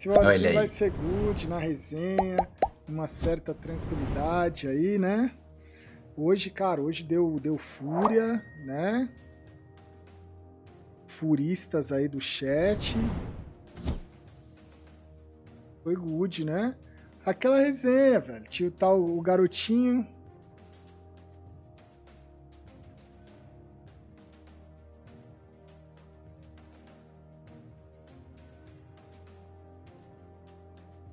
Esse Warzinho vai ser good na resenha, uma certa tranquilidade aí, né? Hoje, cara, hoje deu, deu fúria, né? Furistas aí do chat. Foi good, né? Aquela resenha, velho. Tinha o tal o garotinho.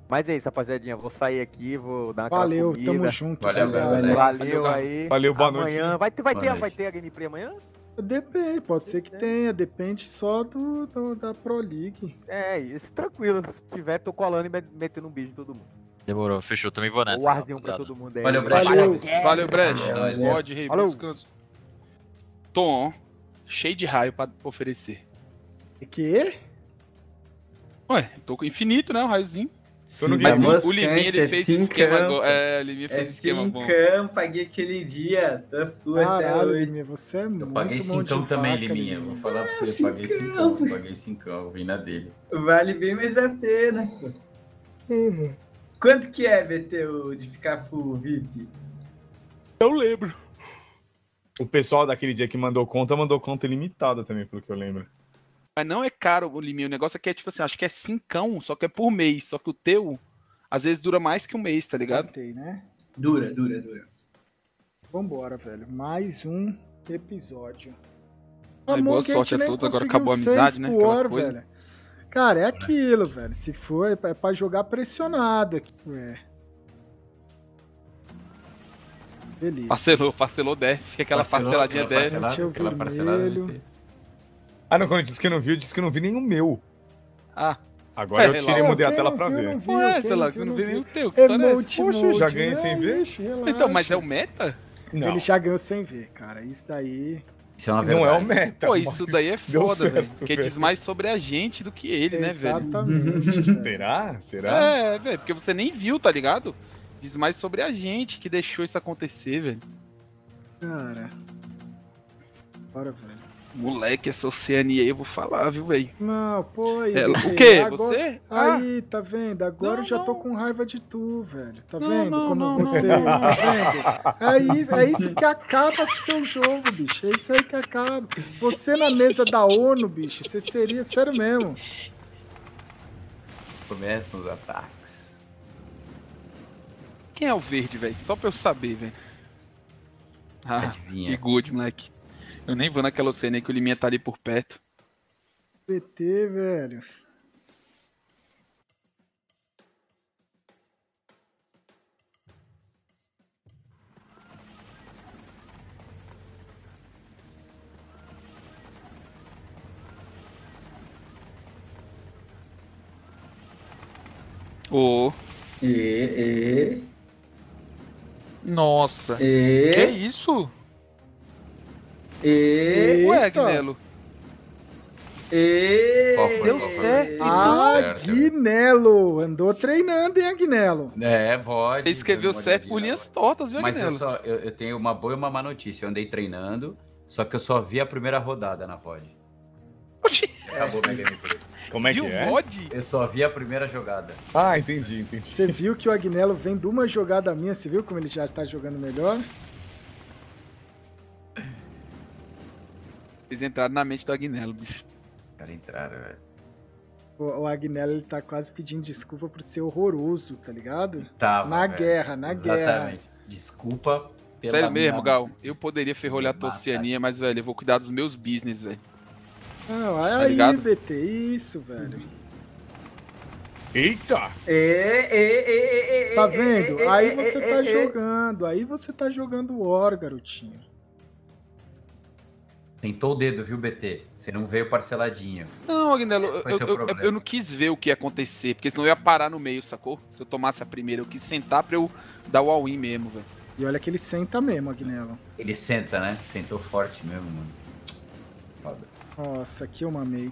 Mas é isso, rapaziadinha. Vou sair aqui, vou dar uma Valeu, tamo junto. Valeu, valeu, valeu aí. Valeu, boa noite. Amanhã. Vai ter, vai, ter, vai ter a gameplay amanhã? Depende, pode ser que tenha, depende só do, do da Pro League. É, isso tranquilo. Se tiver, tô colando e metendo um beijo em todo mundo. Demorou, fechou, também vou nessa. O arzinho pra todo mundo aí. Valeu, Brecht. Valeu, Valeu Brecht. Pode, Rei, Falou. descanso. Tom, cheio de raio pra oferecer. E que? Ué, tô com infinito, né? O raiozinho. Tô no Mas o, Liminha, ele fez esquema agora. É, o Liminha fez É esquema bom. cincão, paguei aquele dia, tá Caralho. Liminha, você é Eu muito paguei mão de cincão também, vaca, Liminha. Vou falar pra você, Cincão. paguei cincão, paguei cincão, vim na dele. Vale bem mais a pena. Uhum. Quanto que é, BTU, de ficar full VIP? Eu lembro. O pessoal daquele dia que mandou conta, mandou conta ilimitada também, pelo que eu lembro. Mas não é caro o Liminha. O negócio aqui é tipo assim, acho que é cincão, só que é por mês. Só que o teu, às vezes, dura mais que um mês, tá ligado? Catei, né? Dura, dura, dura. Vambora, velho. Mais um episódio. Aí, boa a sorte a nem todos, agora acabou a amizade, né? hora, coisa. velho. Cara, é aquilo, velho. Se for, é pra jogar pressionado aqui. Ué. Beleza. Parcelou, parcelou def, aquela Parcelou, parceladinha def. parcelada, aquela vermelho. parcelada. Ah, não, quando disse que não viu, disse que não vi nenhum meu. Ah, Agora É, eu tirei e mudei a tela pra ver. viu, ué, quem sei lá, você não viu. nem o teu. Que história é essa? Poxa, já ganhei sem ver. Então, mas é o meta? Não, Ele já ganhou sem ver, cara. Isso daí. Isso é uma não é o meta. Pô, isso daí é deu foda, certo, velho. Porque diz mais sobre a gente do que ele, né, velho? Exatamente. Será? Será? É, velho, porque você nem viu, tá ligado? Diz mais sobre a gente que deixou isso acontecer, velho. Cara. Bora, velho. Moleque, essa Oceania aí eu vou falar, viu, velho? Não, pô, aí. É, o quê? agora- Você? Ah, Aí, tá vendo? Agora Não, eu já tô com raiva de tu, velho. Tá Não, vendo não, como não, você. não, Tá vendo? É isso, é isso que acaba com o seu jogo, bicho. É isso aí que acaba. Você na mesa da ONU, bicho, você seria. Sério mesmo. Começam os ataques. quem é o verde, velho? Só pra eu saber, velho. Ah, Adivinha. que good, moleque. Eu nem vou naquela Oceania que o Liminha tá ali por perto. PT, velho. Ô, E, nossa. e, Que e, isso? E, Ué. Agnello. e... Deu certo. Ah. Aguinelo. Andou treinando, hein, Aguinelo? É, pode. Ele escreveu certo por linhas tortas, viu, Mas eu, só, eu, eu tenho uma boa e uma má notícia. Eu andei treinando, só que eu só vi a primeira rodada na VOD. Oxi, Acabou minha gameplay. Como é de que um é? VOD? Eu só vi a primeira jogada. Ah, entendi, entendi. Você viu que o Agnello vem de uma jogada minha, você viu como ele já tá jogando melhor? Eles entraram na mente do Agnello, bicho. Os caras entraram, velho. O, o Agnello ele tá quase pedindo desculpa por ser horroroso, tá ligado? Tava, Na velho. guerra, na guerra. Exatamente. Desculpa pela Sério mesmo, minha- Gal. Eu poderia ferrolhar a. Oceania, mas, velho, eu vou cuidar dos meus business, velho. Não, Tá aí, ligado? BT, isso, velho. Eita! E, e, e, e, Tá e, vendo? e, Aí e, você tá jogando, aí você tá jogando War, garotinho. Sentou o dedo, viu, BT? Você não veio parceladinho. Não, Agnello, eu, eu, eu- não quis ver o que ia acontecer, porque senão eu ia parar no meio, sacou? Se eu tomasse a primeira, eu quis sentar pra eu dar o all-in mesmo, velho. E olha que ele senta mesmo, Agnello. Ele senta, né? Sentou forte mesmo, mano. Foda. Nossa, aqui eu mamei.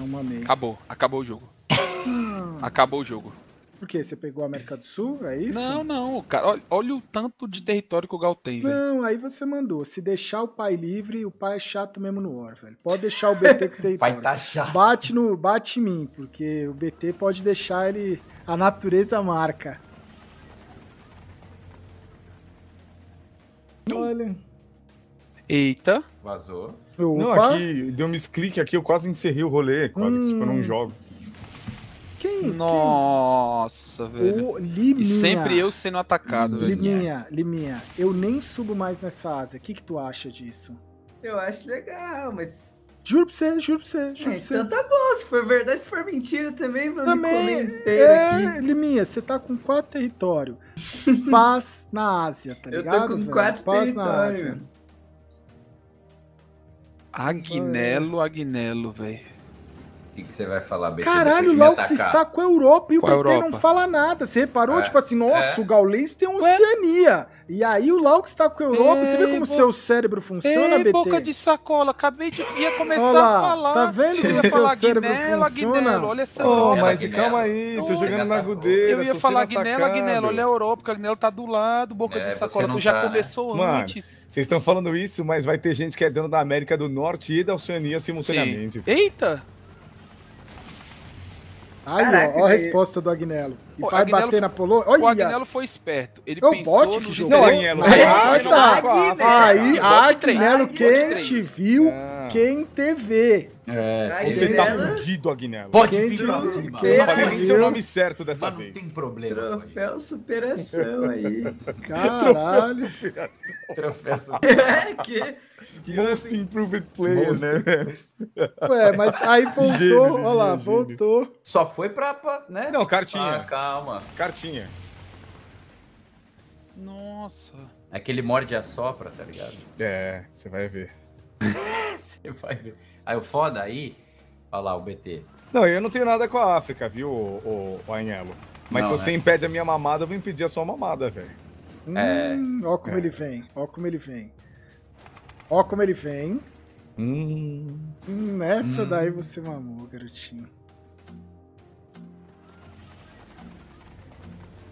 Eu mamei. Acabou, acabou o jogo. Acabou o jogo. Por quê? Você pegou a América do Sul? É isso? Não, não, cara, olha, olha o tanto de território que o Gal tem, velho. Não, aí você mandou. Se deixar o pai livre, o pai é chato mesmo no War, velho. Pode deixar o BT com o Pai território. tá chato. Bate, no, bate em mim, porque o BT pode deixar ele. A natureza marca. Olha. Eita. Vazou. Não, Opa, aqui, deu um misclick aqui, eu quase encerrei o rolê. Quase que tipo, eu não Hum. jogo. Quem? Nossa, quem? velho. O Liminha. E sempre eu sendo atacado, velho. Liminha, Liminha, eu nem subo mais nessa asa. O que, que tu acha disso? Eu acho legal, mas. Juro pra você, juro pra você, juro É, pra você. então tá bom, se for verdade, se for mentira também, vamos Também, me inteiro aqui. é, Liminha, você tá com quatro territórios. Paz na Ásia, tá Eu ligado? tô com velho? quatro Paz na territórios. Ásia. Agnello, Agnello, velho. O que, que você vai falar, BT? Caralho, o Laux está com a Europa e o Com a BT não Europa. fala nada. Você reparou? É, Tipo assim, nossa, é. o Gaules tem uma Oceania. E aí o Laux está com a Europa. Você vê Ei, como o bo- seu cérebro funciona, Ei, BT? boca de sacola, acabei de ia começar Olha lá, a falar. tá vendo Eu como ia seu falar cérebro funciona? Olha essa Oh, Europa. mas calma aí, tô jogando na atacou. agudeira. Eu ia falar Agnello, atacado. olha a Europa, que o Agnello tá do lado, boca É, de sacola, não tu já tá, né? começou Mano, antes. Vocês estão falando isso, mas vai ter gente que é dono da América do Norte e da Oceania simultaneamente. Sim. Eita! Aí, Caraca, ó, ó a resposta do Agnello. E Pô, vai Agnello- bater na Polônia? O Olha! Agnello foi esperto. Ele É o pensou bot que nos jogou? Não, Agnello, Ah, tá. Aí. Agnello quem te viu, Ah. quem TV. É, Ai, Você tá fudido, Agnello. Pode Quem vir pra te- cima. quem não te falei seu nome certo dessa Mas não vez. tem problema. Troféu superação aí. Caralho. Troféu. É que. Most Improved Player, Most né? Ué, mas aí voltou, Gênio, olha lá, gênio. voltou. Só foi pra, pra, né? Não, cartinha. Ah, calma. Cartinha. Nossa. Aquele morde e assopra, tá ligado? É, você vai ver. Você vai ver. Aí o foda aí, olha lá o BT. Não, eu não tenho nada com a África, viu, o, o, Anhelo? Mas Não, se né? você impede a minha mamada, eu vou impedir a sua mamada, velho. É. Hum, ó como ele vem, ó como ele vem. Ó como ele vem. Hum. Hum, nessa Hum. daí você mamou, garotinho.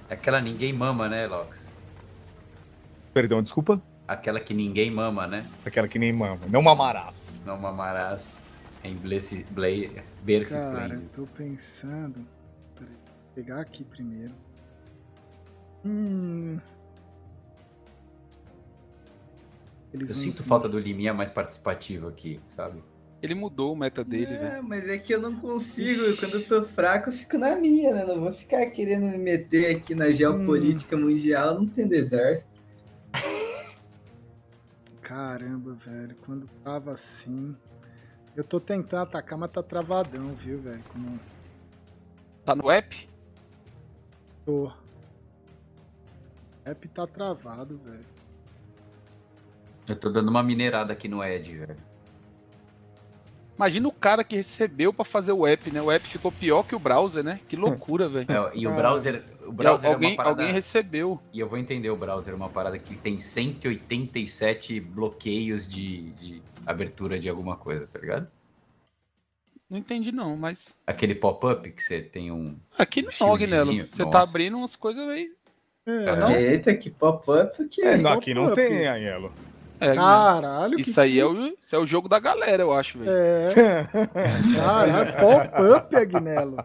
Aquela ninguém mama, né, Lox? Perdão, desculpa. Aquela que ninguém mama, né? Aquela que nem mama. Não mamarás. Não mamarás em Blaze, Blaze, berço Cara, esplêndido. tô pensando. Peraí, vou pegar aqui primeiro. Hum. Eles Eu sinto falta do Liminha mais participativo aqui, sabe? Ele mudou o meta dele, velho. É, mas é que eu não consigo. Quando eu tô fraco, eu fico na minha, né? Não vou ficar querendo me meter aqui na geopolítica mundial, não tem exército. Caramba, velho. Quando tava assim. Eu tô tentando atacar, mas tá travadão, viu, velho? Como Tá no app? tô. O app tá travado, velho. Eu tô dando uma minerada aqui no Ed, velho. Imagina o cara que recebeu pra fazer o app, né? O app ficou pior que o browser, né? Que loucura, velho. É, e o browser, o browser alguém, é uma parada... alguém recebeu. E eu vou entender o browser, uma parada que tem 187 bloqueios de, de abertura de alguma coisa, tá ligado? Não entendi, não, mas. Aquele pop-up que você tem um. Aqui não, Shieldzinho, Agnello. Você tá abrindo umas coisas meio. É, Não? Eita, que pop-up que É, não, aqui não tem, Anhelo. É, Caralho, isso que aí que é o, isso é o jogo da galera, eu acho, velho. É, caralho, pop-up, Agnello.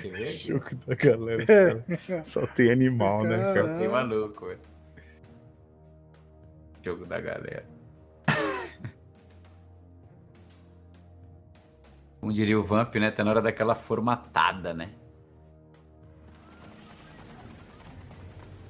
Ver aqui. Jogo da galera, cara. Só tem animal, né, cara? Caralho. Tem maluco, velho. Jogo da galera. Como diria o Vamp, né? Tá na hora daquela formatada, né?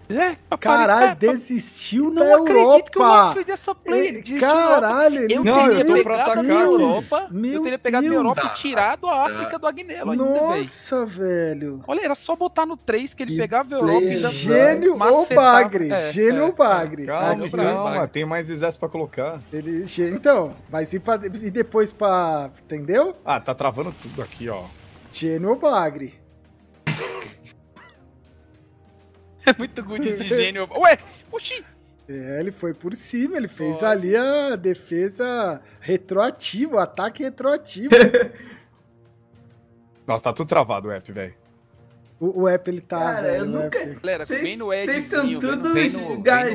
É, Caralho, desistiu não da acredito que o Europa. fez essa play. Ele- da Europa. Caralho, ele Eu Não, teria eu pegado a minha atacar, Europa. Eu teria pegado a Deus. Europa e tirado a África do Agnello ainda, velho. Nossa, velho. Olha, era só botar no 3 que ele Que pegava a Europa e Gênio ou bagre? É, Gênio é, ou bagre? Calma, calma. Tem mais exército pra colocar. ele, então, mas e, pra- e depois pra. Entendeu? Ah, tá travando tudo aqui, ó. Gênio ou bagre? É muito good esse gênio. Ué, oxi. É, ele foi por cima, ele fez Pode. ali a defesa retroativa, o ataque retroativo. Nossa, tá tudo travado o app, velho. O, o app ele tá. Cara, velho, eu nunca- app. Galera, Vocês vem no vocês são Edzinho, vem no- tudo vem no- vem no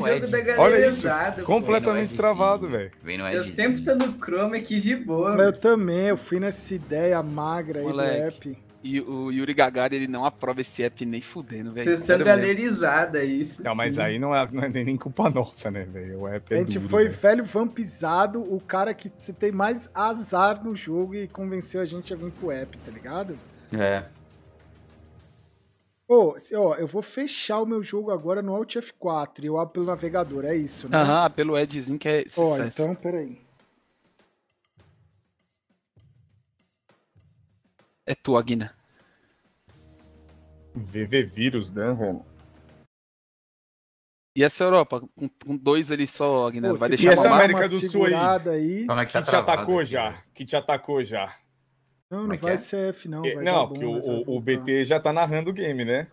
jogo da galera Olha isso, usada, pô. Completamente travado, velho. Eu sempre tô no Chrome aqui de boa. Eu também, eu fui nessa ideia magra aí Moleque. do app. E o Yuri Gagari, ele não aprova esse app nem fudendo, velho. Vocês estão galerizada isso. Não, mas aí não é, não é nem culpa nossa, né, velho? O app é a gente duro, foi velho. velho vampizado, o cara que você tem mais azar no jogo e convenceu a gente a vir pro app, tá ligado? É. Ô, se- ó, eu vou fechar o meu jogo agora no Alt F4 e eu abro pelo navegador, é isso, né? Aham, pelo Edzinho que é Ó, sucesso. então, peraí. É tu, Aguina. VV vírus, né, velho? E essa Europa? Com, com dois ali só, Aguina, Pô, vai deixar E essa? América uma do Sul aí? aí. Como é que tá Que te atacou aqui, já. Que te atacou já. Não, não é que vai é? ser F, não. Vai não, porque bom, o, o-. BT já tá narrando o game, né?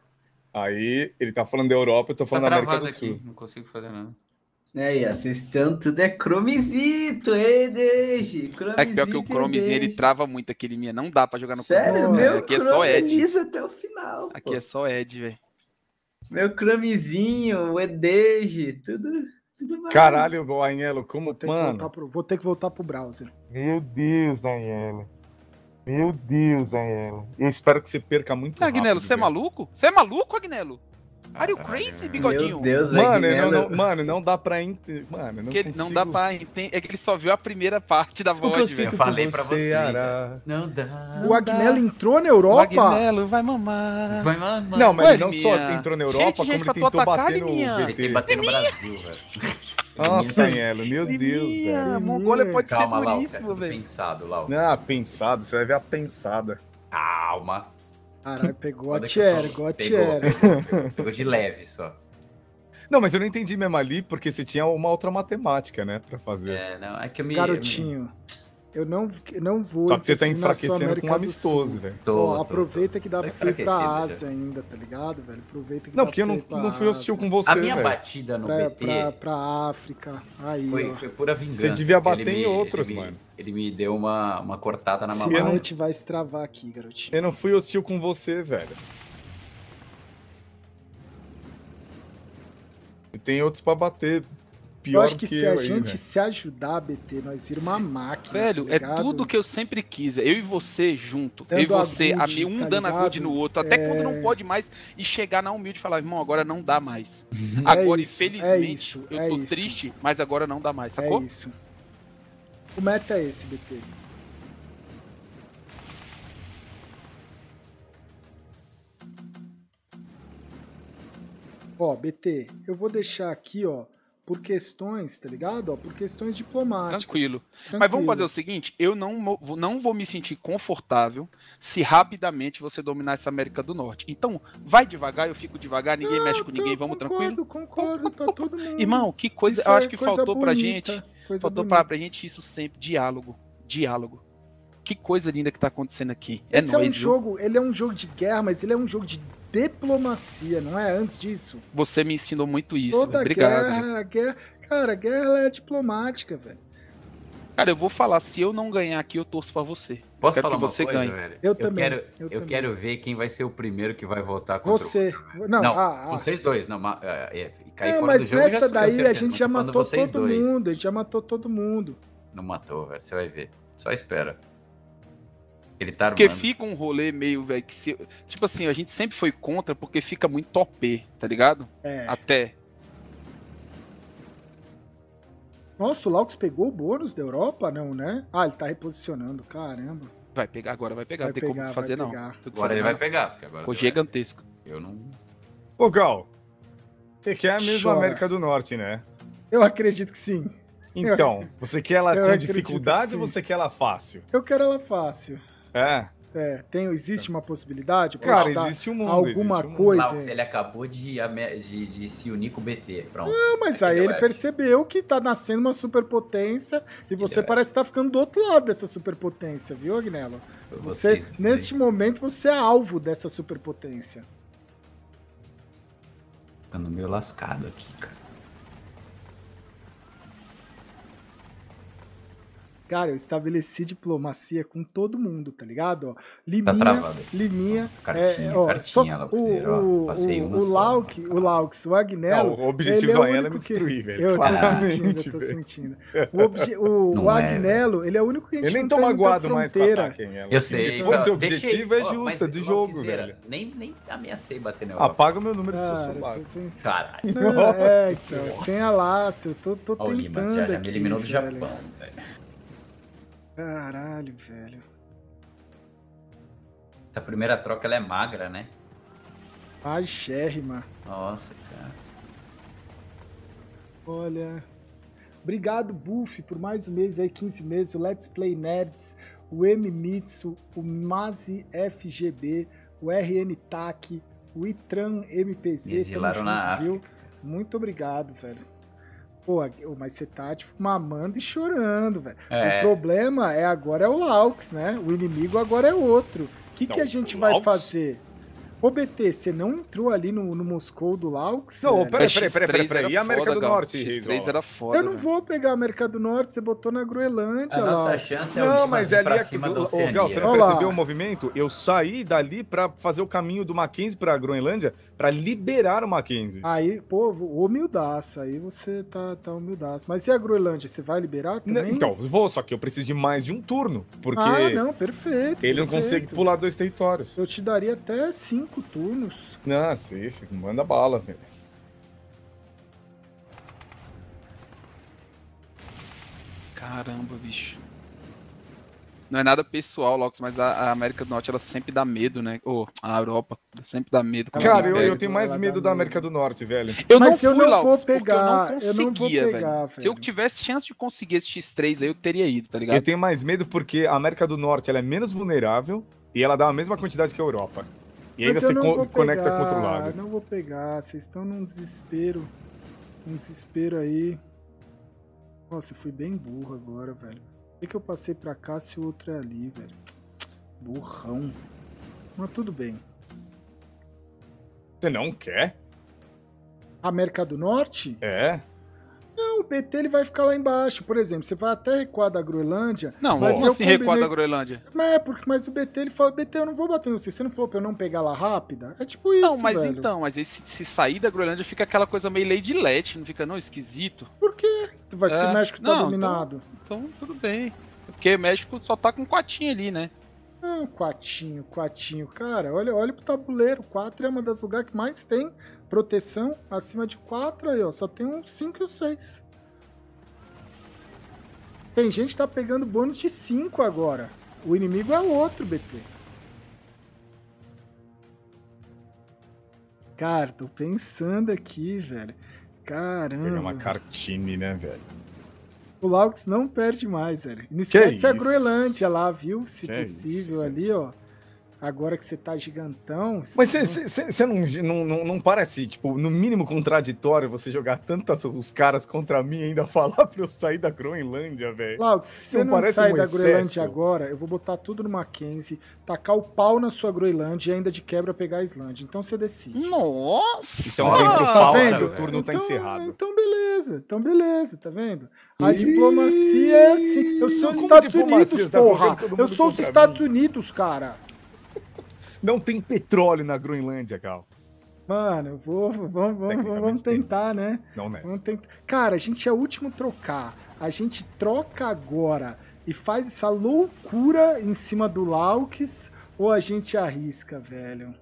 Aí ele tá falando da Europa, eu tô Tá falando da América do aqui, Sul. não consigo fazer nada. Aí, ó, vocês estão tudo é Chromezito, ei, Deji. É que pior que o Chromezinho, ele trava muito aquele minha. Não dá pra jogar no Sério, Chrome. Meu Aqui é só lisa até o final. Aqui pô. é só Ed, velho. Meu Chromezinho, o Edeji, tudo. Caralho, Boanhelo, como, Vou ter, que mano? voltar pro, vou ter que voltar pro browser. Meu Deus, Anhelo. Meu Deus, Anhelo. Eu espero que você perca muito. Agnello, você é maluco? Você é maluco, Agnello? Are you crazy, bigodinho? Meu Deus, Mano, eu não, não- mano, não dá pra... Ent... Mano, eu não Que ele não consigo... dá pra entender. É que ele só viu a primeira parte da O que eu voz, sinto velho. Eu falei pra você, vocês, Ara. Não dá. o Agnello entrou na O Europa? Agnello vai mamar. Vai, mano. Não, mas Ué, ele não só entrou na Europa, gente como pra ele tentou atacar, bater no Liminha. Ele tem que BT. bater no Brasil, velho. Nossa, Anhelo, meu Deus, velho. A Mongólia pode Calma, ser duríssimo, é velho. pensado, Lau. Ah, pensado, você vai ver a pensada. Calma. Caralho, pegou a falo. igual a Pegou, Tier. pegou, pegou, pegou de leve só. Não, mas eu não entendi mesmo ali, porque você tinha uma outra matemática, né, pra fazer. É, não, é que eu me. Garotinho, eu não, eu não vou. Só que você tá enfraquecendo com um amistoso, velho. Tô, aproveita que dá Tô pra ir pra Ásia ainda, tá ligado, velho? Aproveita que Não, dá porque eu pra não, ir pra não fui hostil Ásia, com você, A minha velho. batida no pra, BT pra, pra África. Aí, foi, foi pura vingança. Você devia porque bater em me- outros, ele me- mano. Ele me deu uma, uma cortada na eu não- mamata. noite vai extravar aqui, garotinho. Eu não fui hostil com você, velho. E tem outros pra bater. Pior eu acho que, que se eu a aí, gente velho. se ajudar, BT, nós vira uma máquina. Velho, tá é tudo que eu sempre quis. Eu e você junto. Dando eu e você, a agude, mi- um tá dando ligado? no outro. Até É. quando não pode mais. E chegar na humilde e falar, irmão, agora não dá mais. É Agora, isso, infelizmente, é isso, eu é tô isso. triste, mas agora não dá mais, sacou? É isso. O meta é esse, BT. Ó, BT, eu vou deixar aqui, ó, por questões, tá ligado? Ó, por questões diplomáticas. Tranquilo. Mas Tranquilo. vamos fazer o seguinte: eu não, não vou me sentir confortável se rapidamente você dominar essa América do Norte. Então, vai devagar, eu fico devagar, ninguém mexe com ninguém, vamos concordo, tranquilo. Concordo, tá todo mundo. Irmão, que coisa. Isso eu é acho que coisa faltou pra bonita, gente. coisa Faltou bonita. pra, pra gente isso sempre. Diálogo. Diálogo. Que coisa linda que tá acontecendo aqui. É Esse é um nóis, viu? jogo, ele é um jogo de guerra, mas ele é um jogo de diplomacia, não é? Antes disso. Você me ensinou muito isso. Toda. Obrigado. guerra, guerra, cara, guerra é diplomática, velho. Cara, eu vou falar, se eu não ganhar aqui, eu torço pra você. Posso Quero falar que uma você coisa, ganhe. velho? Eu também, Quero, eu eu também. quero ver quem vai ser o primeiro que vai votar contra Você. o outro. Não, Não, ah, ah. vocês dois. Não, ma- é, é, cair É, fora mas do jogo eu já- nessa eu daí a gente não já matou todo dois. mundo, a gente já matou todo mundo. Não matou, velho. Você vai ver. Só espera. Ele tá Porque fica um rolê meio, velho, que se. Tipo assim, a gente sempre foi contra porque fica muito topê, tá ligado? É. Até. Nossa, o Laux pegou o bônus da Europa? Não, né? Ah, ele tá reposicionando, caramba. Vai pegar agora, vai pegar. Vai não tem pegar, como fazer, vai não. pegar. Agora fazer, ele não. vai pegar. Porque agora Ficou vai- gigantesco. Eu não. Ô, Gal, você quer a mesma Chora. América do Norte, né? Eu acredito que sim. Então, você quer ela eu com dificuldade que ou você quer ela fácil? Eu quero ela fácil. É. É, tem, existe uma possibilidade? Cara, existe um mundo. alguma existe um mundo. coisa? Ele acabou de, de, de se unir com o BT. Pronto. Não, mas aí ele Eric? percebeu que tá nascendo uma superpotência e você Entendeu, parece estar ficando do outro lado dessa superpotência, viu, Agnello? Você, Vocês- neste momento, você é alvo dessa superpotência. Ficando meio lascado aqui, cara. Cara, eu estabeleci diplomacia com todo mundo, tá ligado? Ó, Tá Liminha, travado. Liminha, Cartinha, é, ó, cartinha, só ó. o, o, Passei o, uma o. Lauk, o Laux, o Não, Agnello, o objetivo ele é do o Aela é me único que- destruir, velho. eu tô sentindo, eu tô sentindo. O, obje- o, Não o é, Agnello, ele é o único que a gente Eu nem não tô tem muita magoado mais com ataque. Eu Se sei. fosse o deixei- objetivo, é ó, justa, mas, de ó, jogo, velho. Nem, nem ameacei bater na Europa. Apaga o meu número de seu pensando. Caralho. Não, é, então, sem a laço, eu tô, Ó, tentando aqui, me eliminou do. Japão, velho. Caralho, velho. Essa primeira troca ela é magra, né? Magérrima. Nossa, cara. Olha. Obrigado, Buff, por mais um mês aí, 15 meses. O Let's Play Nerds, o M Mitsu, o Mazi FGB, o RN TAC, o Itran MPZ. Exilaram tamo na junto, viu? Muito obrigado, velho. Pô, mas você tá, tipo, mamando e chorando, velho. O É, problema é agora é o Laux, né? O inimigo agora é outro. O que, que a gente o vai Laux? fazer? Ô, BT, você não entrou ali no, no Moscou do Laux? Não, peraí, É, peraí, peraí, peraí, X3 peraí. era E a América foda, do. Norte, X3 Reis? era foda. Eu não velho. vou pegar a América do Norte, você botou na Groenlândia a lá. nossa chance é Não, mas ir ali é cima Ô, Gal, você não percebeu o movimento? Eu saí dali pra fazer o caminho do Mackenzie pra Groenlândia pra liberar o Mackenzie. Aí, pô, humildaço. Aí você tá, tá humildaço. Mas e a Groenlândia? Você vai liberar também? Então, vou, só que eu preciso de mais de um turno, porque Ah, não, perfeito. ele não consegue pular dois territórios. Eu te daria até cinco turnos. Não, sim, filho, manda bala, velho. Caramba, bicho. Não é nada pessoal, Locks, mas a, a América do Norte ela sempre dá medo, né? Ou a Europa sempre dá medo. Cara, eu, eu tenho mais ela medo da. América do Norte, velho. Eu Mas não eu fui, não Laux, vou porque pegar, eu eu não não vou conseguia, pegar, velho. Se eu velho. tivesse chance de conseguir esse X3 aí, eu teria ido, tá Eu ligado? tenho mais medo porque a América do Norte ela é menos vulnerável e ela dá a mesma quantidade que a Europa. E ainda não co- conecta pegar, com outro lado. Não vou pegar, vocês estão num desespero. Um desespero aí. Nossa, eu fui bem burro agora, velho. Por que, que eu passei pra cá se o outro é ali, velho? Burrão. Mas tudo bem. Você não quer? América do Norte? É. PT ele vai ficar lá embaixo. Por exemplo, você vai até recuar da Groenlândia. Não, Mas como assim recuar da Groenlândia? Mas é, porque, mas o BT ele fala, BT, eu não vou bater em você. Você não falou pra eu não pegar lá rápida? É tipo isso, Não, mas velho. então, mas se, se sair da Groenlândia fica aquela coisa meio Lady Let, não fica não esquisito? Por quê? Vai ser É, México tá não, dominado. Então, tudo bem. Porque o México só tá com quatinho ali, né? Ah, quatinho, quatinho. Cara, olha, olha pro tabuleiro. 4 é uma das lugares que mais tem proteção. Acima de 4 aí, ó. Só tem um 5 e o 6. Tem gente que tá pegando bônus de 5 agora. O inimigo é outro, BT. Cara, tô pensando aqui, velho. Caramba. Pegar uma cartine, né, velho? O Laux não perde mais, velho. Não esquece a? Groenlândia lá, viu? Se Que possível, isso, ali, ó. Agora que você tá gigantão. Mas você você não, não, não, não parece, tipo, no mínimo contraditório você jogar tantos os caras contra mim e ainda falar pra eu sair da Groenlândia, velho? Laux, se você Não não, sai um da excesso? Groenlândia agora, eu vou botar tudo no Mackenzie, tacar o pau na sua Groenlândia e ainda de quebra pegar a Islândia. Então você decide. Nossa! Então, Ah, entre o tá pau, vendo? né, o turno tá então, encerrado. Então beleza, então beleza, tá vendo? A diplomacia é assim. Eu sou os Estados? Unidos, Tá porra. Eu sou os Estados mim. Unidos, cara. Não tem petróleo na Groenlândia, Gal. Mano, vou, vamos, vamos, vamos, vamos tem. tentar, né? Não nessa. Vamos tentar. Cara, a gente é o último trocar. A gente troca agora e faz essa loucura em cima do Laux ou a gente arrisca, velho?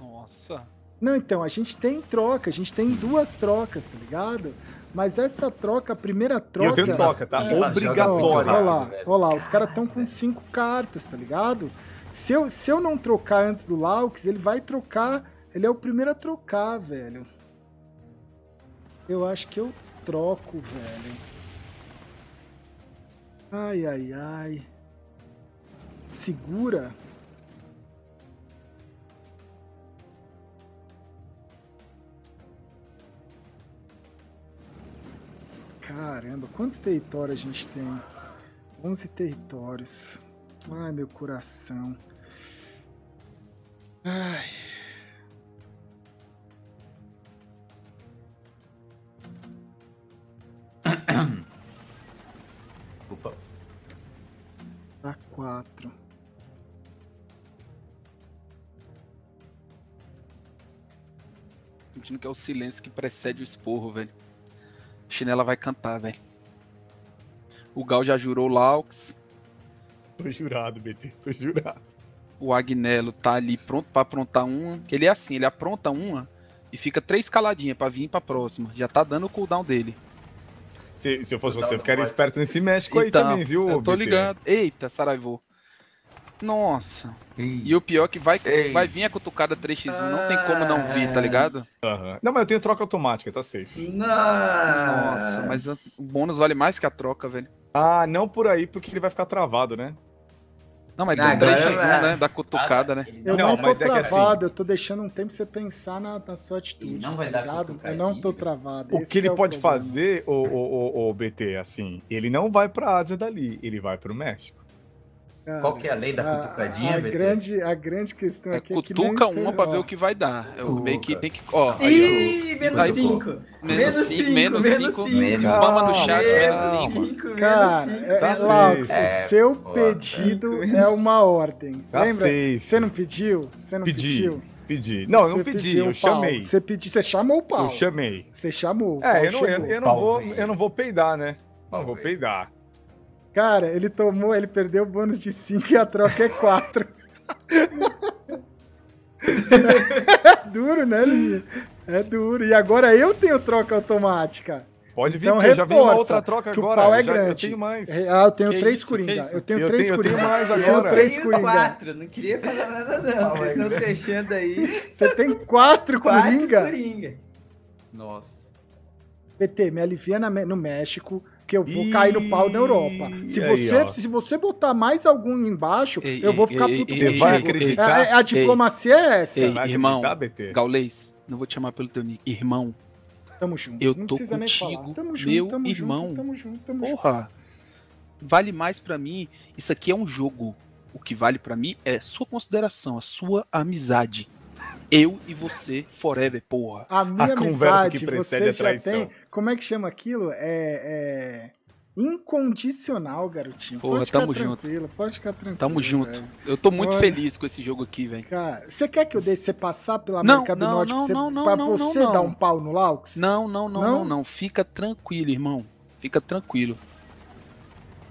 Nossa. Não, então, a gente tem troca, a gente tem duas trocas, tá ligado? Mas essa troca, a primeira E eu troca. tenho troca, tá? É, Obrigatória. Olha lá, olha lá, os caras estão com cinco cartas, tá ligado? Se eu, se eu não trocar antes do Laux, ele vai trocar. Ele é o primeiro a trocar, velho. Eu acho que eu troco, velho. Ai, ai, ai. Segura. Caramba, quantos territórios a gente tem? 11 territórios. Ai, meu coração. Ai. Desculpa. 4. Sentindo que é o silêncio que precede o esporro, velho. Chinela vai cantar, velho. O Gal já jurou Laux. Tô jurado, BT, tô jurado. O Agnello tá ali pronto pra aprontar uma. Que ele é assim, ele apronta uma e fica três caladinhas pra vir pra próxima. Já tá dando o cooldown dele. Se, se eu fosse você, eu ficaria esperto nesse México aí Então, também, viu, Eu tô BT? ligado. Eita, Saraivô. Nossa. Ih, E o pior é que vai, Ei. vai vir a cutucada 3x1. Não tem como não vir, tá ligado? Aham. Não, mas eu tenho troca automática, tá safe. Nossa, mas o bônus vale mais que a troca, velho. Ah, não por aí, porque ele vai ficar travado, né? Não, mas Não, tem agora 3x1, vai. né? Da cutucada, né? Eu Não, não, tô mas é assim- travado, eu tô deixando um tempo pra você pensar na, na sua atitude, Ele não tá vai dar ligado? Eu não tô travado. O que ele é pode problema. fazer, o, o, o, o BT, assim, ele não vai pra Ásia dali, ele vai pro México. Cara, Qual que é a lei da a- cutucadinha, a, BT? grande, a grande questão É, aqui é que cutuca nem uma ó, ver o que vai dar. Eu meio que tem que. Ó, Ih, menos Aí, 5. menos 5, menos 5. Menos Spama no cinco. chat, menos. 5. Cara, é, Tá é, Laux, safe. o seu É, pedido Cinco. é uma ordem. Tá Lembra? Você não pediu? Você não Pedi. pediu? Pedi. Não, eu não pedi, eu chamei. Você pediu, você chamou o pau. Eu chamei. Você chamou. É, eu não, eu, eu não vou, eu não vou peidar, né? Não vou peidar. Cara, ele tomou, ele perdeu o bônus de 5 e a troca é 4. é duro, né, Liminha? É duro. E agora eu tenho troca automática. Pode vir, Então porque eu já vi uma outra troca que o agora. pau é eu já- Eu grande. tenho mais. Ah, eu tenho Que três isso, coringa. Eu tenho Eu três tenho- eu tenho coringa. mais Eu tenho agora. três Tenho coringa. quatro, não queria falar nada não. Vocês estão se achando aí. Você tem quatro Quatro coringa? coringa. Nossa. PT, me alivia na no México, que eu vou Ih, cair no pau na Europa. Se aí, você, ó. se você botar mais algum embaixo, Ei, eu vou ficar puto Você vai acreditar? A, a diplomacia é essa. Ei, irmão. Gaulês, não vou te chamar pelo teu nick. Irmão, Tamo junto. Eu não tô precisa nem contigo, falar. Tamo junto, meu tamo irmão. junto, tamo junto, tamo junto. porra. Vale mais pra mim. Isso aqui é um jogo. O que vale pra mim é sua consideração, a sua amizade. Eu e você forever, porra. A minha A conversa que amizade, precede você a já traição. tem. Como é que chama aquilo? É. é incondicional, garotinho. Porra, pode ficar tamo junto. tranquilo, pode ficar tranquilo. Tamo junto. Eu tô muito Olha. feliz com esse jogo aqui, velho. Cara, você quer que eu deixe você passar pela Não, América do não, Norte não, pra você, não, não, pra não, você não, dar não. um pau no Laux? Não, não, não, Não? não, não. Fica tranquilo, irmão. Fica tranquilo.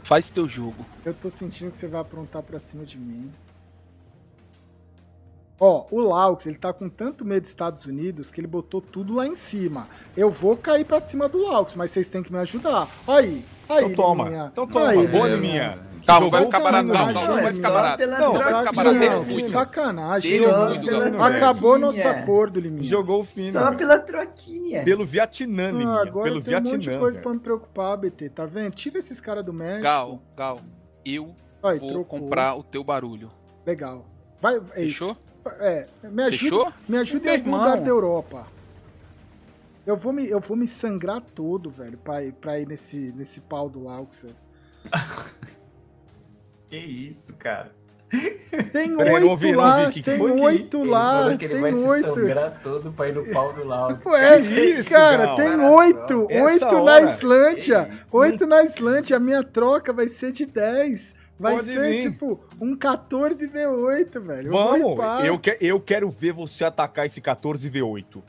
Faz teu jogo. Eu tô sentindo que você vai aprontar pra cima de mim. Ó, o Laux, ele tá com tanto medo dos Estados Unidos que ele botou tudo lá em cima. Eu vou cair pra cima do Laux, mas vocês têm que me ajudar. Aí, aí, Então toma. Liminha. Então toma. Aí, Boa, Liminha. Liminha. Calma, Jogou vai ficar barato. Não, Liminha. não, vai ficar barato. Não, vai ficar barato. não, não, que sacanagem. Gabriel. Acabou nosso acordo, Liminha. Jogou o fino. Só pela troquinha. Pelo Vietnã, Ah, Liminha. agora Pelo tem um monte de Vietnã. coisa velho. pra me preocupar, BT, tá vendo? Tira esses caras do México. Gal, Gal, eu Aí, vou trocou. comprar o teu barulho. Legal. Vai, é Fechou? isso. É, me ajuda, Fechou? me ajuda em algum irmão. lugar da Europa. Eu vou me, eu vou me sangrar todo, velho, pra ir, pra ir nesse, nesse pau do Laux. Que isso, cara. Tem Peraí, não oito não lá. Que tem oito lá, falou que ele vai tem oito. todo pra ir no pau do Lauro. Ué, Que isso, cara, Gal? tem oito, oito na. Islândia, oito na Islândia, a minha troca vai ser de 10. Vai Pode ser, vir. tipo, um 14V8, velho. Eu vou Vamos, eu, que- eu quero ver você atacar esse 14V8. Eu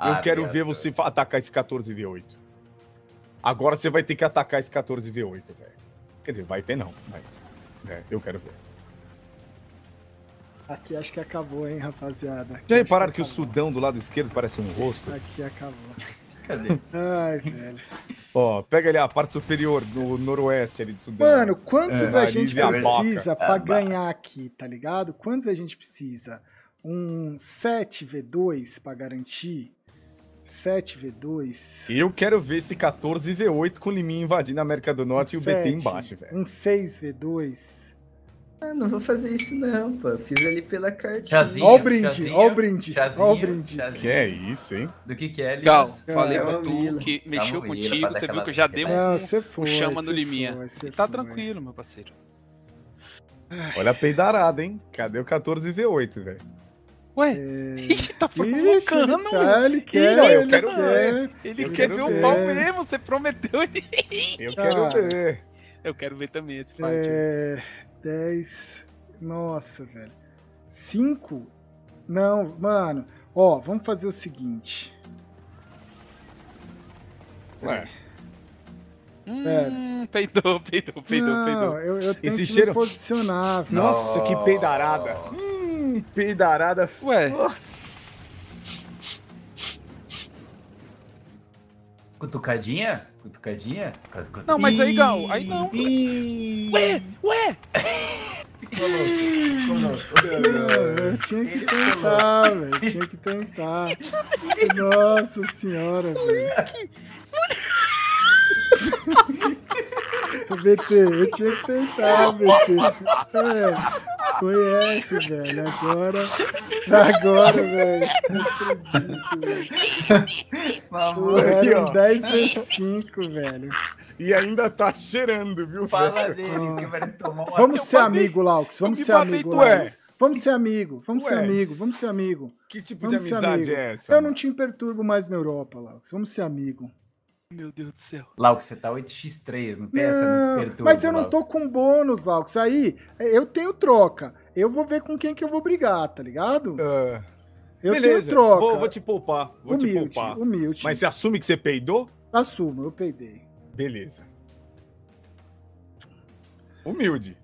Ah, quero minha ver você atacar esse 14V8. Agora você vai ter que atacar esse 14V8, velho. Quer dizer, vai ter não, mas. é, eu quero ver. Aqui acho que acabou, hein, rapaziada. Aqui Já repararam que o acabou. Sudão do lado esquerdo parece um rosto? Aqui acabou. Cadê? Ai, velho. Ó, pega ali a parte superior, no noroeste ali de Sudão. Mano, quantos É, a gente a precisa pra Ah, bah. ganhar aqui, tá ligado? Quantos a gente precisa? Um 7V2 pra garantir? 7V2. eu quero ver esse 14V8 com o Liminha invadindo a América do Norte e o BT Sete. embaixo, velho. Um 6V2. Ah, não vou fazer isso não, pô. Fiz ali pela cartinha. Chazinho. Ó o brinde, ó o brinde, ó o brinde. Que é isso, hein? Do que que é, Gal, Elias? falei Cara, pra tu que mexeu Camila, contigo, você viu que eu já dei um, Não, você foi. chama no Liminha. foi, você Tá foi. tranquilo, meu parceiro. Olha a peidarada, hein? Cadê o 14V8, velho? Ué, É... tá Ixi, provocando. tá, ele quer, ele quero quer. Ele Eu quer quero ver o ver. pau mesmo, você prometeu. Eu quero ver. Eu quero ver também esse fight. É... 10. Nossa, velho. 5? Não, mano. Ó, vamos fazer o seguinte. Ué, Hum, peidou, peidou, peidou, não, peidou. Eu, eu tenho Esse que cheiro- me posicionar, velho. nossa, que peidarada. Hum, peidarada. Ué, Nossa. Cutucadinha? Não, mas aí, Gal, aí não. Ih, Ué, ué. Eu tinha que tentar, velho. Tinha que tentar. Nossa senhora, velho. BT, eu tinha que tentar, BT. É, foi F, velho. Agora. Agora, velho. Não acredito, velho. Mamãe, Aí, Eram ó. 10 vezes 5, velho. E ainda tá cheirando, viu? fala velho? dele que vai tomar uma... Vamos ser amigo, Laux. Vamos ser amigo, é. Laux. Vamos ser amigo. Vamos ser Ué. amigo. Vamos ser amigo. Que tipo Vamos de ser amizade amigo. é essa? Eu não te perturbo mais na Europa, Laux. Vamos ser amigo. Meu Deus do céu. Lau, que você tá 8x3, não tem essa Não, no perturbo, mas eu não tô com bônus, Laux. Aí, eu tenho troca. Eu vou ver com quem que eu vou brigar, tá ligado? Ah, Eu beleza, tenho troca. Vou, vou te poupar. Vou te humilde, poupar. humilde. Mas você assume que você peidou? Assumo, eu peidei. Beleza. Humilde.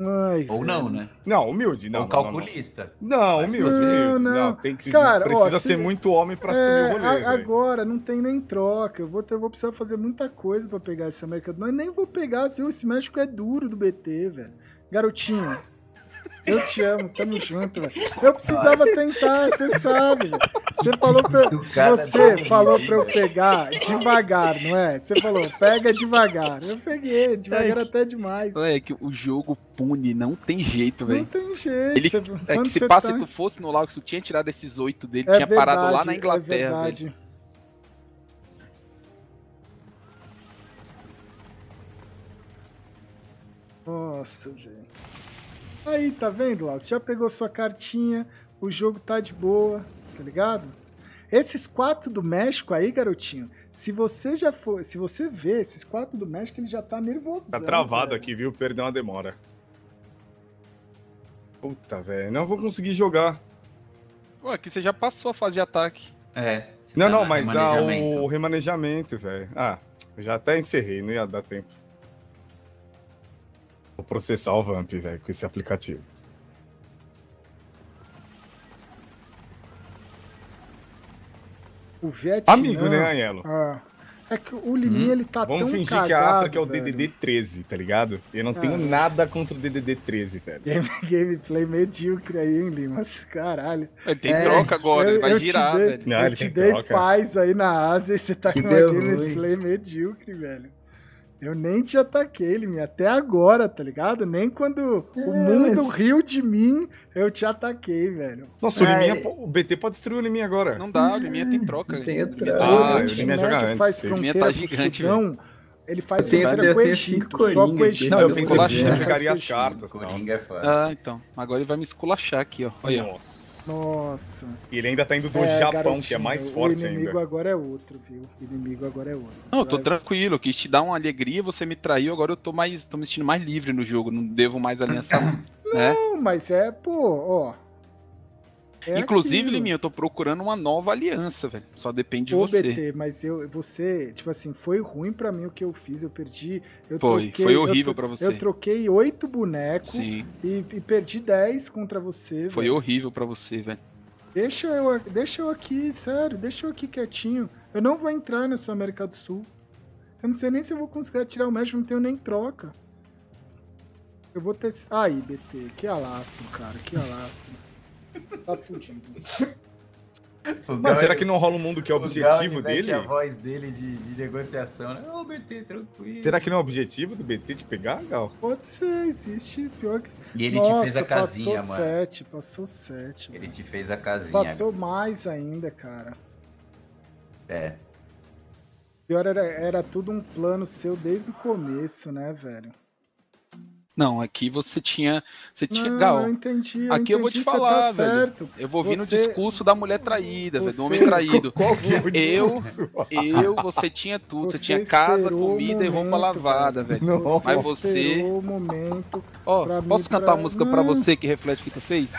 Ai, Ou velho. não, né? Não, humilde, não. Ou não, não, não. calculista. Não, humilde. Não, humilde. não. tem que, Cara, ó, precisa se- ser muito homem pra É, assumir o rolê, a- agora não tem nem troca. Eu vou, ter, eu vou precisar fazer muita coisa pra pegar esse América do Norte. Nem vou pegar, assim, esse México é duro do BT, velho. Garotinho, eu te amo, tamo junto, velho. Eu precisava tentar, você sabe. Você falou pra, você falou pra eu pegar devagar, não é? Você falou, pega devagar. Eu peguei, devagar até demais. É que o jogo pune, não tem jeito, Não velho. tem jeito. Ele- Você- É que se passa tá- se tu fosse no Lago, tu tinha tirado esses oito dele, É tinha parado lá verdade, na É Inglaterra, velho. verdade. Nossa, gente. Aí, tá vendo, Lau? Você já pegou sua cartinha, o jogo tá de boa, tá ligado? Esses quatro do México aí, garotinho, se você já for, se você vê esses quatro do México, ele já tá nervoso. Tá travado aqui, viu? Perdeu uma demora. Puta, velho. Não vou conseguir jogar. Ué, aqui você já passou a fase de ataque. É. Não, tá não, mas ah, remanejamento. o remanejamento, velho. Ah, já até encerrei, não ia dar tempo. Vou processar o Vamp, velho, com esse aplicativo. O Vietnã. Amigo, né, Anhelo? Ah, é que o Liminha, ele tá Hum? Vamos tão fingir cagado, que a África é o. DDD 13, tá ligado? Eu não tenho Ah. nada contra o DDD 13, velho. Game, gameplay medíocre aí, hein, Limas? Caralho. Ele tem É, troca agora, eu- ele vai eu girar, te dei- velho. Não, eu ele te tem dei troca. paz aí na Ásia e você tá Que com uma gameplay medíocre, velho. Eu nem te ataquei, Liminha, até agora, tá ligado? Nem quando o É, mundo mas- riu de mim, eu te ataquei, velho. Nossa, o Liminha, é- o BT pode destruir o Liminha agora. Não dá, o Liminha tem troca. Tem O troca. Ah, o o Liminha joga antes, faz fronteira Tá o gigante, Sudão, ele faz fronteira eu com o Egito, só com o Egito. Não, eu pensei que você jogaria o as cartas. Não. Coringa é foda. Ah, então. Agora ele vai me esculachar aqui, ó. Olha. Nossa. Nossa. E ele ainda tá indo do É, Japão, que é mais forte O inimigo ainda. agora é outro, viu? O inimigo agora é outro. Não, eu Você tô vai- tranquilo, eu quis te dar uma alegria, você me traiu, agora eu tô mais. tô me sentindo mais livre no jogo, não devo mais aliançar. né? Não, mas é, pô, ó. É Inclusive, aquilo. Liminha, eu tô procurando uma nova aliança, velho. Só depende de Ô, você. BT, mas eu, você, tipo assim, foi ruim pra mim o que eu fiz, eu perdi. Eu Foi, troquei- foi horrível pra você. Eu troquei oito bonecos e, e perdi 10 contra você, foi horrível pra você, velho. Deixa eu, deixa eu aqui, sério, deixa eu aqui quietinho. Eu não vou entrar na sua América do Sul. Eu não sei nem se eu vou conseguir tirar o México, não tenho nem troca. Eu vou ter. Aí, BT, que alastro, cara, que alastro. Tá fudido. Será que não rola um mundo que é o objetivo dele? a voz dele de, de negociação, né? Ô, BT, tranquilo. Será que não é o objetivo do BT de pegar, Gal? Pode ser, existe pior que. E ele Nossa, te fez a casinha, passou mano. sete, passou sete. Ele mano. te fez a casinha. Passou mais ainda, cara. É. Pior era, era tudo um plano seu desde o começo, né, velho? Não, aqui você tinha. Você tinha. Não, Gal, eu entendi. Eu aqui eu vou te entendi, você falar, tá velho. certo. eu vou vir no você- discurso da mulher traída, velho, do homem você- traído. Qual que é o Eu- discurso? Eu, você tinha tudo. Você, Você tinha casa, comida e roupa momento, lavada, velho. Nossa. Mas você- momento. Ó, Pra mim, posso cantar pra- a música pra você que reflete o que tu fez?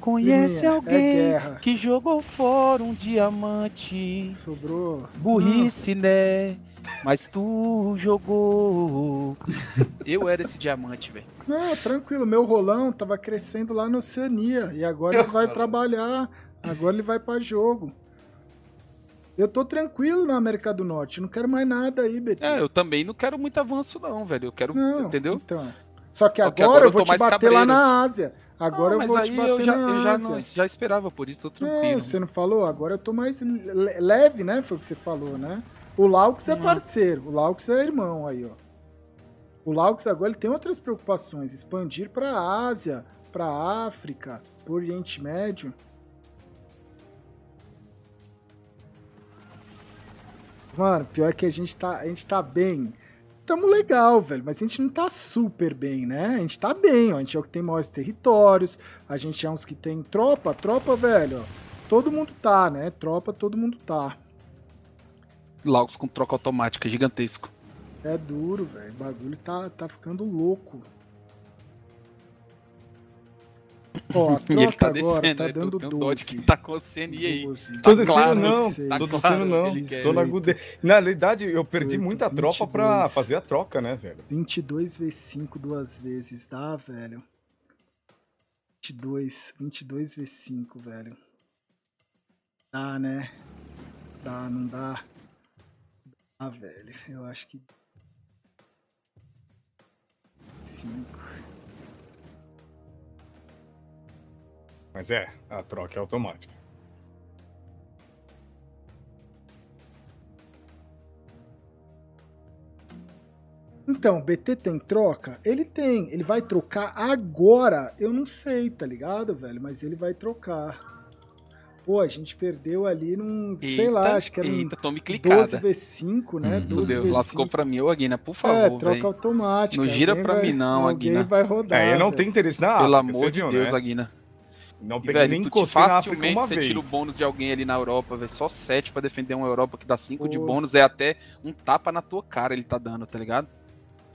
Conhece Conhece É alguém guerra. que jogou fora um diamante. Sobrou. Burrice, né? Mas tu jogou. Eu era esse diamante, velho. Não, tranquilo. Meu rolão tava crescendo lá na Oceania. E agora ele vai trabalhar. Agora ele vai pra jogo. Eu tô tranquilo na América do Norte. Não quero mais nada aí, BT. É, eu também não quero muito avanço, não, velho. Eu quero. Não, entendeu? Então. Só que Só que agora, agora eu eu vou tô te bater lá cabreiro. na Ásia. Agora Não, eu vou te bater eu já, na eu já, Ásia. não, já esperava por isso, tô tranquilo. Não, você não falou? Agora eu tô mais le- leve, né? Foi o que você falou, né? O Laux é parceiro, o Laux é irmão aí, ó. O Laux agora ele tem outras preocupações, expandir pra Ásia, pra África, pro Oriente Médio. Mano, pior que a gente tá, a gente tá bem. Tamo legal, velho, mas a gente não tá super bem, né? A gente tá bem, ó. A gente é o que tem maiores territórios, a gente é uns que tem tropa, tropa, velho, ó. Todo mundo tá, né? Tropa, todo mundo tá. Lagos com troca automática, gigantesco. É duro, velho. O bagulho tá, tá ficando louco. Ó, a ele troca tá agora descendo, tá dando tem um 12. Dodge que tá com a CNI aí. 12, Tô Tá descendo claro, não, sei, tô tá descendo não. Tô na Gude. Na realidade, eu perdi 18, muita tropa pra 22. fazer a troca, né, velho? 22 V5 duas vezes, dá, velho? 22, 22 V5, velho. Dá, né? Dá, não dá? Dá, velho. Eu acho que. 5. Mas é, a troca é automática. Então, BT tem troca? Ele tem. Ele vai trocar agora. Eu não sei, tá ligado, velho? Mas ele vai trocar. Pô, a gente perdeu ali num. sei lá, Eita, acho que era um Eita, tome clicada. 12 V5, né? Hum, 12 Fudeu, lascou V5. pra mim. Ô, Aguina, por É, favor, troca velho. automática. Não gira Alguém pra vai- mim não, Alguém Aguina. vai rodar. é, eu não tenho interesse na Pelo África, amor de viu, Deus, né? Aguina. Não E, peguei velho, nem tu te, encostei na África uma você vez. tira o bônus de alguém ali na Europa, velho. Só 7 pra defender uma Europa que dá 5 de bônus é até um tapa na tua cara ele tá dando, tá ligado?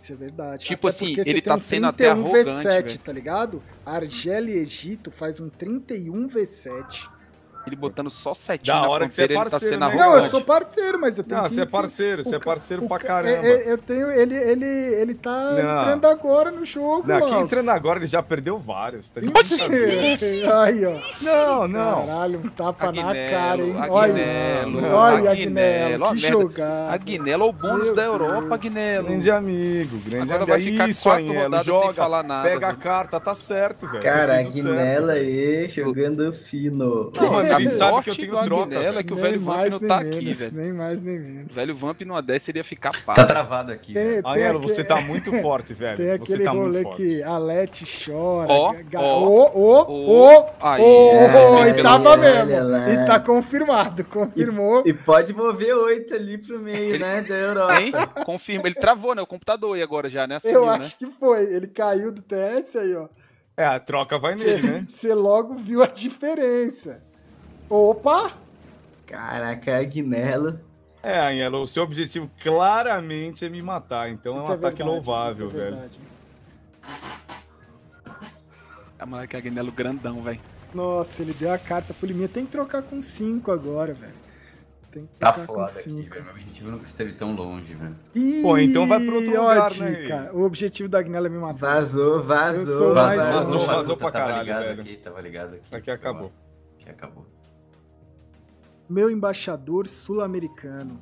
Isso é verdade. Tipo Até assim, ele tá um sendo até 31 arrogante, V7, velho. tá ligado? Argélia e Egito faz um 31 V7. Ele botando só 7 Da na hora que você é fronteira, ele tá parceiro, sendo né? Não, eu sou parceiro, mas eu tenho Não, que você é parceiro, você é parceiro o pra ca- caramba. é- é- eu tenho. Ele, ele, ele tá Não. entrando agora no jogo. Não, aqui Laux. entrando agora, ele já perdeu várias. Tá. Aí, ó. Não, não. Caralho, um tapa na Aguinelo, cara, hein? Aguinelo, Olha, ó, que jogada. Aguinelo é o bônus Meu da Europa. Aguinelo. Grande amigo, grande Agora amigo. vai ficar Isso, quatro Anhelo, rodadas joga, sem falar nada. pega a carta, tá certo, velho. Cara, Você fez o certo. Aguinela aí, jogando fino. Não, ele sabe que eu tenho troca, Aguinelo é que o Nem velho Vamp mais, não nem tá aqui, menos, velho. Nem mais, nem O menos. velho Vamp numa 10 seria ficar pá. Tá travado aqui. Aque- você tá muito forte, velho. Tem você aquele tá muito rolê forte. que a Leti chora. Ó, ó, ô, ô, ó. ô, Aí, ô, é, e pelo tava mesmo. E tá confirmado, confirmou. E pode mover oito ali pro meio, né, da Europa. Hein? Confirma. Ele travou, né? O computador e agora já, né? Assumiu, Eu né? acho que foi. Ele caiu do TS aí, ó. É, a troca vai nele, né? Você logo viu a diferença. Opa! Caraca, Aguinelo. É, Anhelo, o seu objetivo claramente é me matar, então é um Isso ataque verdade, louvável, isso é velho. verdade. A moleque Aguinelo grandão, velho. Nossa, ele deu a carta pro Liminha. Tem que trocar com 5 agora, velho. Tem que Tá trocar com foda aqui, 5. velho. Meu objetivo nunca esteve tão longe, velho. Pô, então vai pro outro lugar, a né? dica. O objetivo da Agnella é me matar. Vazou, vazou. Vazou, Vazou, vazou, vazou, pra tava caralho, ligado velho. aqui, tava ligado aqui. Aqui acabou. Aqui acabou. Meu embaixador sul-americano.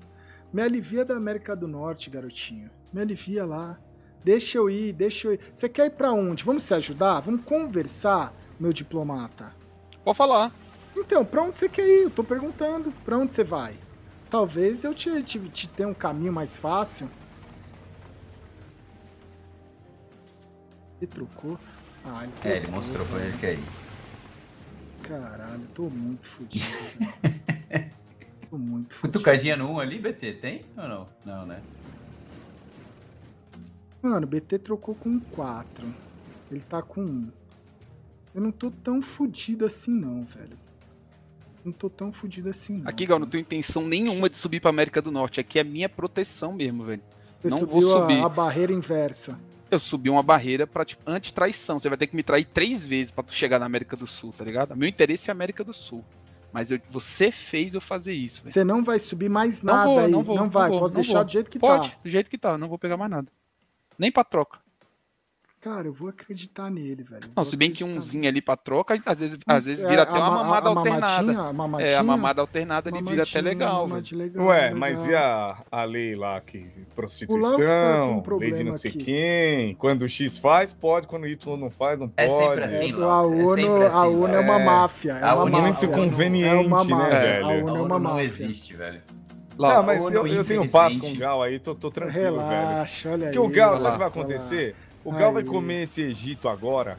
Me alivia da América do Norte, garotinho. Me alivia lá. Deixa eu ir, deixa eu ir. Você quer ir pra onde? Vamos se ajudar? Vamos conversar, meu diplomata? Pode falar. Então, pra onde você quer ir? Eu tô perguntando. Pra onde você vai? Talvez eu te, te, te tenha um caminho mais fácil. Ele trocou? Ah, ele trocou. É, ele mostrou pra ele que é aí. Caralho, tô muito fudido. muito fudido. Cutucadinha no 1 ali, BT, tem ou não? Não, né? Mano, o BT trocou com 4. Ele tá com 1. Eu não tô tão fudido assim, não, velho. Não tô tão fudido assim, não. Aqui, Gal, não tenho intenção nenhuma de subir pra América do Norte. Aqui é minha proteção mesmo, velho. Você não vou subiu a- subir. A, barreira inversa. Eu subi uma barreira pra, tipo, anti-traição. Você vai ter que me trair três vezes pra tu chegar na América do Sul, tá ligado? Meu interesse é a América do Sul. Mas eu- você fez eu fazer isso, velho. Você não vai subir mais Não nada vou, aí. não vou, não vai, vou, posso não deixar vou. do jeito que Pode, tá. do jeito que tá. Não vou pegar mais nada. Nem pra troca. Cara, eu vou acreditar nele, velho. Não, se bem que umzinho ali pra troca, às vezes, às vezes É, vira a até uma ma- a- mamada a alternada. a mamadinha, É, a mamada alternada ali vira até legal, velho. legal, Ué, legal. mas e a, a lei lá que com prostituição, um lei de não sei aqui. quem, quando o X faz, pode, quando o Y não faz, não É pode. sempre assim. É, a é ONU, sempre assim, a ONU é uma é. máfia. É A uma ONU é máfia. muito conveniente, é uma né, máfia. velho? A A ONU é uma não máfia. existe, velho. Lá, Não, mas eu, eu tenho paz com o Gal aí, tô, tô tranquilo, velho. Relaxa, olha aí. Porque o Gal, sabe o que vai acontecer? O Gal vai Aí. comer esse Egito agora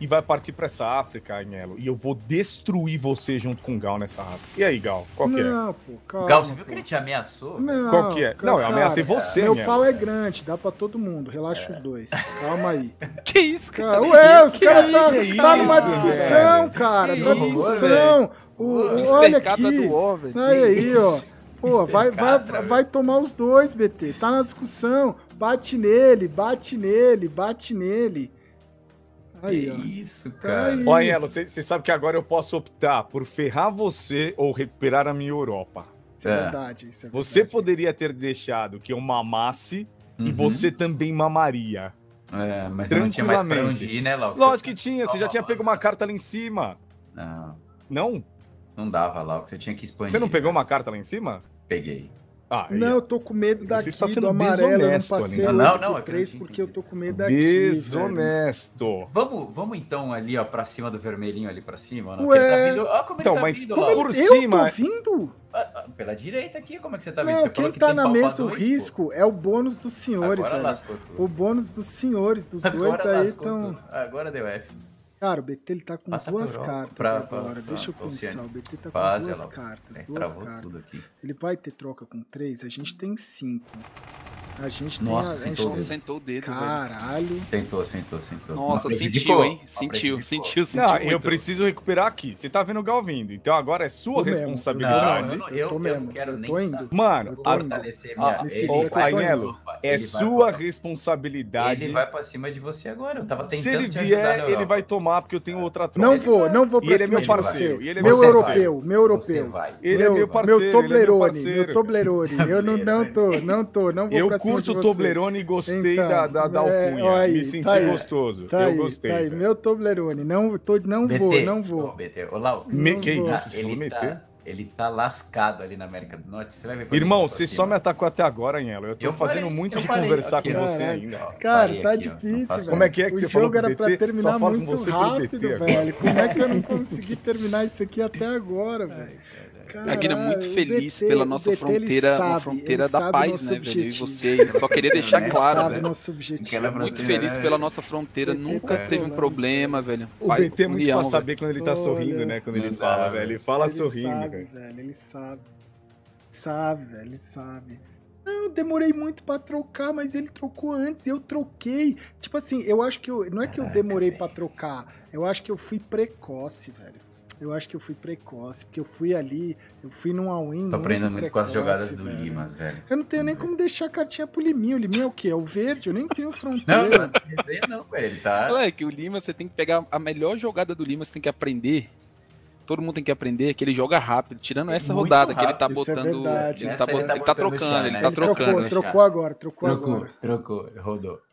e vai partir pra essa África, Anhelo. E eu vou destruir você junto com o Gal nessa África. E aí, Gal, qual que é? Não, pô, calma. Gal, você viu pô. que ele te ameaçou? Não, Qual que é? cara, Não, eu ameacei você, Meu Anhelo. pau é grande, dá pra todo mundo. Relaxa os dois. Calma aí. Que isso, cara? Cara, ué, os caras tá, isso, tá numa discussão, velho? cara. Que tá isso, discussão. O- olha aqui. velho. Olha aí, ó. Pô, vai, vai, vai tomar os dois, BT. Tá na discussão. Bate nele, bate nele, bate nele. Aí, que ó. isso, Tá cara. aí. Ó, Anhelo, você você sabe que agora eu posso optar por ferrar você ou recuperar a minha Europa. Isso é É. verdade, isso é Você verdade. poderia ter deixado que eu mamasse e Uhum. você também mamaria. É, mas não tinha mais pra Tranquilamente. onde ir, né, Lau? Lógico que tinha, você já tinha pego uma carta lá em cima. Não, Não? não dava, Lau, que você tinha que expandir. Você não pegou uma carta lá em cima? Peguei. Ah, aí, Não, eu tô com medo Você daqui está sendo do amarelo. Eu não desonesto, passei o Não, 8 não, por é que eu 3 não porque eu tô com medo daqui. velho. Desonesto. Vamos, vamos então ali, ó, pra cima do vermelhinho ali pra cima, não? Ué. Tá vindo. Ó, como Então, tá mas vindo, como Lau. por Eu cima. tô vindo? Ah, ah, Pela direita aqui, como é que você tá vendo? Não, Você quem que tá tem na mesa o dois, pô. risco é o bônus dos senhores, Agora velho. lascou tudo. O bônus dos senhores, dos dois Agora aí lascou estão. Agora deu F. Cara, o BT ele tá com Passa duas cartas pra- agora. pra- Deixa eu pra pensar. O BT tá com duas ela. cartas. Duas cartas. Ele vai ter troca com três? A gente tem cinco. A gente Nossa, tem. A, a gente sentou. Sentou o dedo, velho. Caralho. Sentou, sentou, sentou. Nossa, sentiu, hein? Sentiu, sentiu, sentiu. Não, eu preciso recuperar aqui. Você tá vendo o Gal vindo. Então agora é sua Tô mesmo, Não, responsabilidade. eu, não- Eu eu, tô eu não quero eu nem tô indo. Mano, Eu tô a- indo. Ah, eu tô Ainelo, indo. é sua responsabilidade. Ele vai pra cima de você agora. Eu tava tentando Se ele te ajudar na vier, ele vai tomar, porque eu tenho outra troca. Não vou, não vou E pra ele é cima meu de parceiro, é meu europeu, meu europeu. Ele é meu parceiro, ele é meu Toblerone, meu Toblerone. Eu não, tô, não tô, não vou Eu pra cima curto de o. Toblerone e gostei Então, da, da, da é, alcunha. ó aí, Me senti tá aí. gostoso. Tá eu aí, gostei. tá aí, meu Toblerone. Não, tô, não BT, vou, não vou. BT, ô, Lau, Me- não que vou. isso? Ele, meter? tá, ele tá lascado ali na América do Norte. Você vai ver Irmão, ele você só me atacou até agora, Anhelo. Eu tô Eu fazendo falei, muito de falei, conversar aqui, com ó. você ainda. Cara, parei tá aqui, difícil, velho. Como é que é que o você falou jogo o era pra BT? terminar muito rápido, BT velho. Como é que eu não consegui terminar isso aqui até agora, velho? A Guina Caralho, muito feliz BT pela nossa BT, fronteira, uma sabe, fronteira da sabe paz, nosso né, velho? E objetivo. você, e só queria deixar Ele claro, sabe velho. nosso objetivo. Aquela Muito feliz né? pela nossa fronteira, BT nunca tá teve um problema, velho. O Pai, BT é muito fácil velho. saber quando ele tá Olha, sorrindo, né? Quando ele fala, velho. Ele fala ele sorrindo, sabe, cara. velho, ele sabe. Sabe, velho, ele sabe. Não, eu demorei muito pra trocar, mas ele trocou antes e eu troquei. Tipo assim, eu acho que eu. Não é que eu demorei pra trocar, eu acho que eu fui precoce, velho. Eu acho que eu fui precoce, porque eu fui ali, eu fui num all-in. Tô aprendendo muito com as precoce, jogadas do velho. Limas, velho. Eu não tenho nem como deixar a cartinha pro Liminho. O Liminho é o quê? É o verde? Eu nem tenho fronteira. não, não, velho. Ele tá. Moleque, o Lima, você tem que pegar a melhor jogada do Lima, você tem que aprender. Todo mundo tem que aprender que ele joga rápido, tirando É essa muito rodada que ele tá rápido. Isso é botando. verdade. ele, Essa tá, ele tá ele tá trocando, chá, ele né? tá ele trocando. trocou, né? trocou agora, trocou, Trocou, agora. trocou, rodou.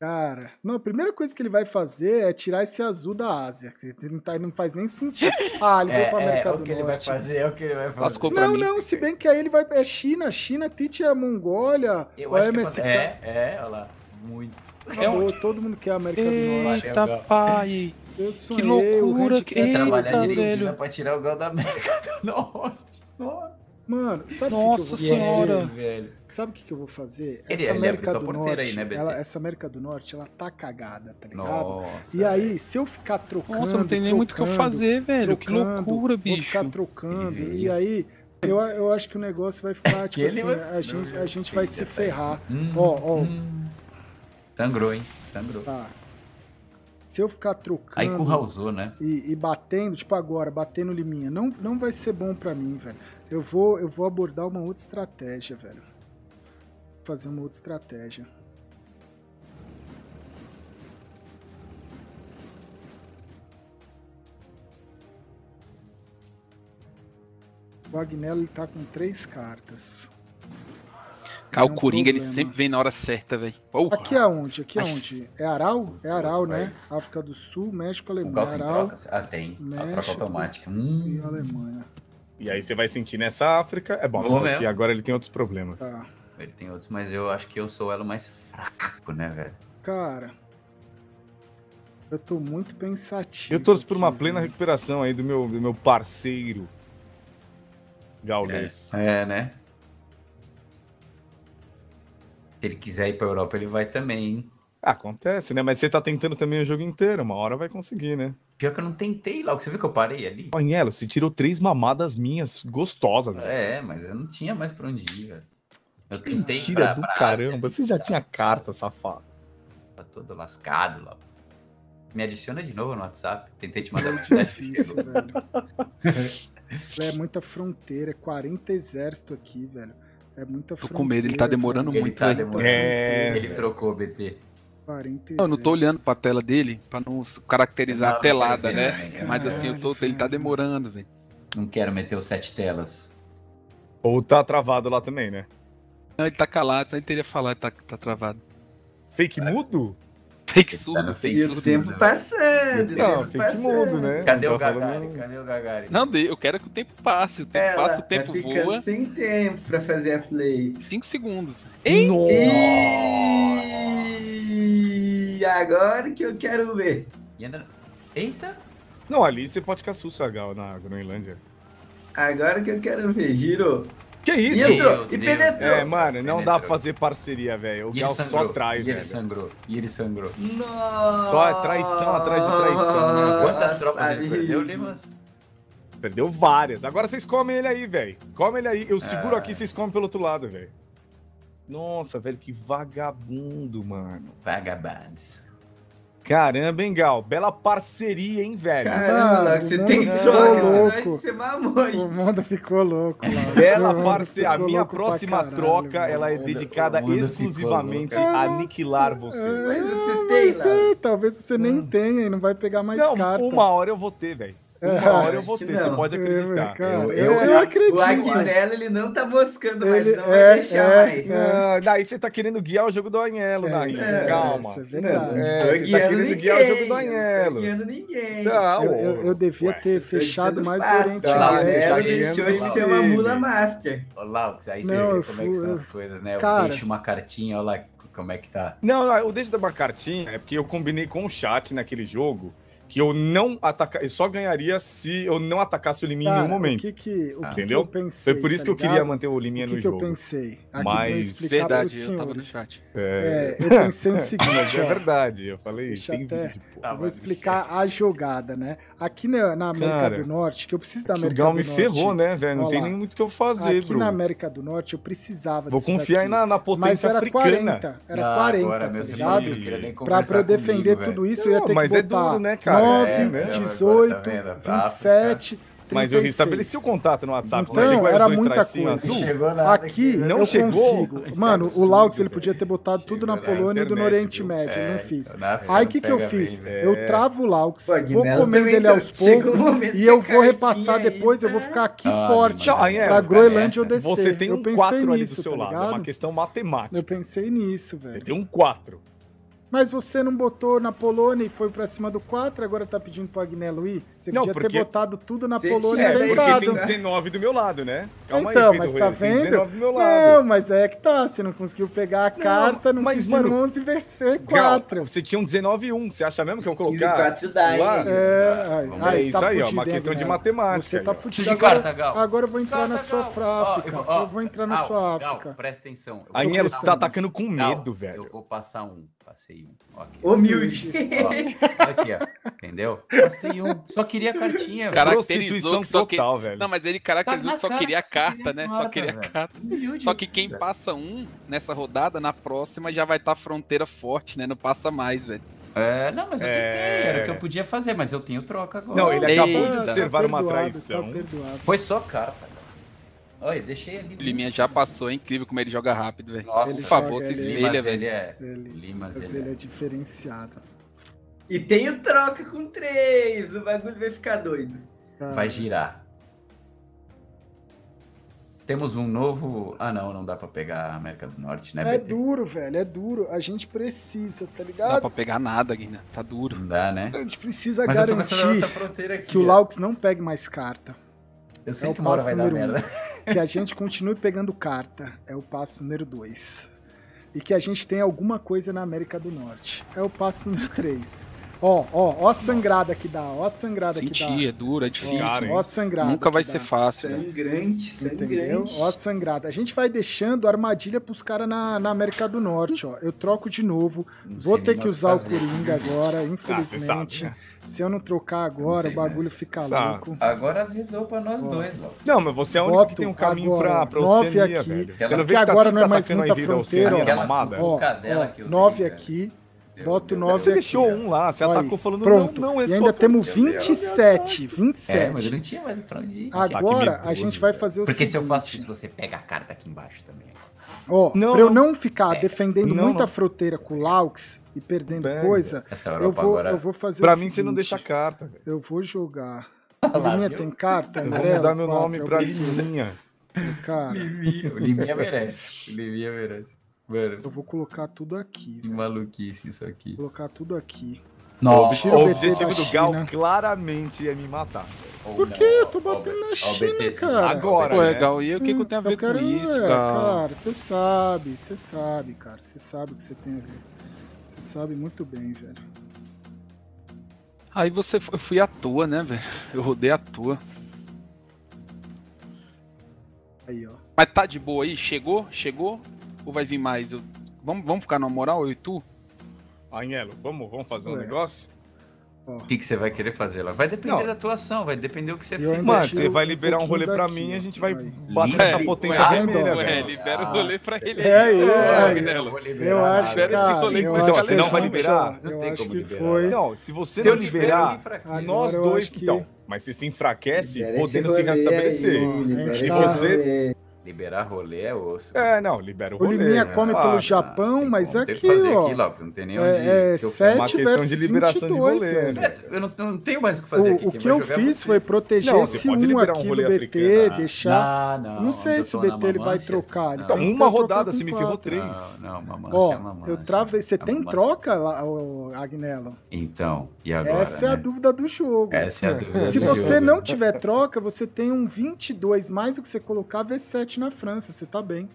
Cara, não, a primeira coisa que ele vai fazer é tirar esse azul da Ásia. que Não, tá, não faz nem sentido. Ah, ele É, foi pra é, América é do o que ele vai Norte. fazer, é o que ele vai fazer. Lascou pra Não, mim. não, se bem que aí ele vai. É China, China, Tite é Mongólia, Eu que MSK. é, é, olha lá, muito. É um- Todo mundo quer a América do Norte. Eita, pai. Eu sonhei, loucura, o handicap- que- Você trabalhar direitinho dá pra tirar o gol da América do Norte. Nossa, Mano, sabe o Nossa que, que eu vou Senhora. fazer? velho. Sabe o que, que eu vou fazer? Ele- essa ele América abriu do Norte, aí, né, ela, essa América do Norte, ela tá cagada, tá ligado? Nossa. E aí, se eu ficar trocando. Nossa, não tem nem muito o que eu fazer, velho. Que trocando, loucura, Vou bicho. ficar trocando. E aí, eu, eu acho que o negócio vai ficar, tipo assim, vai- a gente, a gente vai se ferrar. Hum, Ó, ó. hum. Sangrou, hein? Sangrou. Tá. Se eu ficar trocando Aí currausou, né? e, e batendo, tipo agora, batendo liminha, não, não vai ser bom pra mim, velho. Eu vou, eu vou abordar uma outra estratégia, velho. Fazer uma outra estratégia. O Agnello ele tá com três cartas. Cara, É um o Coringa, ele problema. sempre vem na hora certa, velho. Aqui aonde? Aqui Mas- aonde? É Aral? É Aral, Vai. né? África do Sul, México, O Alemanha. Aral troca? Ah, tem. A troca México automática. e Hum. Alemanha. E aí você vai sentir nessa África. É bom, Vou mas aqui agora ele tem outros problemas. Tá. Ele tem outros, mas eu acho que eu sou o elo mais fraco, né, velho? Cara, eu tô muito pensativo. Eu torço por uma plena velho. recuperação aí do meu, do meu parceiro. Gaules. É, né? Se ele quiser ir pra Europa, ele vai também, hein? Acontece, né? Mas você tá tentando também o jogo inteiro. Uma hora vai conseguir, né? Pior que eu não tentei logo. Você viu que eu parei ali? Anhelo, você tirou três mamadas minhas gostosas. velho. É, mas eu não tinha mais pra onde ir, velho. Eu tentei ir Mentira pra, do pra caramba. Ásia, Você já tá? tinha carta, safado. Tá todo lascado lá. Me adiciona de novo no WhatsApp. Tentei te mandar É mensagem. difícil, velho. É muita fronteira, é 40 exército aqui, velho. É muita Tô com medo, ele tá demorando velho. Ele muito, tá demorando. É, Ele trocou o BT. 40 Não, eu não tô olhando pra tela dele pra não caracterizar Não, a não telada, quero ver né? Mas assim, eu tô, Caralho, ele tá demorando, velho. Não quero meter os sete telas. Ou tá travado lá também, né? Não, ele tá calado, senão ele teria falado, tá, tá travado. Fake mudo? Fake Ele tá surdo, no fake E o surdo. tempo passando. o Não, tempo fake passando. mudo, né? Cadê o tá Gagari? Cadê o Gagari? Não, eu quero que o tempo passe. O tempo Ela passa, o tempo tá voa. sem tempo pra fazer a play. 5 segundos. E agora que eu quero ver. Eita! Não, ali você pode ficar Gal na Groenlândia. Agora que eu quero ver. Girou. Que E isso? entrou. E penetrou. É, mano, não dá pra fazer parceria, velho. O E ele Gal só trai, e ele velho. sangrou. E ele sangrou. Nossa. Só é traição atrás de traição, né? Quantas tropas ele amigo. perdeu, Limas? Perdeu várias. Agora vocês comem ele aí, velho. Come ele aí. Eu seguro Ah. aqui, vocês comem pelo outro lado, velho. Nossa, velho, que vagabundo, mano. Vagabunds. Caramba, hein, Gal? Bela parceria, hein, velho? Caramba, Mano, você tem troca, louco. você mamou. O mundo ficou louco lá. Bela parceria. A minha próxima caralho, troca, mano. ela é dedicada exclusivamente a aniquilar você. É, Mas você não, tem, sei, talvez você nem Hum. tenha e não vai pegar mais Não, carta. uma hora eu vou ter, velho. Uma É, hora eu vou ter, você não. pode É, acreditar. cara, Eu- eu, eu- eu acredito. O Agnello, ele não tá moscando mais, Ele- não é, vai deixar é, mais. é. Ah, daí você tá querendo guiar o jogo do Anhelo, É, daí. é- Calma. isso é verdade. É, você tá querendo ninguém, guiar o jogo do Não Anhelo. tô guiando ninguém. Tá, Eu, eu, eu devia ué. ter fechado mais fácil. Oriente Tá, Tá, você guiando deixou ser uma mula master. Ô, Laux, aí você Não, vê como é que são as coisas, né? Eu deixo uma cartinha, olha lá como é que tá. Não, não, eu deixo de uma cartinha, é porque eu combinei com o chat naquele jogo que eu não atacar, eu só ganharia se eu não atacasse o Liminha em Cara, nenhum momento. O que que, o Ah. que que Entendeu? eu pensei? Foi por isso tá que eu queria ligado? manter o Liminha O que no que eu jogo. pensei? Aqui Mas- pra eu explicar Verdade, eu tava no chat. É, É, eu pensei o seguinte, mas é ó. verdade, eu falei, Deixa tem até- vídeo. Tá, Eu vou explicar a jogada, né? Aqui na, na América Cara, do Norte, que eu preciso da Que o América Gal do me Norte. ferrou, né, velho? Não Ó tem lá. nem muito o que eu fazer, Aqui bro. na América do Norte eu precisava Vou disso confiar aí daqui. na, na Mas potência era africana. 40, era Ah, 40, agora tá ligado? nem Pra, eu defender comigo, tudo isso, eu ia ter mas que é botar duro, né, cara? 9, É, né? 18, Agora tá vendo? 27, 36. Mas eu restabeleci o contato no WhatsApp. Então, não era muita coisa. azul? chegou nada Aqui Não eu chegou? consigo. É Mano, o Laux ele podia ter botado tudo na Polônia e do no Oriente viu? Médio, eu não É, fiz. Aí o que, que eu fiz? Eu travo o Laux, vou comendo ele aos poucos e eu vou repassar depois, eu vou ficar aqui Ah, forte é, pra é, Groenlândia eu é, descer. Você tem eu um pensei 4 ali do nisso, seu tá lado. É uma questão matemática. Eu pensei nisso, Você velho. tem um 4. Mas você não botou na Polônia e foi pra cima do 4, agora tá pedindo pro Agnello ir? Você Não, podia porque- ter botado tudo na Você Polônia tinha, e daí porque tentado. tem 19 do meu lado, né? Calma Então, aí, mas tá vendo? 19 do meu lado. Não, mas é que tá. Você não conseguiu pegar a carta, não mas, quis mano, no 11 versão Gal, 4. você tinha um 19 e 1. Você acha mesmo que eu vou 15 colocar? 4 dá, hein? lá? É, aí, aí É isso tá aí, ó. fudido, Uma hein, questão de Agnello? matemática. Você tá ó. fudido. De Agora, carta, Gal. agora eu vou entrar na sua. África. Ó, Eu vou entrar na sua África. presta atenção. Agnello, você tá atacando com medo, velho. Eu vou passar um, passei um. Aqui, Humilde. ó, aqui, ó. Entendeu? Passei um. Só queria a cartinha. Caracterizou que só que- total, velho. Não, mas ele Tá caracterizou que só cara queria a que só queria carta, né? Só queria a carta. Humilde, Só que quem velho. passa um nessa rodada, na próxima já vai estar fronteira forte, né? Não passa mais, velho. É, não, mas eu tentei, É. era o que eu podia fazer, mas eu tenho troca agora. Não, ele Eita. acabou de Tá observar uma traição. Tá perdoado. Foi só carta. Olha, deixei ali. O Liminha já passou, é incrível como ele joga rápido, velho. Nossa, Ele Por favor, se ele- espelha, Limas, velho. ele é. Ele, Limas, mas ele ele é. é diferenciado. E tem o troca com três. O bagulho vai ficar doido. Cara, Vai girar. Temos um novo. Ah, não, não dá pra pegar a América do Norte, né, É BT? duro, velho, é duro. A gente precisa, tá Não dá ligado? pra pegar nada, Guina. Tá duro. Não dá, né? A gente precisa Mas garantir nossa fronteira aqui. que o ó. Laux não pegue mais carta. Eu sei é o que uma hora passo número um. Que a gente continue pegando carta. É o passo número 2. E que a gente tenha alguma coisa na América do Norte. É o passo número 3. Ó, ó, ó a sangrada que dá, ó a sangrada que Senti, é duro, é dá. difícil. Cara? Ó, ó a sangrada. Nunca vai ser dá. fácil. Sangrante, Entendeu? sangrante. Ó a sangrada. A gente vai deixando armadilha pros caras na, na América do Norte, ó. Eu troco de novo. Não Vou ter que usar o fazer. Coringa agora, Ah, infelizmente. né? Se eu não trocar agora, sei, o bagulho mas fica sabe. louco. Agora azedou pra nós Ó. dois, Lau. Não, mas você é o único Boto que tem um caminho agora pra, pra nove Oceania, aqui, velho. que Você não vê que que tá agora tudo não é mais atacando muita fronteira, Oceania, ó. da mamada? Ó, ó, que nove aqui, boto deu, nove Você aqui, deixou um lá, você Ó aí, atacou falando Pronto. não, não, é e ainda temos Meu Deus, 27, É, mas eu 27. não tinha mais pra onde ir. Agora a gente vai fazer o Porque se eu faço seguinte. isso, você pega a carta aqui embaixo também. Ó, Não, pra eu não. não ficar É. defendendo Não, muita não. fronteira com o Laux e perdendo coisa, Essa eu vou, agora. eu vou fazer Pra mim você não seguinte, deixa carta. Eu vou jogar. lá, Liminha viu? tem carta? Eu vou mudar meu quatro, nome é o pra Liminha. Liminha. Cara, Liminha, Liminha merece. Liminha merece. Mano, eu vou colocar tudo aqui. que velho. maluquice isso aqui. Vou colocar tudo aqui. Nossa. O o objetivo do Gal claramente é me matar. Por que eu tô batendo na China, cara? Agora, Pô, né? é, Gal, e o que, que eu tenho a ver eu quero, com isso, é, Gal? Cara, você sabe, você sabe, cara. Você sabe o que você tem a ver. Você sabe muito bem, velho. Aí você foi, eu fui à toa, né, velho? Eu rodei à toa. Aí, ó. Mas tá de boa aí? Chegou? Chegou? Ou vai vir mais? Eu- Vamos, vamos ficar na moral, eu e tu? Anhelo, vamos, vamos fazer um Ué. negócio? O que, que você vai querer fazer lá? Vai depender Não. da tua ação, vai depender do que você fizer. Mano, você vai um liberar um rolê pouquinho pra mim e a gente vai bater essa potência ué. vermelha, Ué, velho. libera Ah. o rolê pra ele. É aí, Ô, é. Agnello. Eu Eu acho, rolê que legal. a Não vai liberar? Não Eu tem acho como que liberar. foi. Não, se você Se eu não liberar, nós dois, então. Mas se se enfraquece, podendo se rolê restabelecer. tá- você- rolê. Liberar rolê é osso. É, não, libera o O rolê. Liminha é come pelo fácil. Japão, Tem mas aqui, que fazer ó. aqui, Lopes, não tem nem onde É, é que eu- 7 uma questão versus de liberação de 22, rolê, velho. né? Eu não, não tenho mais o que fazer O, aqui. o que eu é fiz foi proteger Não, esse pode 1 liberar um aqui rolê do BT, africano. deixar. Não, não, Não sei onde se o BT ele vai trocar. Ele Não, Então, uma rodada você me ferrou três. Não, não, Ó, é eu travei. Você tem troca, lá, Agnello? Então, e agora? Essa é a né? dúvida do jogo. Essa é a dúvida. Se você não tiver troca, você tem um 22 mais o que você colocar V7 na França. Você tá bem.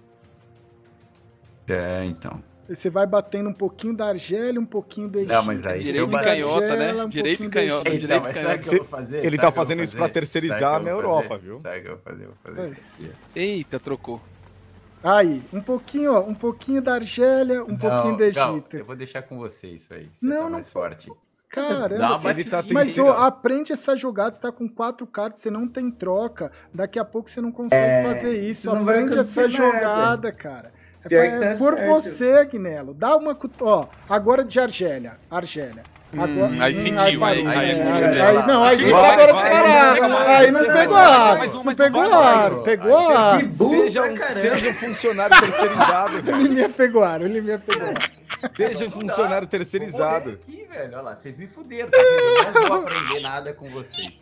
É, então. E Você vai batendo um pouquinho da Argélia, um pouquinho do Egito. Não, mas aí um Direito eu pouquinho da bater- canhota, né? Argélia, um Direito e pouquinho do canhota. Egito. Então, mas sabe o que eu vou fazer? Ele Sabe tá fazendo isso pra terceirizar na Europa, fazer? viu? Sabe que eu vou fazer? Eu vou fazer aqui. Eita, trocou. Aí, um pouquinho, ó, um pouquinho da Argélia, um Não, pouquinho do Egito. eu vou deixar com você isso aí. Você Não, tá não mais forte. Caramba, ele tá mas aprende essa jogada, você tá com quatro cartas, você não tem troca. Daqui a pouco você não consegue É, fazer isso. isso Aprende essa acontecer nada. jogada, cara. É, é que tá por certo. você, Agnello. Dá uma. Ó, agora de Argélia. Argélia. Agora, Hum, aí sentiu, parou. aí- aí É, sentiu, aí- aí- não, aí vai, agora Aí não pegou ar. Não pegou ar. Pegou ar. Seja um, funcionário terceirizado, velho. Liminha pegou ar. O Liminha pegou ar. Seja um funcionário terceirizado. aqui, velho. Olha lá, vocês me fuderam. Tá? Eu não vou aprender nada com vocês.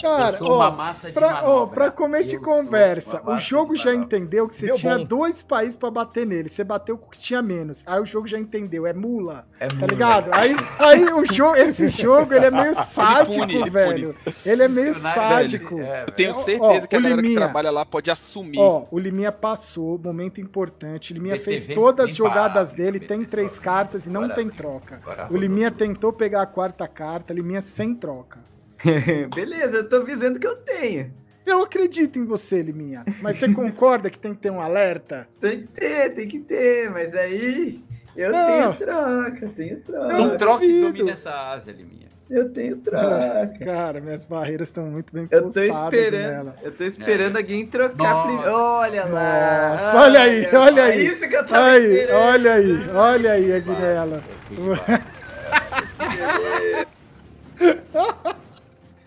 Cara, eu sou uma ó, massa de Pra, ó, manobra. pra comer de conversa, o jogo já entendeu que você Deu tinha bom. dois países pra bater nele. Você bateu com o que tinha menos. Aí o jogo já entendeu, é mula, É tá mula. ligado? Aí, aí o jogo, esse jogo, ele é meio sádico, pune, ele velho. Ele é meio sádico. é, Eu tenho Ó, certeza ó, que a o galera que Liminha. trabalha lá pode assumir. Ó, o Liminha passou, momento importante. O Liminha fez todas as jogadas dele, tem três cartas e não Agora tem troca. Agora O. Liminha tentou pegar a quarta carta, Liminha sem troca. Beleza, eu tô avisando que eu tenho. Eu acredito em você, Liminha. Mas você concorda que tem que ter um alerta? Tem que ter, tem que ter, mas aí Eu Não. tenho troca, eu tenho troca. Eu Então troca e domina essa Ásia, Liminha. Eu tenho troca. Cara, minhas barreiras estão muito bem Eu tô postadas esperando, nela. eu tô esperando É. alguém trocar Nossa. primeiro. Olha lá. Nossa, olha aí, olha aí. É isso que eu tava Aí, esperando. olha aí, olha aí, de baixo.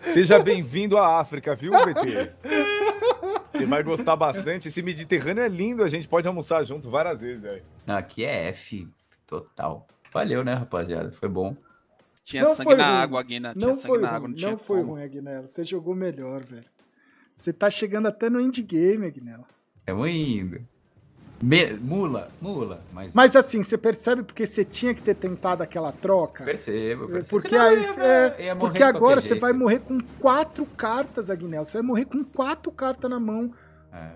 Seja bem-vindo à África, viu, BT? Você vai gostar bastante. Esse Mediterrâneo é lindo, a gente pode almoçar junto várias vezes. Não, aqui é F total. Valeu, né, rapaziada? Foi bom. Tinha Não sangue na ruim. água, Guina. Tinha Não sangue foi na ruim, água, não não, tinha foi como. ruim, Aguinela. Você jogou melhor, velho. Você tá chegando até no endgame, Aguinela. Tamo indo. Me- Mula, mula. Mas, Mas assim, você percebe porque você tinha que ter tentado aquela troca? percebo. percebo. Porque, Senão aí, ia- é, porque agora você jeito. vai morrer com quatro cartas, Aguinel. Você vai morrer com quatro cartas na mão. É.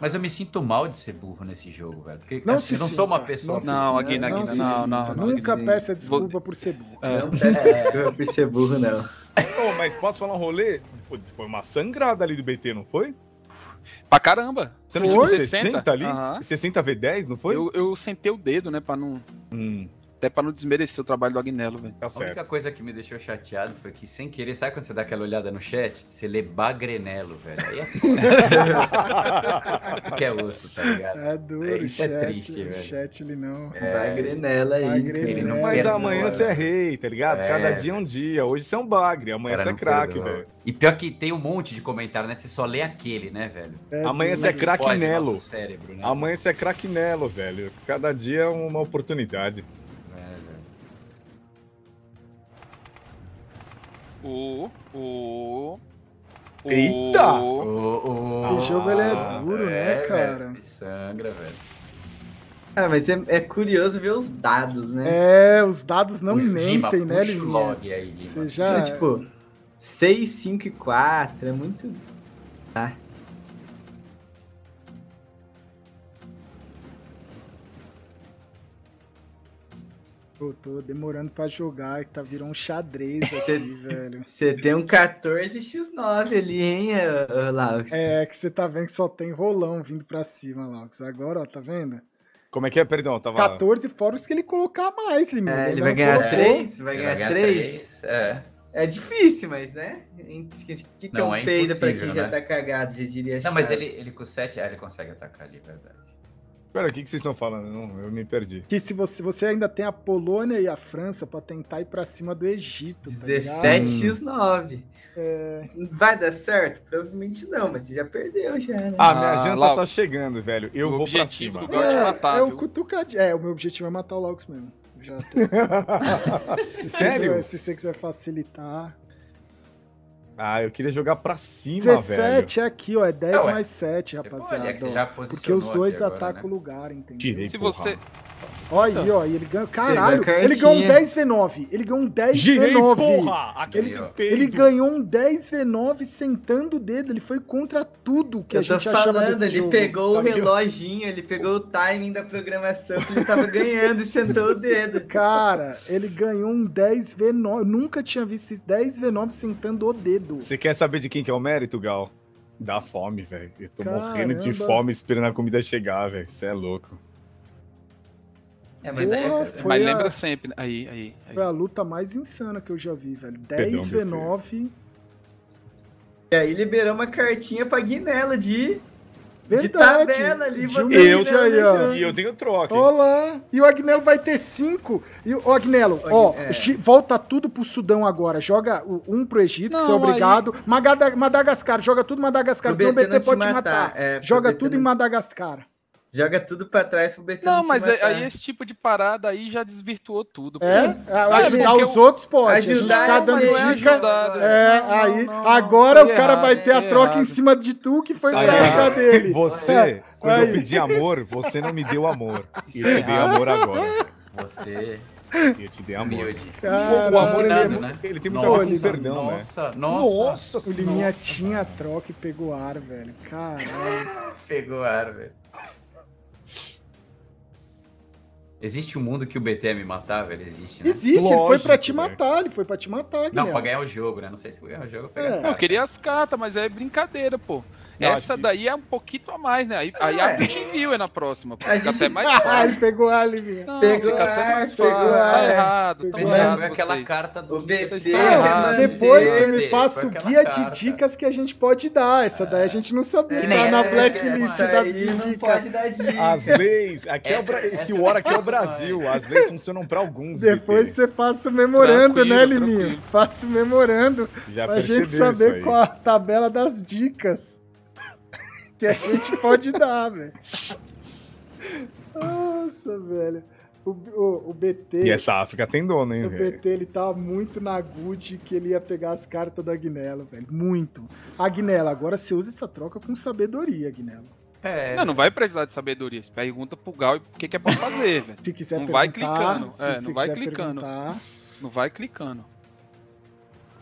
Mas eu me sinto mal de ser burro nesse jogo, velho. Porque Não assim, se eu não sinta, sou uma pessoa. não se Não, não não, não, não, Nunca peça desculpa por ser burro. É. Não peço desculpa por ser burro, não. Ô, mas posso falar um rolê? Foi, foi uma sangrada ali do BT, não foi? Pra caramba. Você não Foi? tinha 60 ali? Aham. 60 V10, não foi? Eu, eu sentei o dedo, né, pra não... Hum, Até pra não desmerecer o trabalho do Agnello, velho. tá A única coisa que me deixou chateado foi que, sem querer, sabe quando você dá aquela olhada no chat? Você lê bagrenelo, velho. Aí é foda. Que é osso, tá ligado? É duro, É, isso é chat, triste, o velho. chat ele não. Vai grenela aí. Bagrenela. Ele não Mas perdoa, amanhã você é rei, tá ligado? É. Cada dia é um dia. Hoje você é um bagre, amanhã você é craque, velho. E pior que tem um monte de comentário, né? Você só lê aquele, né, velho? É Amanhã você é craque Nelo. cérebro, né? Amanhã você é craque Nelo, velho. Cada dia é uma oportunidade. O... O... Eita! o- ô, Esse jogo, ele é ah, duro, né, velho, cara? me sangra, velho. Ah, mas é, é curioso ver os dados, né? É, os dados não Lima, mentem, né, Liminha? log aí, Lima. Você já. É, tipo, 6, 5 e 4. É muito. Tá. Pô, tô demorando pra jogar, que tá virando um xadrez aqui, velho. Você tem um 14x9 ali, hein, Laux? É, que você tá vendo que só tem rolão vindo pra cima, Laux. Agora, ó, tá vendo? Como é que é? Perdão, tava. 14 fora os que ele colocar a mais, Liminha. É, ele vai ganhar colocou. 3? Vai Ele ganhar 3? É. É difícil, mas, né? O que, que, é Não, um é peido pra impossível, quem já né? tá cagado, já diria Não, mas ele, Chaves. ele com 7, ah, ele consegue atacar ali, é verdade. Pera, o que, que vocês estão falando? Não, eu me perdi. Que se você, você ainda tem a Polônia e a França pra tentar ir pra cima do Egito, tá ligado? 17x9. É, Vai dar certo? Provavelmente não, mas você já perdeu já, né? Ah, minha Ah, janta Lau. tá chegando, velho. Eu O vou pra objetivo cima. do é te matar, é o cutucadinho. É, o meu objetivo é matar o Laux mesmo. Já tô. se você- Sério? se você quiser facilitar. Ah, eu queria jogar pra cima, velho. 17 é aqui, ó. É 10 É, ué. mais 7, Depois, rapaziada. é que você já Porque os dois agora, atacam o né? lugar, entendeu? Tirei, Se porra. você... Olha aí, ó. Ele ganhou. Caralho, a ele ganhou um cartinha. 10v9. Ele ganhou um 10v9. Girei, porra! Aquele Ele-. Ele ganhou um 10v9 sentando o dedo. Ele foi contra tudo que a Eu tô gente achava falando, desse ele jogo. pegou Sabe o reloginho, ele pegou o timing da programação que ele tava ganhando e sentou o dedo. Cara, ele ganhou um 10v9. Eu nunca tinha visto esse 10v9 sentando o dedo. Você quer saber de quem que é o mérito, Gal? Dá fome, velho. Eu tô morrendo de Caramba. fome esperando a comida chegar, velho. Você é louco. É, mas Porra, é, foi Mas a- lembra sempre. Aí, aí. aí. Foi a luta mais insana que eu já vi, velho. Perdão, 10v9. E aí liberou uma cartinha pra Guinela de, de Verdade. tabela ali. De botou humilde Guinela aí, ó. E eu tenho troca. Olá! E o Agnello vai ter cinco. E o Agnello, ó, é. volta tudo pro Sudão agora. Joga o- um pro Egito, que você é Não, obrigado. Magada- Madagascar, joga tudo Madagascar, Pro senão o BT BT não pode te matar. matar, é, joga BT tudo não- em Madagascar. Joga tudo pra trás pro BT Não, mas é- matar. aí esse tipo de parada aí já desvirtuou tudo. É? A- Mas ajudar porque os eu- outros pode. a gente Ajudar tá é dando é dica. ajudar desse- É, não, aí. não, não, agora o aí cara errado, vai ter a aí troca em errado. cima de tu que foi pra época dele. Você, É, quando aí. eu pedi amor, você não me deu amor. Isso Eu é te dei errado. amor agora. Você, Eu te dei amor. Cara, o amor, ele, é Ensinado, mu- né? ele tem muita Nossa, coisa perdão, né? nossa, nossa, Nossa O. Liminha Nossa, tinha troca e pegou ar, velho. Caralho. Pegou ar, velho. Existe um mundo que o BT ia me matar, velho? Existe, né? Existe, ele foi Lógico, pra te velho. matar, ele foi pra te matar, Não, Guilherme. pra ganhar o jogo, né? Não sei se ganhar o jogo, eu É. Não, eu queria as cartas, mas é brincadeira, pô. Eu Essa que- daí é um pouquinho a mais, né? Aí, aí a É. gente viu é na próxima. A Fica gente- até mais Ai, fácil. pegou a. Não, Pegou fica até mais pegou fácil. Tá ar. errado, tá Pegou errado. Aquela carta do. O BC. Depois você me passa o guia carta. de dicas que a gente pode dar. Essa daí a gente não sabia. Que tá nem na essa, blacklist das aí não dicas. pode dar dica. As leis, aqui é o esse hora aqui é o Brasil. As leis funcionam pra alguns. Depois você faça o memorando, né, Liminho? Faça o memorando Já pra gente saber aí. qual a tabela das dicas que a gente pode dar, velho. Nossa, velho. O, o, o BT. E essa África tem dono, hein, O? BT, ele tava muito na good que ele ia pegar as cartas da Agnello, velho. Muito. Agnello, agora você usa essa troca com sabedoria, Agnello. É, Não, não vai precisar de sabedoria. Você pergunta pro Gal o que, que é pra fazer, velho. Se quiser Não perguntar... vai clicando, se é, não vai clicando. perguntar- Não vai clicando.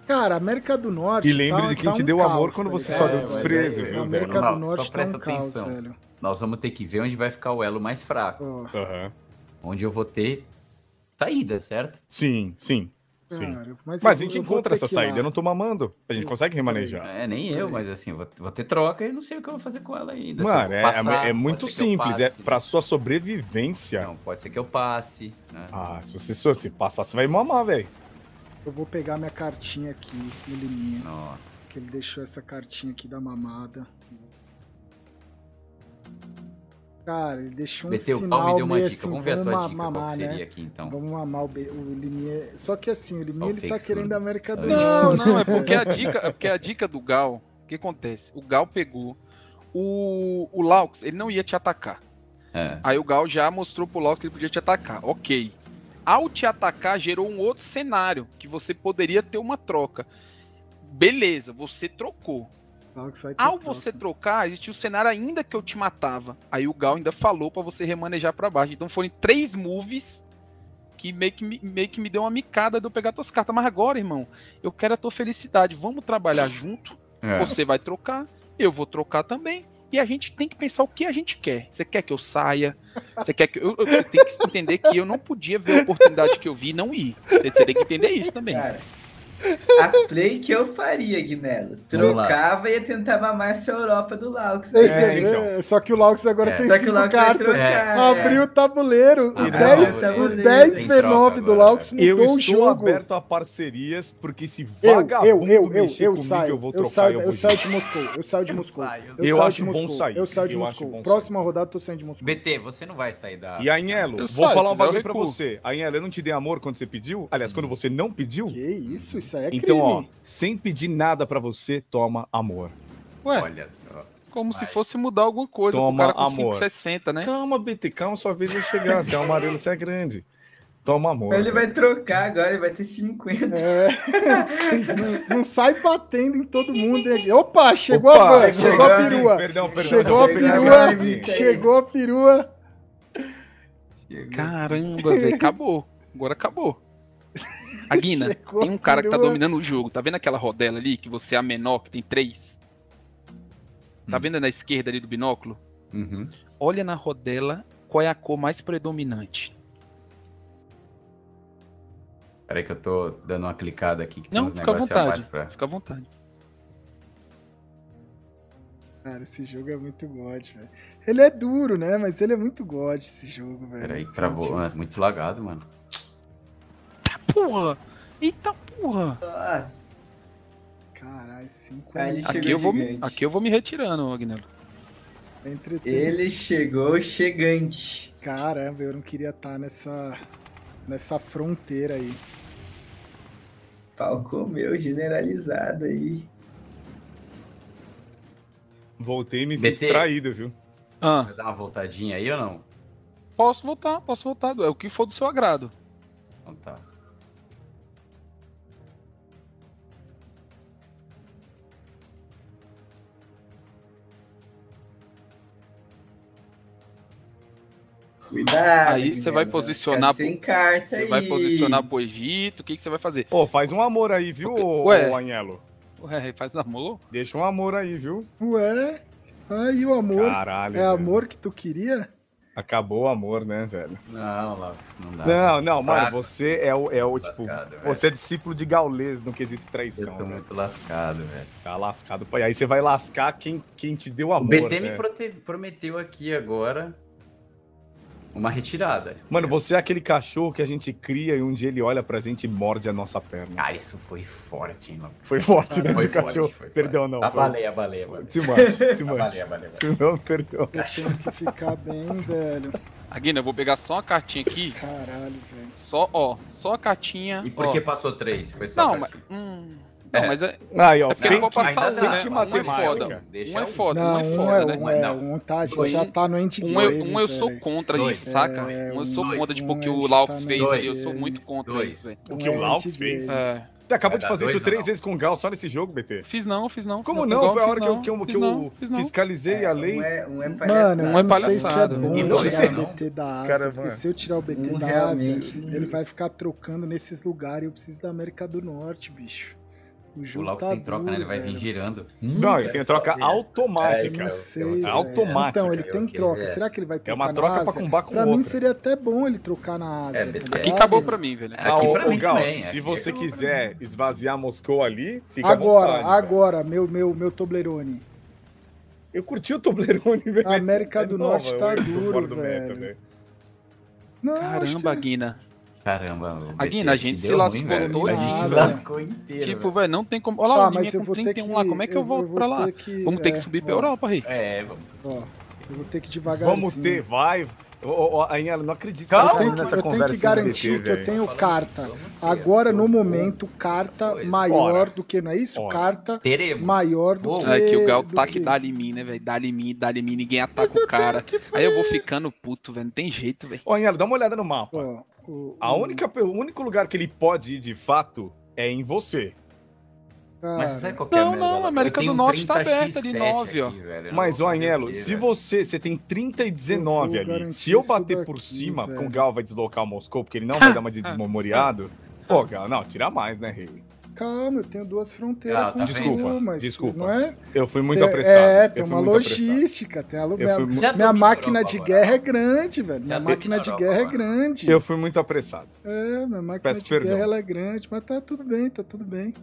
Cara, América do Norte E lembre tá- de quem tá te um deu amor caos, quando tá você ligado? só deu É, desprezo, aí, viu, A velho? América Não, do Norte só tá um presta caos, atenção. velho. Nós vamos ter que ver onde vai ficar o elo mais fraco. Ó, Aham. Onde eu vou ter saída, certo? Sim, sim. Sim. cara, mas, Mas a eu- gente eu vou encontra essa lá. saída, eu não tô mamando. A gente Eu- consegue remanejar. É, nem eu, mas assim, vou, vou ter troca e não sei o que eu vou fazer com ela ainda. Mano, é, passar, é pode muito simples. É pra sua sobrevivência. Não, pode ser que eu passe. né? Ah, se você se passar, você vai mamar, velho. Eu vou pegar minha cartinha aqui no Liminha, Nossa. que ele deixou essa cartinha aqui da mamada. Cara, ele deixou um o sinal Paulo me deu uma dica. assim, Vamos ver a tua dica. Mamar, que seria né? aqui, então? Vamos mamar o, B- o Liminha. Só que assim, o Liminha Ó, ele tá querendo a América do Não, Norte. não, é porque a dica, é porque a dica do Gal, o que acontece? O Gal pegou o, o Laux, ele não ia te atacar. É. Aí o Gal já mostrou pro Laux que ele podia te atacar. Ok. Ao te atacar, gerou um outro cenário que você poderia ter uma troca. Beleza, você trocou. Ao troca. você trocar, existia o cenário ainda que eu te matava. Aí o Gal ainda falou pra você remanejar pra baixo. Então foram três moves que meio que, me- meio que me deu uma micada de eu pegar tuas cartas. Mas agora, irmão, eu quero a tua felicidade. Vamos trabalhar junto. É. Você vai trocar, eu vou trocar também. E a gente tem que pensar o que a gente quer. Você quer que eu saia? Você quer que eu, você tem que entender que eu não podia ver a oportunidade que eu vi e não ir. Você, você tem que entender isso também. Cara, a play que eu faria, Guinelo. Trocava e ia tentar mamar essa Europa do Laux. Né? É, vê? então. Só que o Laux agora É. tem Só cinco cartas. trocar. é. Abriu o tabuleiro. O Ah, 10, não, o tabuleiro. 10 Tem V9 troca do Laux Eu mudou o estou jogo. aberto a parcerias, porque se Eu, vagabundo eu, eu, eu, mexer eu comigo, saio. eu vou Eu trocar saio, eu eu vou saio de... Moscou. Eu saio de Moscou. saio, eu Eu saio acho de bom Moscou. sair. Eu saio de Eu Moscou. Próxima rodada, tô saindo de Moscou. BT, você não vai sair da. E Anhelo, Eu vou saio, falar um eu bagulho pra você. Anhelo, eu não te dei amor quando você pediu? Aliás, quando você não pediu? Que isso, isso aí é Então, ó, crime. sem pedir nada pra você, toma amor. Ué, Olha só. como se vai. fosse mudar alguma coisa Toma, pro cara com amor. 5,60, né? Calma, BT, calma, sua vez vai chegar. Se é amarelo, você é grande. Toma amor. Ele vai trocar agora, ele vai ter 50. É. não, não sai batendo em todo mundo. hein? Opa, chegou Opa, a van, chegou a perua. Perdão, perdão. Chegou a já peguei perua, chegou a perua. Caramba, velho, acabou. Agora acabou. A Guina, Chegou tem um cara que tá dominando o jogo. Tá vendo aquela rodela ali que você é a menor, que tem três? Tá Hum. vendo na esquerda ali do binóculo? Uhum. Olha na rodela qual é a cor mais predominante. Peraí que eu tô dando uma clicada aqui que tem Não, uns fica à negócios vontade. pra. Fica à vontade. Cara, esse jogo é muito god, velho. Ele é duro, né? Mas ele é muito god, esse jogo, velho. Peraí, travou. É muito lagado, mano. Porra! Eita porra! Nossa, Caralho, 5 Aí ele anos. chegou Aqui eu, vou, me- aqui eu vou me retirando, Agnello. é entretendo. ele chegou chegante. Caramba, eu não queria estar nessa, nessa fronteira aí. Pau comeu generalizado aí. Voltei e me BT. senti traído, viu? Ah, Vai dar uma voltadinha aí ou não? posso voltar, posso voltar. É o que for do seu agrado. Então tá. Cuidado. Aí você vai posicionar Sem pro- carta Você vai posicionar pro Egito, o que, que você vai fazer? Pô, faz um amor aí, viu, Ué. ô Anhelo? Ué, faz amor? Deixa um amor aí, viu? Ué, aí o amor. Caralho. é velho. amor que tu queria? Acabou o amor, né, velho? Não, Laux, não dá. Não, não, mano, Fraco. você é o, é o tipo, Lascado, você é discípulo de Gaules no quesito Eu traição, tô velho. muito lascado, velho. Tá lascado. Pô, Aí você vai lascar quem, quem te deu amor, O BT me né? prote- prometeu aqui agora uma retirada. Mano, você é aquele cachorro que a gente cria e um dia ele olha pra gente e morde a nossa perna. Cara, isso foi forte, hein, mano. Foi forte, né, Foi do forte, cachorro. foi forte. não. foi- Abalei, abalei, abalei. Te mande, te Abalei, mande. abalei, abalei. Não, perdão. Eu tenho que ficar bem, velho. Aguina, eu vou pegar só uma cartinha aqui. Caralho, velho. Só, ó, só a cartinha. E por ó. que passou três? Foi só Não, a mas. cartinha. Hum, não, É. mas é, Aí, ó, é porque não fake, passar ainda um, dá, né? Um é matemática. foda. Deixa Um é um. foda, Não, um é um foda, é, né? um, é, Não. um tá, já tá no endgame, Um eu, um eu sou contra Dois. isso, saca? É, um eu sou dois. contra, tipo, o que Um o é Laux tá fez ali, eu sou muito contra Dois. isso, velho. O que o Laux fez? É, Você acabou de fazer isso três não? vezes com o Gal só nesse jogo, BT? fiz não, fiz não. Como não? igual Foi a hora que eu, que eu, fiz que eu não, não. fiscalizei a lei. Um é, um é Mano, palhaçada. um é não sei se é bom E dois tirar não. o BT da Ásia, cara, porque mano. se eu tirar o BT Um da realmente- Ásia, ele vai ficar trocando nesses lugares. Eu preciso da América do Norte, bicho. O O jogo Laux tá tem troca, né? Ele vai vir girando. Não, ele tem troca automática. Não eu- sei, velho. automática. Então, ele tem troca. Será que ele vai É trocar uma na troca pra combar com Pra mim outra. seria até bom ele trocar na Ásia. É, tá ligado? Aqui acabou pra mim, velho. Aqui Ah, ô, pra ô, mim Gal, também, se aqui você acabou pra quiser esvaziar Moscou ali, fica Agora, vontade, velho. agora, meu, meu, meu Toblerone. Eu curti o Toblerone, velho. A América É do nova, Norte tá eu tô duro, velho. Não, Caramba, que... Guina. Caramba, o A gente se lascou ruim, todo A gente se lascou inteiro. Tipo, velho. não tem como. Olha lá, Tá, o mas Liminha eu com vou ter 31 que... lá, como é que eu volto vou pra lá? que- Vamos ter que é, subir pra ó, Europa, Rei. É, vamos. Ó, eu vou ter que devagarzinho. Vamos ter, vai. Ô, ô, ô, Ainha, não acredito Calma, Eu tenho que, nessa eu tenho que garantir que eu tenho carta. que Agora, no momento, carta maior do que, não é isso? Carta Teremos. maior do que... É que o Gal tá que que- dá em mim, né, velho? Dá em mim, dá em mim, ninguém ataca o cara. que Aí eu vou ficando puto, velho. Não tem jeito, velho. Ô, Ainha, dá uma olhada no mapa. Ó, o- A o- única, o único lugar que ele pode ir de fato é em você. Cara, Mas você sabe qual que é a Não, merda? não, a América do Norte tá 30x7 aberta de 9, ó. Mas, o Anhelo, se velho? você. Você tem 30 e 19 vou ali. Se eu bater por daqui, cima, velho. com o Gal vai deslocar o Moscou, porque ele não vai dar uma de desmemoriado. Pô, Gal, não, tira mais, né, Rei? Calma, eu tenho duas fronteiras Ah, com tá vendo? mas Desculpa. não é? Eu fui muito Tem- apressado. É, eu tem fui uma muito apressado. logística, tem a minha, fui mu- Já minha máquina de agora. guerra é grande, velho. Minha Já máquina de Europa guerra é agora. grande. Eu fui muito apressado. É, minha máquina Peço de perdão. guerra ela é grande, mas tá tudo bem, tá tudo bem.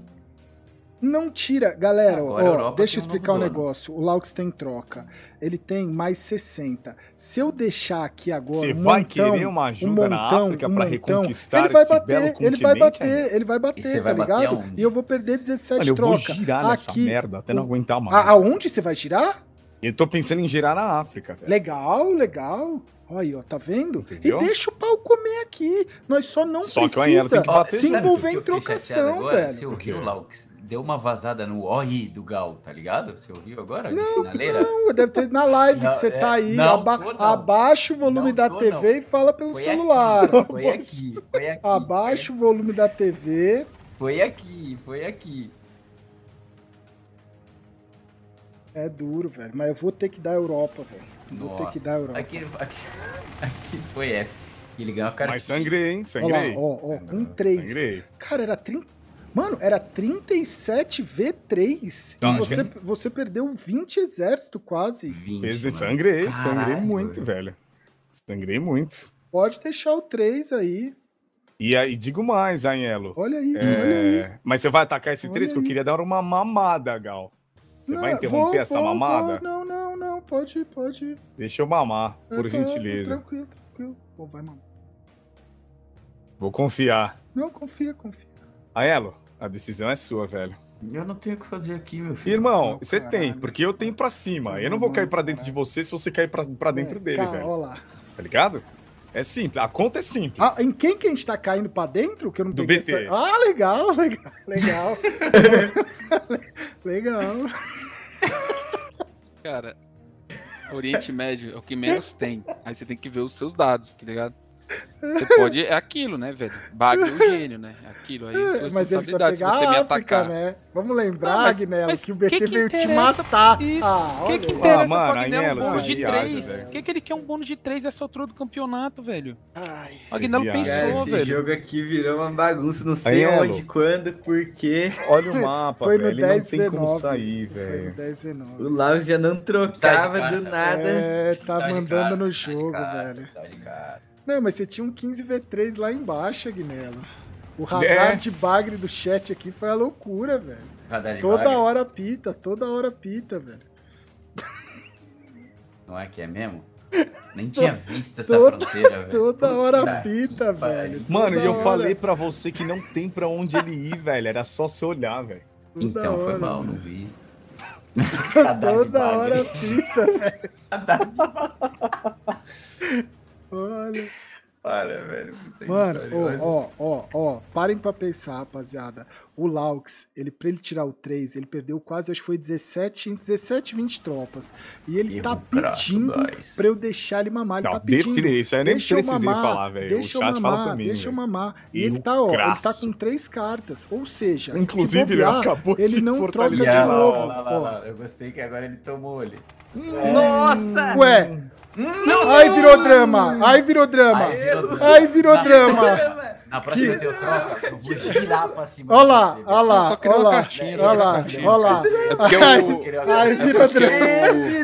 Não tira, galera, ó, deixa eu um explicar um dono. negócio. O Laux tem troca. Ele tem mais 60. Se eu deixar aqui agora Você um vai montão, querer uma um ajuda na montão, África um pra montão, reconquistar ele vai bater, ele vai bater, Ainha? ele vai bater, você tá vai bater ligado? aonde? E eu vou perder 17 Mano, eu vou troca. girar nessa aqui. merda até não aguentar mais. A- aonde você vai tirar? Eu tô pensando em girar na África, velho. Legal, legal. Olha aí, ó, tá vendo? Entendeu? E deixa o pau comer aqui. Nós só não Só que o precisa tem que bater. se envolver em eu trocação, agora? velho. Lá o que deu uma vazada no ORI do Gal, tá ligado? Você ouviu agora? finaleira? Não, deve ter na live Não, que você é, tá aí. não aba- tô, não. Abaixa o volume Não da tô, TV e fala pelo Foi celular. Aqui, foi aqui, foi aqui. Abaixa o volume da TV. Foi aqui, foi aqui. É duro, velho. Mas eu vou ter que dar a Europa, velho. Vou ter que dar a Europa. Aqui, aqui, aqui foi F. Ele ganhou a cartinha. Mas sangrei, hein? Olha Sangrei. lá, ó, ó, mas 3. Sangrei. Cara, era 30. Mano, era 37 V3. Tá, e você, gente. você perdeu 20 exércitos quase. 20, Peso de mano. sangrei, sangrei Caralho, muito, velho. Sangrei muito. Pode deixar o 3 aí. E aí, digo mais, Anhelo. Olha aí, olha aí. É... Mas você vai atacar esse Olha 3? Porque eu aí. queria dar uma mamada, Gal. Você vai Não, interromper vou, essa vou, mamada? vou. Não, não, não. Pode, pode. Deixa eu mamar, É, por tá, gentileza. Tranquilo, tranquilo. Pô, vai, mano. Vou confiar. Não, confia, confia. Anhelo, a decisão é sua, velho. Eu não tenho o que fazer aqui, meu filho. Irmão, você caralho. tem, porque eu tenho pra cima. Tá Eu não vou cair pra dentro caralho. de você se você cair pra, pra dentro É, dele, cara, velho. Ó lá. Tá ligado? É simples. A conta é simples. Ah, em quem que a gente tá caindo pra dentro? Que eu não Do BT. essa... Ah, legal, legal, legal. legal. Cara, Oriente Médio é o que menos tem. Aí você tem que ver os seus dados, tá ligado? Você pode. É aquilo, né, velho? Bagre é o gênio, né? É aquilo aí. É, Mas ele precisa responsabilidade se pegar você a África, atacar. né? Vamos lembrar, mas- Agnello, mas que o BT que que veio te matar. Isso. Ah, O que que interessa Ah, mano, pro Agnello um Agnello, bônus de viaja, 3? velho. O que, que ele quer um bônus de 3 essa altura do campeonato, velho? Ai, O Agnello pensou, Cara, esse velho. jogo aqui virou uma bagunça, não sei Aí, onde, quando, por quê. Olha o mapa, foi no velho. Ele não 10 tem como V9. sair, velho. 10 O V9. Lau já não Sai trocava do nada. É, tá Sai de mandando no jogo, velho. sai de casa. Não, mas você tinha um 15 V3 lá embaixo, Agnello. O radar É. de bagre do chat aqui foi a loucura, velho. Radar de Toda bagre. hora pita, toda hora pita, velho. Não é que é mesmo? Nem tinha visto essa toda- fronteira, velho. Toda hora Puta pita, que pariu. velho. Mano, e eu hora, falei pra você que não tem pra onde ele ir, velho. Era só você olhar, velho. toda Então, foi hora, mal, velho. não vi. Radar de Toda bagre. hora pita, velho. Olha. Para, velho. Mano, ó, ó, ó, ó, parem pra pensar, rapaziada. O Laux, ele, pra ele tirar o 3, ele perdeu quase, acho que foi 17, 17, 20 tropas. E ele Erro tá pedindo guys. pra eu deixar ele mamar. Ele Não, tá pedindo. define, isso aí nem deixa eu mamar, falar, velho. O Deixa eu mamar, mim, deixa eu mamar. E ele tá, ó, ele tá com três cartas. Ou seja, Inclusive, se ele bobear, acabou ele de não troca de novo. lá, lá, lá, Eu gostei que agora ele tomou ele. Nossa! Ué, ai virou drama, ai virou drama, Aí virou drama. ai virou drama. Na próxima que eu troco, eu vou girar pra cima. Ó lá, Eu lá, uma lá, ó queria lá. É porque o. ai, É virou drama.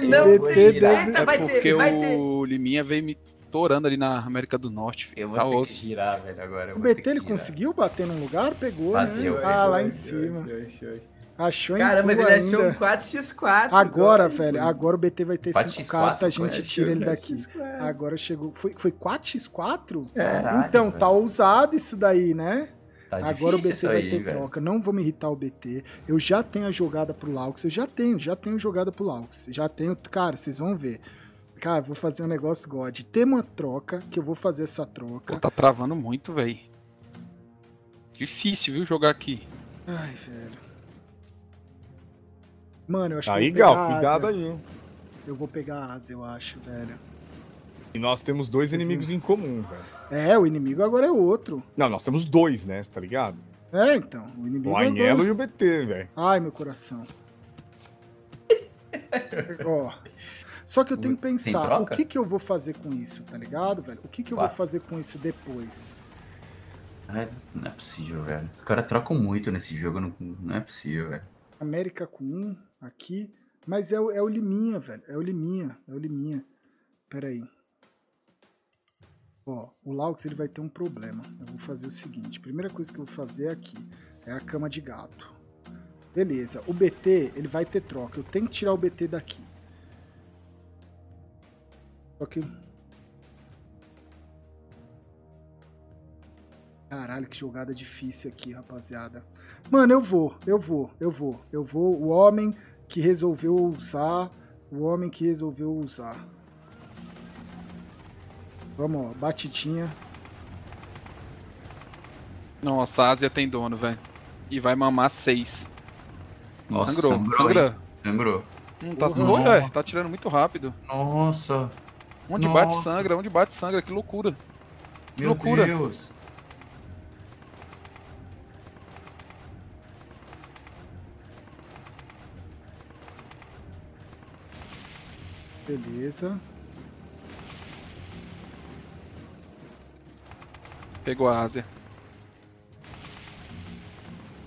Não É vai ter, porque vai ter. o Liminha veio me torando ali na América do Norte. filho. Eu vou Tá ter que osso. girar, velho, agora. O BT que ele conseguiu bater num lugar? Pegou, Bateu, né? Ah, lá em cima. Achou, achou. Achou em mas tu ele achou ainda. um 4x4. Agora, agora. velho, agora o BT vai ter 5 4x4, cartas, a gente tira ele Achou daqui. 4x4. Agora chegou. Foi, foi 4x4? Caralho, então, velho. tá ousado isso daí, né? Tá Agora o BT vai aí, ter velho. troca. Não vou me irritar o BT. Eu já tenho a jogada pro Laux. Eu já tenho, já tenho jogada pro Laux. Já tenho. Cara, vocês vão ver. Cara, vou fazer um negócio God. Tem uma troca, que eu vou fazer essa troca. Pô, tá travando muito, velho. Difícil, viu, jogar aqui. Ai, velho. Mano, eu acho Aí, que eu vou Gal, cuidado aí. Eu vou pegar a asa, eu acho, velho. E nós temos dois inimigos em comum, velho. É, o inimigo agora é outro. Não, nós temos dois, né? Tá ligado? É, então. O inimigo O agora... Agnello e o BT, velho. Ai, meu coração. Ó. Só que eu tenho que pensar, o que que eu vou fazer com isso, tá ligado, velho? O que que eu vou fazer com isso depois? Caralho, Não é possível, velho. Os caras trocam muito nesse jogo, não, não é possível, velho. América com um aqui. Mas é o, é o Liminha, velho. É o Liminha. É o Liminha. Pera aí. Ó, o Laux ele vai ter um problema. Eu vou fazer o seguinte. Primeira coisa que eu vou fazer aqui. É a cama de gato. Beleza. O BT, ele vai ter troca. Eu tenho que tirar o BT daqui. Que... Caralho, que jogada difícil aqui, rapaziada. Mano, eu vou, eu vou, eu vou. Eu vou. O homem que resolveu usar. O homem que resolveu usar. Vamos, ó. Batidinha. Nossa, a Ásia tem dono, velho. E vai mamar seis. Nossa, sangrou, sangrou, sangrou. Sangrou. Hum, tá, Porra. Ué, tá tirando muito rápido. Nossa. Onde bate Nossa. sangra, onde bate sangra, que loucura. Que Meu loucura. Deus. Beleza. Pegou a Ásia.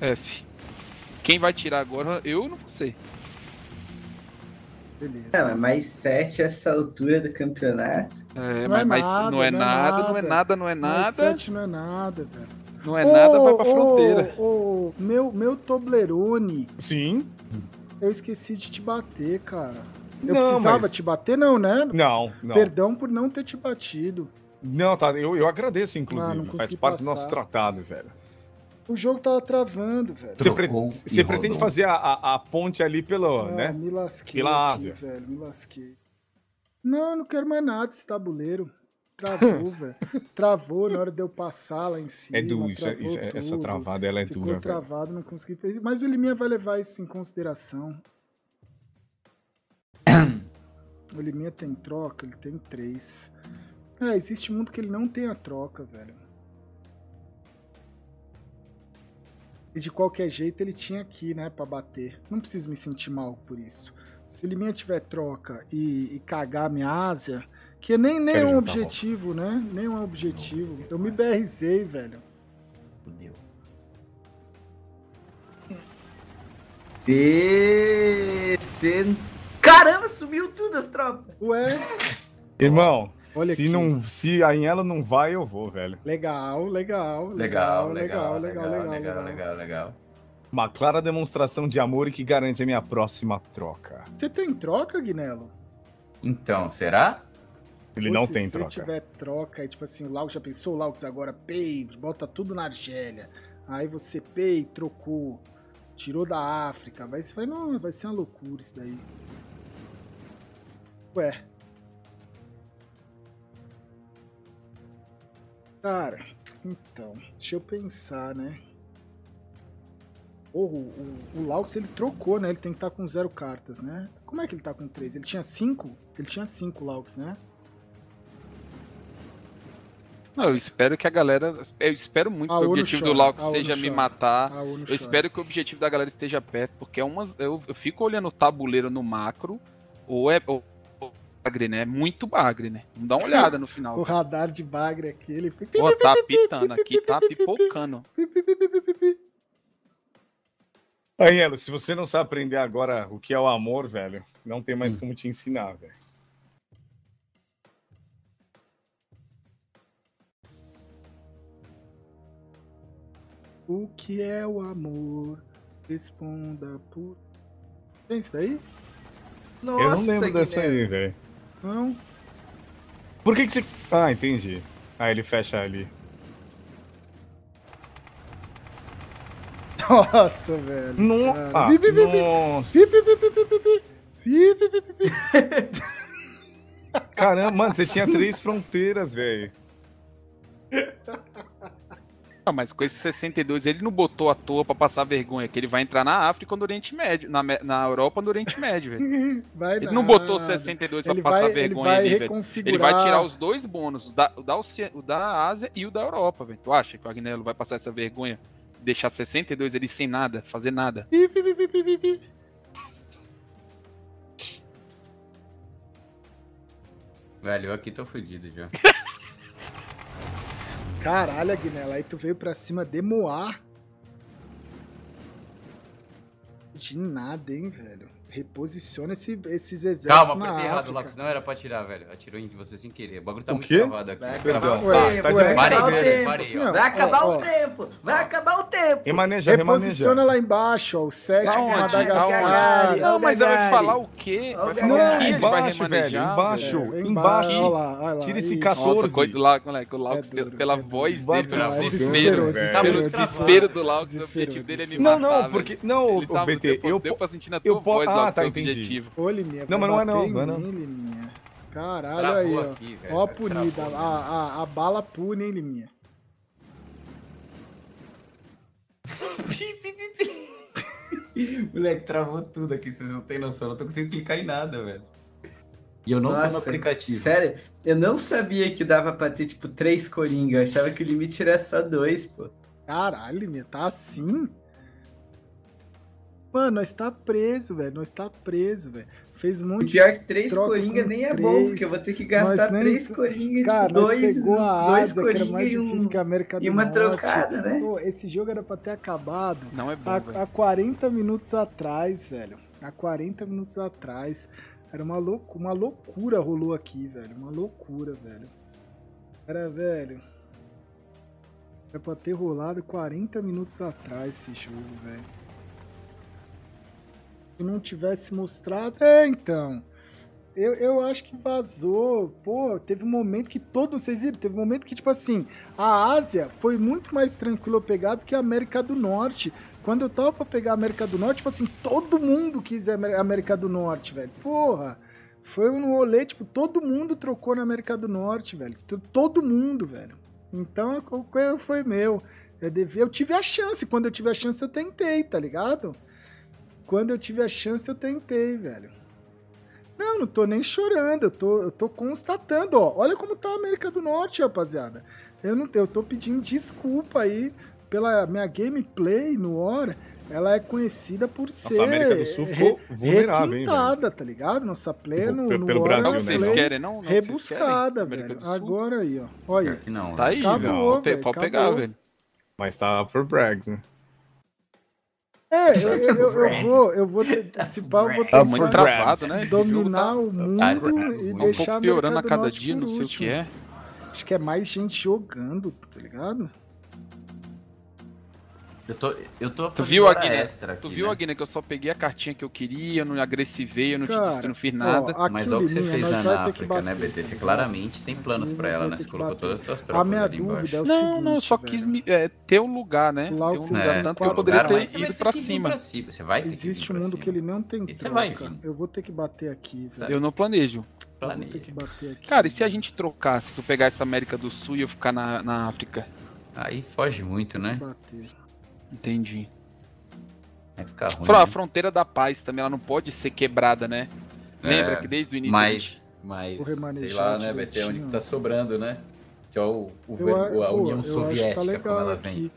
F. Quem vai tirar agora? Eu não sei. Beleza. É, mas mais 7 essa altura do campeonato. É, Não é mas, mas nada, não é não é nada, não é nada. nada, não é Mais nada. sete não é nada, velho. Não é nada, vai pra Ô, fronteira. Ô, ô, meu, meu Toblerone, Sim. eu esqueci de te bater, cara. Eu Não, precisava mas- te bater, não, né? Não, não. Perdão por não ter te batido. Não, tá. Eu, eu agradeço, Ah, inclusive. não Faz parte do passar. nosso tratado, velho. O jogo tava travando, velho. Você, pre- você pretende fazer a, a, a ponte ali pelo, Ah, né? me lasquei Pela aqui, Ásia. velho. Me lasquei. Não, eu não quero mais nada desse tabuleiro. Travou, velho. Travou na hora de eu passar lá em cima. É duro, isso, travou isso- essa tudo. travada ela é Ficou dura, velho. travado, não consegui. Mas o Liminha vai levar isso em consideração. O Liminha tem troca, ele tem três. É, existe mundo que ele não tem a troca, velho. E de qualquer jeito ele tinha aqui, né, pra bater. Não preciso me sentir mal por isso. Se o Liminha tiver troca e, e cagar a minha Ásia, que nem, nem é um objetivo, né? Nem um objetivo. Eu me BRZei, velho. Fudeu. Descendo. Caramba, sumiu tudo as tropas. Ué, Irmão, Olha se, aqui. não, se a Inela não vai, eu vou, velho. legal, legal, Legal, legal, legal, legal, legal, legal, legal, legal, legal. Uma clara demonstração de amor e que garante a minha próxima troca. Você tem troca, Guinelo? Então, será? Ele Ou não se tem você troca. tiver troca, e tipo assim, o Laux já pensou, o Laux agora pay, bota tudo na Argélia. Aí você pay, trocou, tirou da África. Vai, vai, não, vai ser uma loucura isso daí. Ué. Cara, então, deixa eu pensar, né? Porra, o, o, o Laux ele trocou, né? Ele tem que estar com zero cartas, né? Como é que ele tá com três? Ele tinha cinco? Ele tinha cinco Laux, né? Não, eu espero que a galera. Eu espero muito A que o objetivo chora, do Laux seja me chora. matar. Eu chora. espero que o objetivo da galera esteja perto, porque é umas. Eu, eu fico olhando o tabuleiro no macro, ou é. Ou bagre, né? É muito bagre, né? Vamos dar uma olhada no O final. radar de bagre aqui, ele. Pô, tá pitando aqui, tá pipocando. Aí, Elo, se você não sabe aprender agora o que é o amor, velho, não tem Hum. mais como te ensinar, velho. O que é o amor? Responda por... Tem isso daí? Nossa, Eu não lembro dessa aí, velho. Não? Por que que você... Ah, entendi. Ah, ele fecha ali. Nossa, velho. No... Ah, Bi, bi, bi, nossa. Caramba, mano, você tinha três fronteiras, velho. Ah, mas com esse 62 ele não botou à toa pra passar vergonha, que ele vai entrar na África ou no Oriente Médio, na, na Europa ou no Oriente Médio, velho. Vai Ele não nada. botou 62 pra Ele passar vai, vergonha ele vai ali, velho. Ele vai tirar os dois bônus, o da, o da, Oce- o da Ásia e o da Europa, velho. Tu acha que o Agnello vai passar essa vergonha? Deixar 62 ali sem nada, fazer nada? Velho, eu aqui tô fudido já. Caralho, Agnella, aí tu veio pra cima de Moar. De nada, hein, velho. Reposiciona esse- esses exércitos Calma, na apertei errado África. lá, não era pra tirar, velho. Atirou em você sem querer. O bagulho tá O muito quê? travado aqui. Vai acabar o tempo, vai Parei, acabar o velho, tempo. Vai acabar o tempo, vai acabar o tempo. Remaneja, Reposiciona remaneja. lá embaixo, ó. O 7 com? Madagascar. Não, mas ele vai falar o quê? Vai falar Não, o quê? Ele vai embaixo, velho, remanejar, embaixo. É, embaixo. Olha lá, olha lá. Tira esse isso. 14. Nossa, coisa Lau, moleque, o Lau, É duro, pela é voz dele, pelo Não, desespero, desesperou, velho. Sabe o desesperou, desespero do Lau, que o objetivo dele é me Não, matar, não, porque. velho. Não, Ele o BT, deu, eu. deu pra sentir na eu tua voz, ah, Lau, que tá, o objetivo. Ô, Liminha, Não, vai mas não é não, bater em não é não. mim, Liminha. Caralho, Travou aí, ó. aqui. Ó punida. A, a, a bala pune, hein, Liminha. Moleque, travou tudo aqui, vocês não têm noção. Eu não tô conseguindo clicar em nada, velho. E eu não tô no Nossa, aplicativo. Sério, eu não sabia que dava pra ter, tipo, três coringa. Eu achava que o limite era só dois, pô. Caralho, Liminha, tá assim? Mano, nós tá preso, velho. Nós tá preso, velho. Fez um O pior é que três coringa nem é três. bom, porque eu vou ter que gastar nem- três coringa, Cara, tipo, dois, pegou a dois que era coringa mais e um- difícil que a América do e uma Norte. trocada, né? Pô, esse jogo era pra ter acabado Não é bom, há, há 40 minutos atrás, velho. Há 40 minutos atrás. Era uma, loucu uma loucura rolou aqui, velho. Uma loucura, velho. Era, velho. Era pra ter rolado 40 minutos atrás esse jogo, velho. Não tivesse mostrado. É, então. Eu, eu acho que vazou. Pô, teve um momento que todos. Vocês viram? Teve um momento que, tipo assim, a Ásia foi muito mais tranquilo pegar do que a América do Norte. Quando eu tava pra pegar a América do Norte, tipo assim, todo mundo quis a Amé- América do Norte, velho. Porra. Foi um rolê, tipo, todo mundo trocou na América do Norte, velho. Todo mundo, velho. Então, foi meu. Eu, devia, eu tive a chance. Quando eu tive a chance, eu tentei, tá ligado? Quando eu tive a chance, eu tentei, velho. Não, não tô nem chorando, eu tô, eu tô constatando, ó. Olha como tá a América do Norte, rapaziada. Eu não eu tô pedindo desculpa aí pela minha gameplay no Hora. Ela é conhecida por ser Nossa, a América do Sul ficou vulnerável, hein, velho? tá ligado? Nossa play Tipo, no, no pelo Hora é Brasil, né, vocês play querem, não? não vocês rebuscada, querem? Velho. Agora aí, ó. Olha. não. Tá né? aí, Acabou, velho. Pode, velho, pode acabou. pegar, velho. Mas tá por Brags, né? É, eu, eu, eu, eu vou, eu vou se pá, eu vou Tá Tá tentar muito travado, né? Dominar tá- o mundo tá- e tá deixar um a pouco piorando a cada dia, não sei o que é. Acho que é mais gente jogando, tá ligado? Eu tô, eu tô Tu viu, Aguina? extra Tu aqui, viu, né? Aguina, que eu só peguei a cartinha que eu queria, eu não agressivei, eu não te Cara, disse, eu não fiz nada. Ó, Mas olha o que você fez lá na África, né, BT? Você tá claramente tem planos pra ela, né? Você colocou bater. todas as tuas A minha dúvida é o não, seguinte, não, só velho. quis me- é, ter um lugar, né? Lá Ter um lugar, dá tanto que eu poderia ter mas você vai ido ter pra cima. pra cima. Você vai Existe um mundo que ele não tem você vai troca. Eu vou ter que bater aqui, velho. Eu não planejo. Eu vou ter que Planeja. bater aqui. Cara, e se a gente trocasse, tu pegar essa América do Sul e eu ficar na, na África? Aí foge muito, né? bater. Entendi. Vai ficar ruim. Fro- A né? fronteira da paz também, ela não pode ser quebrada, né? Lembra É, que desde o início a gente- Mas, mas sei lá, né, BT, onde direitinho. que tá sobrando, né? Que é o, o, Eu, a- a União eu Soviética, acho que tá legal como ela vem.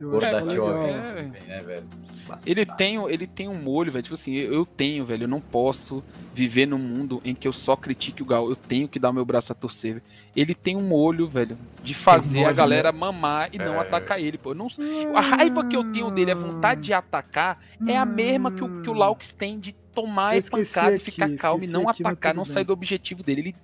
Eu. É, né, velho? Ele tem, ele tem um molho, velho. Tipo assim, eu, eu tenho, velho. Eu não posso viver num mundo em que eu só critique o Gal. Eu tenho que dar o meu braço a torcer. velho. Ele tem um molho, velho, de fazer molho, a galera mamar e não É. atacar ele, pô. Eu não, a raiva que eu tenho dele, a vontade de atacar, é a mesma que o, que o Laux tem de tomar Eu e pancada e aqui, ficar calmo e não atacar, não sair do objetivo dele. Ele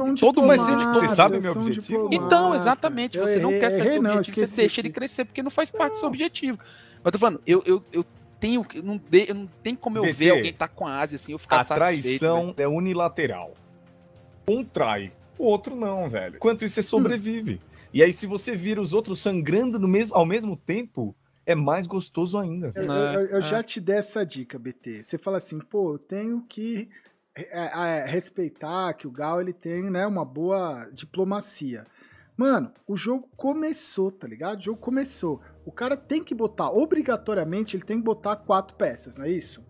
um Todo mundo- você sabe eu meu objetivo? diplomata. Então, exatamente, Eu você não quer sair do não, objetivo, você deixa ele aqui. crescer, porque não faz parte do seu objetivo. Mas eu tô falando, eu, eu, eu tenho, que- não, de, eu não tem como eu BT, ver alguém tá com a Ásia assim, eu ficar A satisfeito. velho. traição é unilateral. Um trai, o outro não, velho. Enquanto isso, você sobrevive. E aí, se você vira os outros sangrando no mesmo, ao mesmo tempo, é mais gostoso ainda. Eu. É, eu- eu é. já te dei essa dica, BT. Você fala assim, pô, eu tenho que é, é, respeitar que o Gal ele tem né, uma boa diplomacia. Mano, o jogo começou, tá ligado? O jogo começou. O cara tem que botar, obrigatoriamente, ele tem que botar quatro peças, não é isso?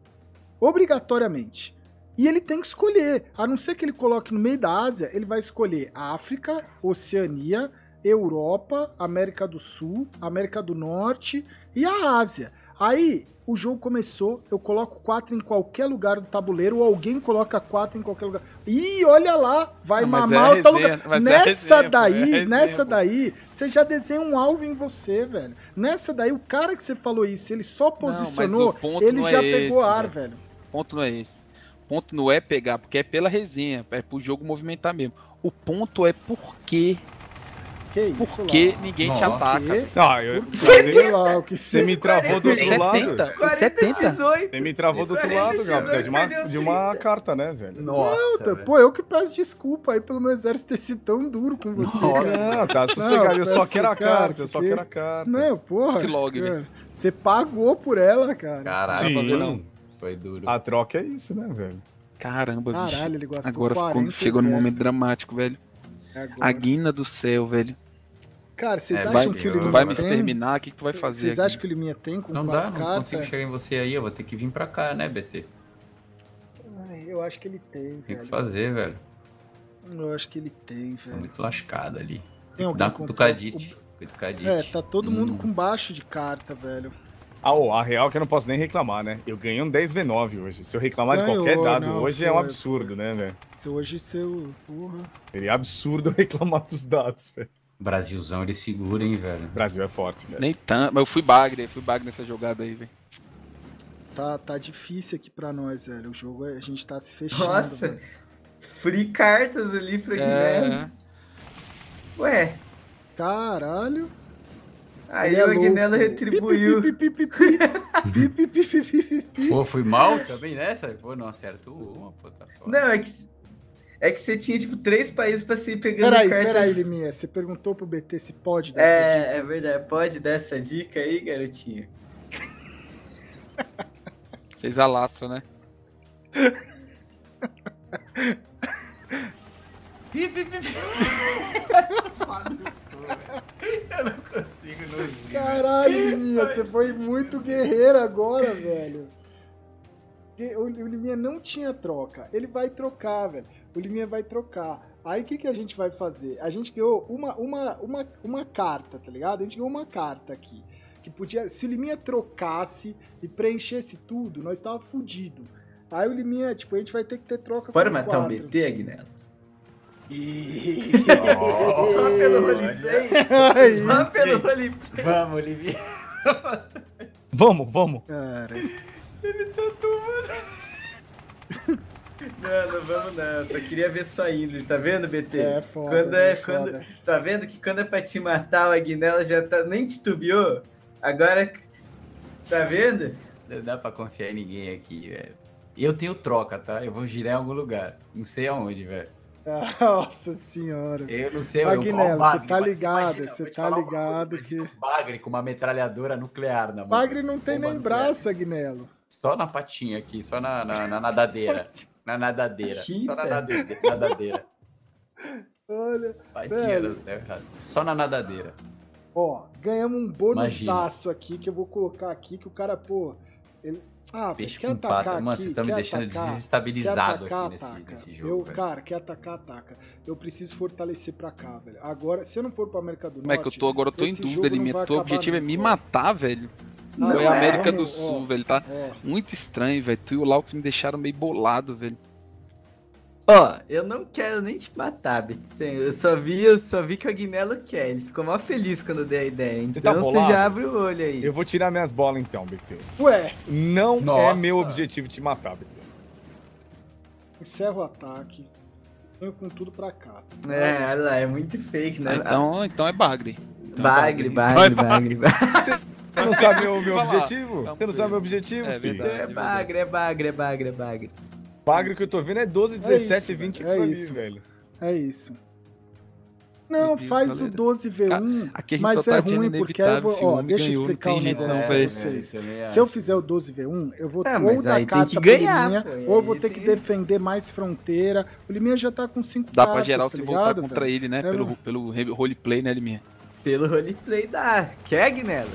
Obrigatoriamente. E ele tem que escolher. A não ser que ele coloque no meio da Ásia, ele vai escolher África, Oceania, Europa, América do Sul, América do Norte e a Ásia. Aí o jogo começou, eu coloco quatro em qualquer lugar do tabuleiro, ou alguém coloca quatro em qualquer lugar. Ih, olha lá, vai Não, mas mamar é outro resenha, lugar. é Nessa pô, daí, é nessa daí, você já desenha um alvo em você, velho. Nessa daí, o cara que você falou isso, ele só posicionou, o ponto ele não é já pegou esse, ar, velho. velho. O ponto não é esse. O ponto não é pegar, porque é pela resenha, é pro jogo movimentar mesmo. O ponto é por que, Que isso, por que lá? ninguém te Nossa. ataca. Que? Ah, eu, Sei você, lá, o que você me travou do outro lado. 70? 40 70? 18. Você me travou do outro lado, Gabriel. Precisa de uma, de uma 30. carta, né, velho? Nossa, velho. Pô, eu que peço desculpa aí pelo meu exército ter sido tão duro com você, cara. Não, tá sossegado. eu só quero a cara, carta, eu só quero a carta. Não, porra. Que log, cara, velho. Você pagou por ela, cara. Caralho, não. foi duro. a troca é isso, né, velho? Caramba, bicho. Caralho, ele gastou Agora 40 ficou, chegou num momento dramático, velho. É agora. A guina do céu, velho. Cara, vocês É, acham vai- que o Liminha vai me tem? exterminar? O que, que tu vai fazer? Vocês aqui? acham que o Liminha tem com Não dá, não cartas? consigo chegar em você aí, eu vou ter que vir pra cá, né, BT? Ai, eu acho que ele tem, Tem que velho. fazer, velho. Eu acho que ele tem, Tô velho. muito lascado ali. Tem alguém Dá com com o. É, tá todo mundo Hum. com baixo de carta, velho. Ah, ô, a real é que eu não posso nem reclamar, né? Eu ganhei um 10v9 hoje. Se eu reclamar de qualquer dado não, hoje, é um absurdo, né, velho? Se hoje seu. Porra. Seria absurdo eu reclamar dos dados, velho. Brasilzão, ele segura, hein, velho. Brasil é forte, velho. Nem tanto, mas eu fui bagre, fui bagre nessa jogada aí, velho. Tá, tá difícil aqui pra nós, velho. O jogo, a gente tá se fechando, Nossa, velho. free cartas ali pra é. Ué. Caralho. Aí o Agnello retribuiu. Pô, fui mal também nessa? Pô, não acertou uma, pô, tá foda. Não, é que é que você tinha, tipo, três países pra se ir pegando Peraí, cartas. peraí, Liminha. Você perguntou pro BT se pode dar essa É, dica? é verdade. Pode dar essa dica aí, garotinho? vocês alastram, né? Eu não consigo, não vi. Caralho, Liminha, você foi muito guerreiro agora, velho. O Liminha não tinha troca. Ele vai trocar, velho. O Liminha vai trocar. Aí o que, que a gente vai fazer? A gente ganhou uma, uma, uma, uma carta, tá ligado? A gente ganhou uma carta aqui. Que podia. Se o Liminha trocasse e preenchesse tudo, nós tava fudido. Aí o Liminha, tipo, a gente vai ter que ter troca Bora com matar um quatro. BT, Agnello? Ih. Só pelo roleplay? Só pelo roleplay. Vamos, Olivia. Vamos, vamos. Cara, Não, não vamos não. Só queria ver sua índole, tá vendo, BT? é foda. Quando é, é quando, foda. tá vendo que quando é pra te matar, o Agnello já tá, nem titubeou? Agora, tá vendo? Não dá pra confiar em ninguém aqui, velho. Eu tenho troca, tá? Eu vou girar em algum lugar. Não sei aonde, velho. Nossa senhora. Eu não sei. Agnello, eu- ó, o Bagre, você tá mas ligado, imagina, você tá ligado coisa, que- um Bagre com uma metralhadora nuclear na mão. Bagre não tem Bomba nem braço, Agnello. Só na patinha aqui, só na, na, na nadadeira. Na nadadeira. Só na nadadeira. nadadeira. Olha, Patinha Velho. não serve errado. Só na nadadeira. ó, ganhamos um bonusaço aqui que eu vou colocar aqui que o cara, pô, ele ah, Peixe quer com atacar pata. Mano, aqui, vocês estão me deixando atacar, desestabilizado atacar, aqui nesse, nesse jogo. Eu, velho. cara, quer atacar, ataca. Eu preciso fortalecer pra cá, velho. Agora, se eu não for pra América do Como é que eu Norte, tô agora? Eu tô em dúvida. Ele não me vai o acabar objetivo é me matar, velho. Não Foi é, a América do vamos, Sul, ó, velho. Tá ó, muito estranho, velho. Tu e o Laux me deixaram meio bolado, velho. Ó, eu não quero nem te matar, BT. Eu só vi, eu só vi que o Agnello quer. Ele ficou mal feliz quando eu dei a ideia. tá Então você bolado? já abre o olho aí. Eu vou tirar minhas bolas então, BT. Ué, Não é Nossa. meu objetivo te matar, BT. encerra o ataque. Venho com tudo pra cá. tá É, olha lá, é muito fake, né? Ah, então, então é Bagre. Então é Bagre, bagre, bagre, bagre. Você não sabe o meu objetivo? Você não sabe o meu objetivo, É filho? verdade. É bagre, é bagre, é bagre, é bagre. O bagre que eu tô vendo é 12, 17, isso, 20 velho, é isso. velho. É isso. Não, Deus, faz galera. o 12v1, Aqui a gente mas só tá é ruim porque aí eu vou, ó, deixa eu explicar um negócio pra vocês. também Se eu fizer o 12v1, eu vou É, ou dar carta que pro ganhar, Liminha, pô, e ou eu vou ter que defender mais fronteira. O Liminha já tá com 5 Dá cartas, pra geral tá se voltar contra velho? ele, né? É, pelo, pelo roleplay, né, Liminha? Pelo roleplay dá. Quer, Agnello?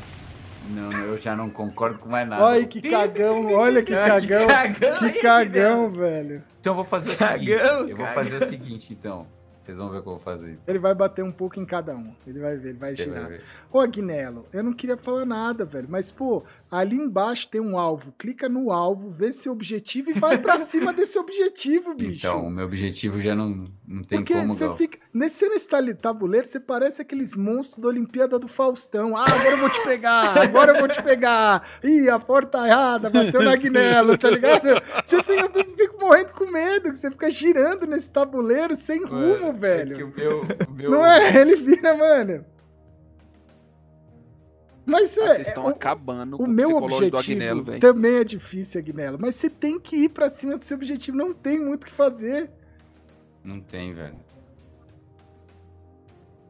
Não, eu já não concordo com mais nada. Olha que cagão, olha que Ah, que cagão. cagão, Que hein, cagão, velho. Então eu vou fazer o Cagão, seguinte. Eu vou cagão. fazer o seguinte, então. Vocês vão ver o que eu vou fazer. Ele vai bater um pouco em cada um. Ele vai ver, ele vai vai girar. ver. Ô, Agnello, eu não queria falar nada, velho. Mas, pô, ali embaixo tem um alvo. Clica no alvo, vê seu objetivo e vai pra cima desse objetivo, bicho. Então, o meu objetivo já não, não tem Porque como, você fica. Nesse ali tabuleiro, você parece aqueles monstros da Olimpíada do Faustão. Ah, agora eu vou te pegar, agora eu vou te pegar. Ih, a porta errada, bateu na Agnello, tá ligado? Você fica, eu fico morrendo com medo, que você fica girando nesse tabuleiro sem rumo, É velho. que o meu, o meu- Não é? Ele vira, mano. Mas Ah, é. Vocês estão o- acabando o com o meu objetivo Agnello, também é difícil, Agnello. Mas você tem que ir pra cima do seu objetivo. Não tem muito o que fazer. Não tem, velho.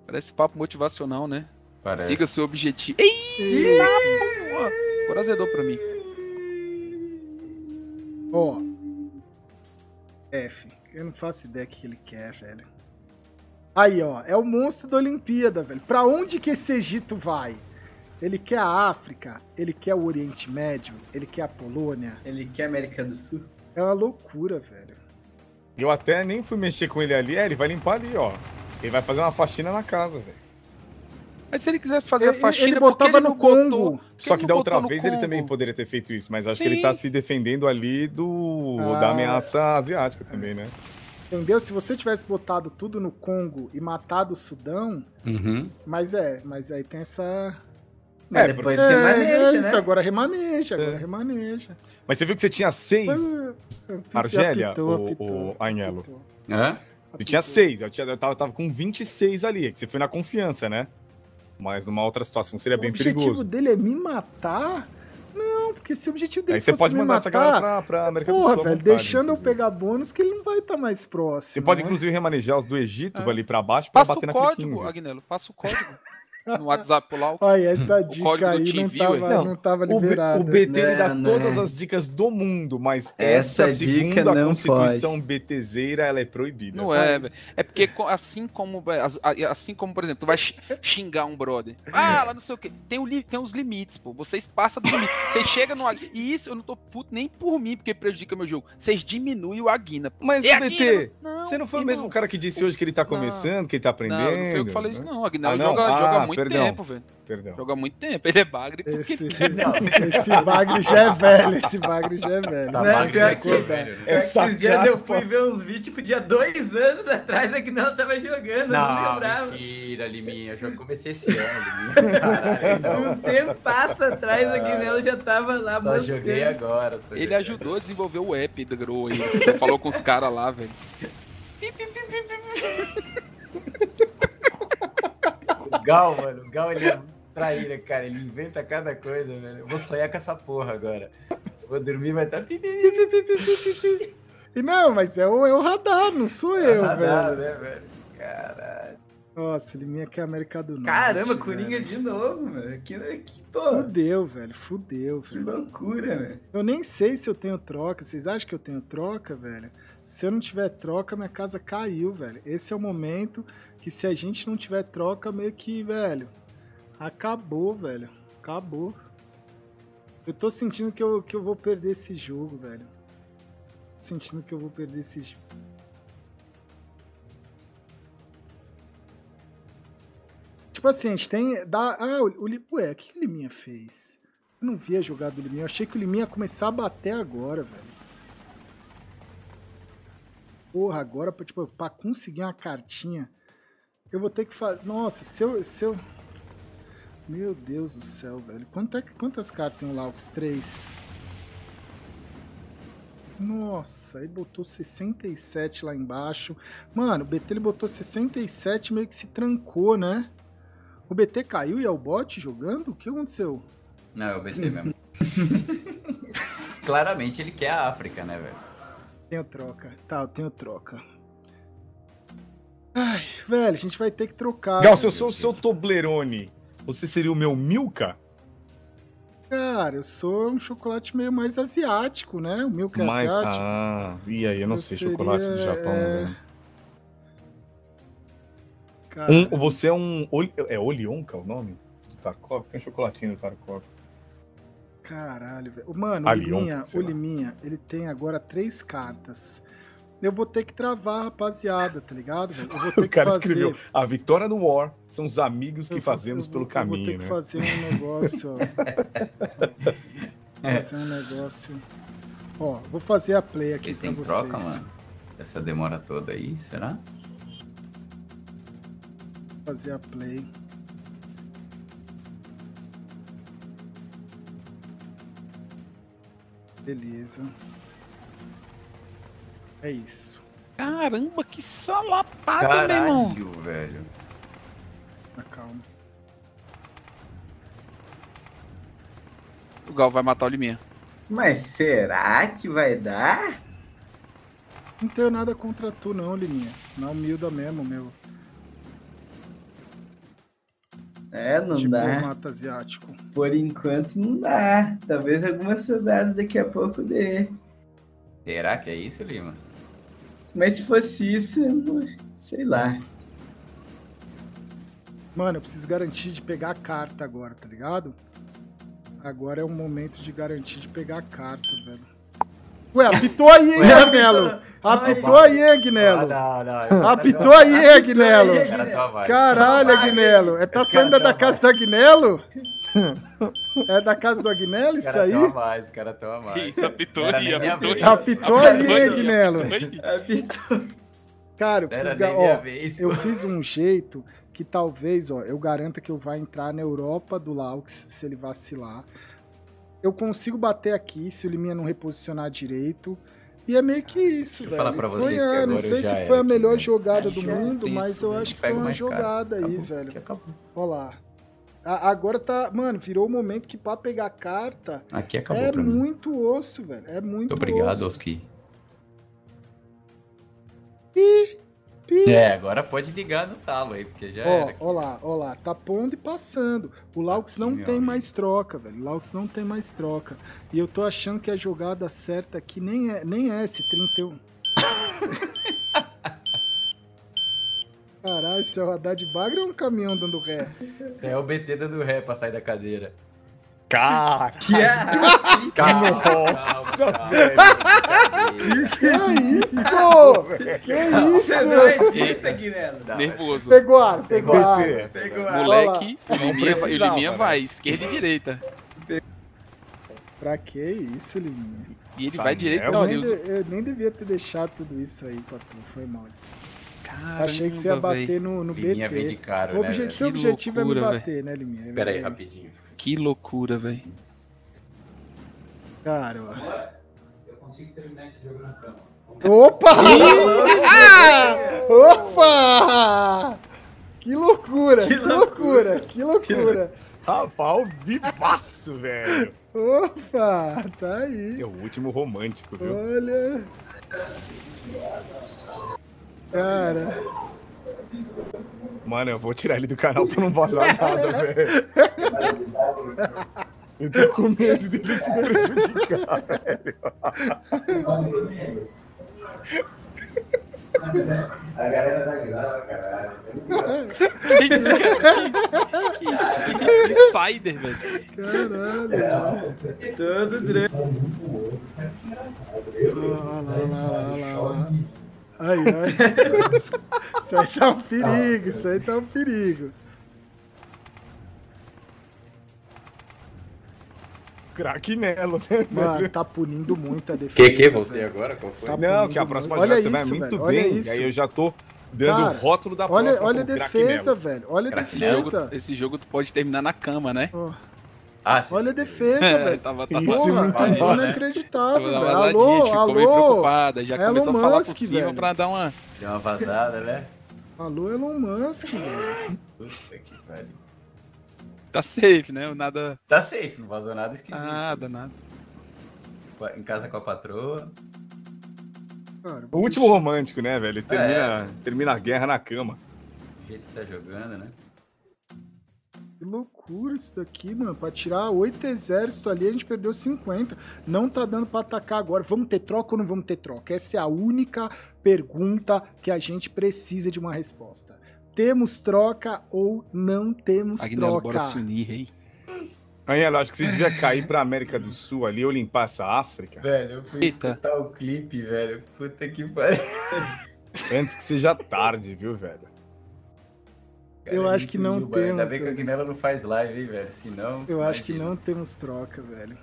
Parece papo motivacional, né? Parece. Siga seu objetivo. Ei, porra! Agora azedou pra mim. Ó. F. Eu não faço ideia do que ele quer, velho. Aí, ó. É o monstro da Olimpíada, velho. Pra onde que esse Egito vai? Ele quer a África? Ele quer o Oriente Médio? Ele quer a Polônia? Ele quer América do Sul. É uma loucura, velho. Eu até nem fui mexer com ele ali. É, ele vai limpar ali, ó. Ele vai fazer uma faxina na casa, velho. Mas se ele quisesse fazer Ele- a faxina, ele por que botava ele não no Congo. botou- que Só que da outra vez ele também poderia ter feito isso, mas acho que Sim. ele tá se defendendo ali do Ah. da ameaça asiática também, né? Entendeu? Se você tivesse botado tudo no Congo e matado o Sudão, Uhum. mas é, mas aí tem essa. Mas É, depois É, você é isso, né? agora remaneja, agora É. remaneja. Mas você viu que você tinha seis? Mas, uh, Argélia, apitou, o- apitou, o apitou, Hã? Você tinha seis, eu, tinha, eu, tava, eu tava com 26 ali, que você foi na confiança, né? Mas numa outra situação seria O bem objetivo perigoso. dele é me matar? Não, porque se o objetivo dele Aí você pode me mandar essa galera matar, pra, pra América do porra, Sul. à velho, vontade, deixando eu inclusive. pegar bônus que ele não vai estar mais próximo. Você pode, né? inclusive, remanejar os do Egito É. ali pra baixo pra Passa bater o naquele código, 15. Agnello. Passa o código. no WhatsApp lá. o- Olha, essa código dica do aí não Não, não tava O, B- liberada. o BT ele dá Não, não todas é. as dicas do mundo, mas Essa essa, dica segundo a não Constituição BTZera, ela é proibida. Não é, velho. É porque assim como, a- assim como, por exemplo, tu vai xi- xingar um brother. Ah, lá não sei o quê. Tem, o tem os limites, pô. Vocês passam do limite. Vocês chegam no Aguina. E isso eu não tô puto nem por mim, porque prejudica meu jogo. Vocês diminuem o Aguina. pô. Mas, É o BT, Aguina, não, você não foi o mesmo cara que disse hoje que ele tá começando, que ele tá aprendendo? Não, não foi eu que falei isso, não. O Aguinaldo Ah, não? joga, Ah, joga há muito perdão. tempo, velho. Perdão. Joga muito tempo. Ele é bagre porque Esse, ele quer. esse bagre já é velho, esse bagre já é velho. Tá Né, bagre pior que- velho. É Esses dias eu fui ver uns vídeos, tipo, dia dois anos atrás, é que não tava jogando, não Não, lembrava. mentira, Liminha. Eu já comecei esse ano, Liminha. Caralho, não. Um tempo passa atrás, a Guinelo já tava lá Só buscando. joguei agora. só Ele ajudou a desenvolver o app do Grow aí. Ele falou com os caras lá, velho. O Gal, mano, o Gal ele é traíra, cara. Ele inventa cada coisa, velho. Eu vou sonhar com essa porra agora. Vou dormir, vai estar. Tá... E não, mas é o, é o radar, não sou eu, velho. né, velho? Caralho. Nossa, ele minha que é América do Norte. Caramba, velho. Coringa de novo, mano. Que, que, pô, Fudeu, velho, fudeu, que velho. loucura, velho. Eu nem sei se eu tenho troca. Vocês acham que eu tenho troca, velho? Se eu não tiver troca, minha casa caiu, velho. Esse é o momento que se a gente não tiver troca, meio que, velho, acabou, velho. Acabou. Eu tô sentindo que eu, que eu vou perder esse jogo, velho. Sentindo que eu vou perder esse jogo. Tipo assim, a gente tem. Dá, ah, o, o, ué, o que, que o Liminha fez? Eu não vi a jogada do Liminha. Eu achei que o Liminha ia começar a bater agora, velho. Porra, agora, tipo, pra conseguir uma cartinha, eu vou ter que fazer. Nossa, se eu, se eu. Meu Deus do céu, velho. Quanta, quantas cartas tem o Laux? Três. Nossa, aí botou 67 lá embaixo. Mano, o BT ele botou 67 meio que se trancou, né? O BT caiu e é o bot jogando? O que aconteceu? Não, é o BT mesmo. Claramente ele quer a África, né, velho? Tenho troca. Tá, eu tenho troca. Ai, velho, a gente vai ter que trocar. Gal, né? se eu sou o seu Toblerone, você seria o meu Milka? Cara, eu sou um chocolate meio mais asiático, né? O milk é asiático. ah, e aí, eu não Eu sei, seria, chocolate do Japão, é, velho. Cara, Um, você é um. É Olionka o nome? Do Tarkov? Tem um chocolatinho do Tarkov. Caralho, velho. Mano, o Alion, Liminha, sei o. Liminha, ele tem agora três cartas. Eu vou ter que travar, rapaziada, tá ligado, velho? Eu vou ter O que cara fazer. escreveu: A vitória no War são os amigos que eu vou- fazemos eu pelo vou- Eu vou ter caminho, que né? fazer um negócio, ó. É. Fazer um negócio. Ó, vou fazer a play aqui Ele pra tem vocês. troca, mano? Essa demora toda aí, será? fazer a play. Beleza. É isso. Caramba, que salapada, meu irmão. Caralho, velho. Tá calma. O Gal vai matar o Liminha. Mas será que vai dar? Não tenho nada contra tu, não, Liminha. Na humilda mesmo, meu. É, não tipo dá. mata asiático. Por enquanto não dá. Talvez algumas saudades daqui a pouco dê. Será que é isso, Lima? Mas se fosse isso, sei lá. Mano, eu preciso garantir de pegar a carta agora, tá ligado? Agora é o momento de garantir de pegar a carta, velho. Ué, apitou aí, hein, Agnello? Apitou aí, hein, Agnello? Ah, não, não. Apitou aí, hein, Agnello? voz. Caralho, Agnello. É, tá saindo da tá casa do Agnello? É da casa do Agnello isso cara aí? toma mais, cara toma mais. Isso, apitou aí, apitou aí. Apitou aí, hein, Agnello? Apitou. Cara, eu preciso... Ó, vez. eu fiz um jeito que talvez, ó, eu garanta que eu vá entrar na Europa do Laux se ele vacilar. Eu consigo bater aqui se o Liminha não reposicionar direito. E é meio que isso, Deixa eu velho. falar pra vocês que Sonhar, não sei se foi a aqui, melhor velho. jogada É, do mundo, mas eu né? acho que foi uma jogada aí, Acabou, velho. Ó lá. A- agora tá, mano, virou o momento que pra pegar carta Aqui acabou é pra mim. muito osso, velho. É muito Muito obrigado, osso. Oski. Pi. É, agora pode ligar no talo aí, porque já Ó, era. ó lá, ó lá, tá pondo e passando. O Laux não Meu tem amigo. mais troca, velho. O Laux não tem mais troca. E eu tô achando que a jogada certa aqui nem é, nem é esse 31. Caralho, esse é o Haddad Bagre ou um caminhão dando ré? Isso é o BT dando ré pra sair da cadeira. Cara, Que é? nossa, velho. Que isso? Que Você não é isso? disso, Aguinaldo. Não, Nervoso. Pegou ar, pegou Pegou ar. Moleque, o Liminha, Liminha né? vai, esquerda e direita. Pra que isso, Liminha? E ele Essa vai direito merda. não, Eu nem, Nilson. de- eu nem devia ter deixado tudo isso aí pra tu, foi mal. Caramba, Achei que você ia bater véi. no, no Liminha vem de BT. caro, O né, obje- velho? seu Que objetivo é me loucura, bater, né, Liminha? Pera aí, É, rapidinho. Que loucura, velho. Cara. Eu consigo terminar esse jogo na cama. Opa! Opa! Que loucura, que Que loucura, que loucura. Rapaz, vivaço, velho. Opa, tá aí. É o último romântico, viu? Olha. Cara, Mano, eu vou tirar ele do canal pra não vazar nada, velho. Eu tô com medo dele se prejudicar, velho. A galera tá grava, caralho. Que isso, cara? Que, que, que, que insider, velho. caralho. Todo drama. Olha lá, olha lá, olha lá, olha lá. Ai, ai. Isso aí tá um perigo, isso aí tá um perigo. Craque Nelo, né? Mano, tá punindo muito a defesa. Que que? Voltei velho. agora? Qual foi? Tá Não, que a próxima muito. jogada Olha você vai isso, muito velho, olha bem. isso. E aí eu já tô dando Cara, o rótulo da Olha, próxima olha a defesa, velho. Olha a defesa. Esse jogo tu pode terminar na cama, né? Ó, Ah, sim. olha a defesa, É, velho. tava, tava, Isso, Porra, muito tá bom, né? inacreditável, tava velho. Alô, ficou meio alô. preocupada. Já Elon começou a falar Musk, por cima velho. pra dar uma... Deu uma vazada, né? Alô, Elon Musk, velho. Puta que pariu. Tá safe, né? Nada, Tá safe, não vazou nada esquisito. nada, nada. Em casa com a patroa. Cara, O último romântico, né, velho? Ele termina, termina a guerra na cama. Do jeito que tá jogando, né? Que loucura isso daqui, mano. Pra tirar oito exércitos ali, a gente perdeu 50. Não tá dando pra atacar agora. Vamos ter troca ou não vamos ter troca? Essa é a única pergunta que a gente precisa de uma resposta. Temos troca ou não temos Agnello, bora troca? se unir, rei. Aí, eu acho que você devia cair pra América do Sul ali ou limpar essa África Velho, eu fui Eita. escutar o clipe, velho. Puta que pariu. antes que seja tarde, viu, velho? Cara, Eu é acho que não Juba. Ainda temos, bem que a. Guinela não faz live, hein, velho. Senão. Eu acho que não temos troca, velho.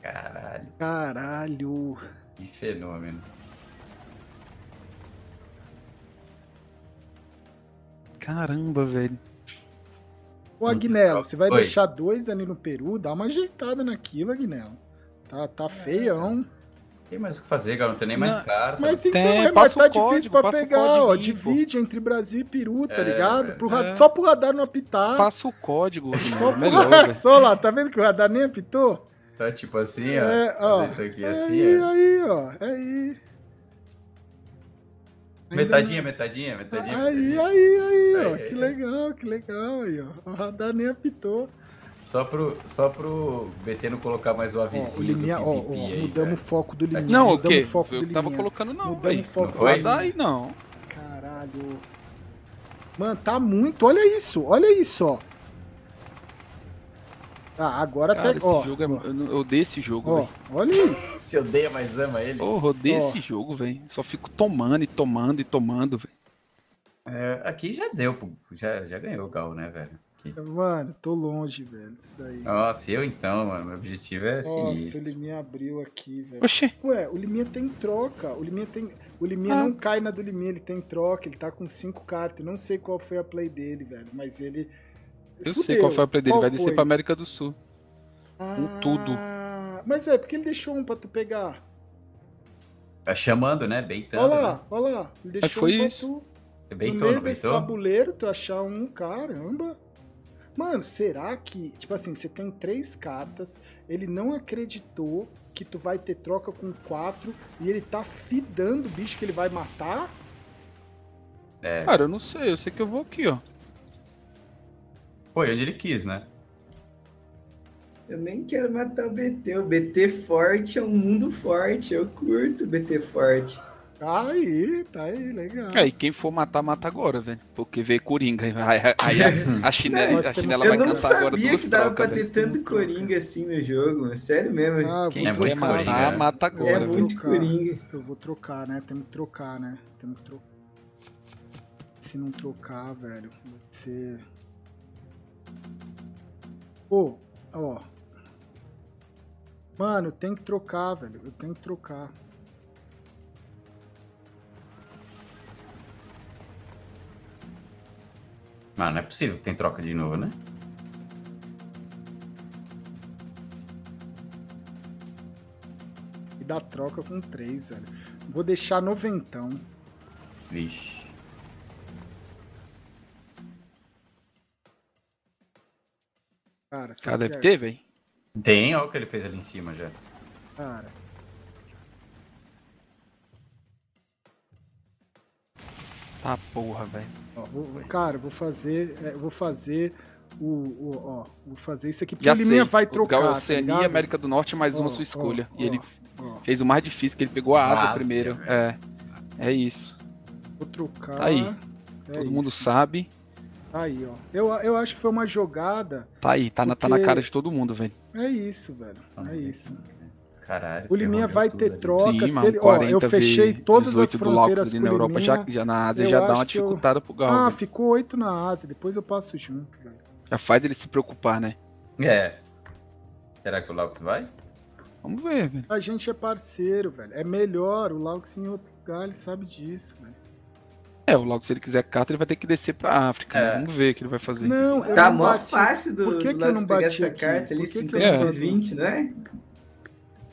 Caralho, Caralho. que fenômeno. Caramba, velho. Ô, Agnello, você vai Oi. deixar dois ali no Peru? Dá uma ajeitada naquilo, Agnello. Tá, tá feião. Tem mais o que fazer, cara. Não tem nem mais carta. Mas então, Tem, é, mas tá código, difícil pra pegar, ó. Divide entre Brasil e Peru, tá É, ligado? velho. Pro É. Só pro radar não apitar. Passa o código, Só, Agnello, pro... melhor, só lá, tá vendo que o radar nem apitou? Tá tipo assim, ó. É, ó. Fazer Isso aqui aí, assim, é. aí, ó. Aí. Ainda Metadinha, metadinha, metadinha. Aí, metadinha. aí, aí, ó. Aí, Que aí. legal, que legal aí, ó. O radar nem apitou. Só pro, só pro BT não colocar mais o Ó, avisinho. o Liminha, do ó, ó, aí, mudamos o foco do Liminha. Não, o mudamos quê? o foco do Eu tava Liminha. colocando não, Mudamos o foco Não foi? do Daí não. Caralho. Mano, tá muito. Olha isso, olha isso, ó. Ah, agora Cara, até. esse Ó, jogo é... ó, Eu, odeio esse jogo, ó, velho. olha aí. Se odeia, mas ama ele. Porra, odeio Ó. esse jogo, velho. Só fico tomando e tomando e tomando, velho. É, aqui já deu, pô. Já, já ganhou o Gal, né, velho? Aqui. Mano, tô longe, velho. Isso daí. Nossa, eu então, mano. Meu objetivo é Nossa, o sinistro. Liminha abriu aqui, velho. Oxi. Ué, o Liminha tem troca. O Liminha tem. O Liminha Ah. não cai na do Liminha, ele tem troca, ele tá com cinco cartas. Eu Não sei qual foi a play dele, velho. Mas ele. Eu sei Fudeu. qual foi a play dele. Qual Vai descer foi? pra América do Sul. Ah, tudo. Mas, ué, porque ele deixou um pra tu pegar? Tá chamando, né? Beitando. Olha lá, olha lá. Ele deixou foi um pra isso. tu. Né? no Beitou, meio não desse beitou? tabuleiro, tu achar um, caramba. Mano, será que, tipo assim, você tem três cartas, ele não acreditou que tu vai ter troca com quatro e ele tá fidando o bicho que ele vai matar? É. Cara, eu não sei, eu sei que eu vou aqui, ó. Foi onde ele quis, né? Eu nem quero matar o BT. O BT forte é um mundo forte. Eu curto o BT forte. Tá aí, tá aí, legal. Aí quem for matar, mata agora, velho. Porque veio Coringa. Aí, aí a, a chinela, Nós a chinela eu vai não cantar agora sabia duas que dava trocas, pra ter tanto Coringa assim no jogo. Sério mesmo. Ah, Quem é quer trocar, matar, né? mata é agora, velho. muito trocar. Coringa. Eu vou trocar, né? Temos que trocar, né? Temos que trocar. Se não trocar, velho, vai ser. Pô, ó. Mano, tem que trocar, velho. Eu tenho que trocar. Mano, não é possível que tem troca de novo, né? E dá troca com três, velho. Vou deixar noventão. Vixe. Cara, Cara, deve é- ter, velho. Tem, ó o que ele fez ali em cima já. Cara. Tá porra, velho. Cara, vou fazer. é, vou fazer o, o- Ó, vou fazer isso aqui porque Já sei. vai trocar. Gal é tá Oceania e ligado? América do Norte mais uma Ó, sua ó, escolha. ó, e ele ó, fez o mais difícil, que ele pegou a asa Ásia, primeiro. velho. É. É isso. vou trocar. Tá aí. É Todo mundo isso. sabe. Tá aí, ó. Eu, eu acho que foi uma jogada. Tá aí, tá, na, tá na Porque- cara de todo mundo, velho. É isso, velho. É ver isso. Caralho. O Liminha vai ter ali. troca. Sim, se mano, ele, ó, eu 40 fechei todas as 18 do Laux fronteiras ali com na Europa, já, Liminha. já na Ásia já dá uma que eu- dificultada pro Gal. Ah, velho. ficou oito na Ásia. Depois eu passo junto, velho. Já faz ele se preocupar, né? É. Será que o Laux vai? Vamos ver, velho. A gente é parceiro, velho. É melhor. O Laux em outro lugar, ele sabe disso, velho. É, o logo se ele quiser carta, ele vai ter que descer pra África, né? É. Vamos ver o que ele vai fazer. Não, eu Tá não mó bati. fácil do, Por que do que eu não bati essa aqui? carta ali, Por que que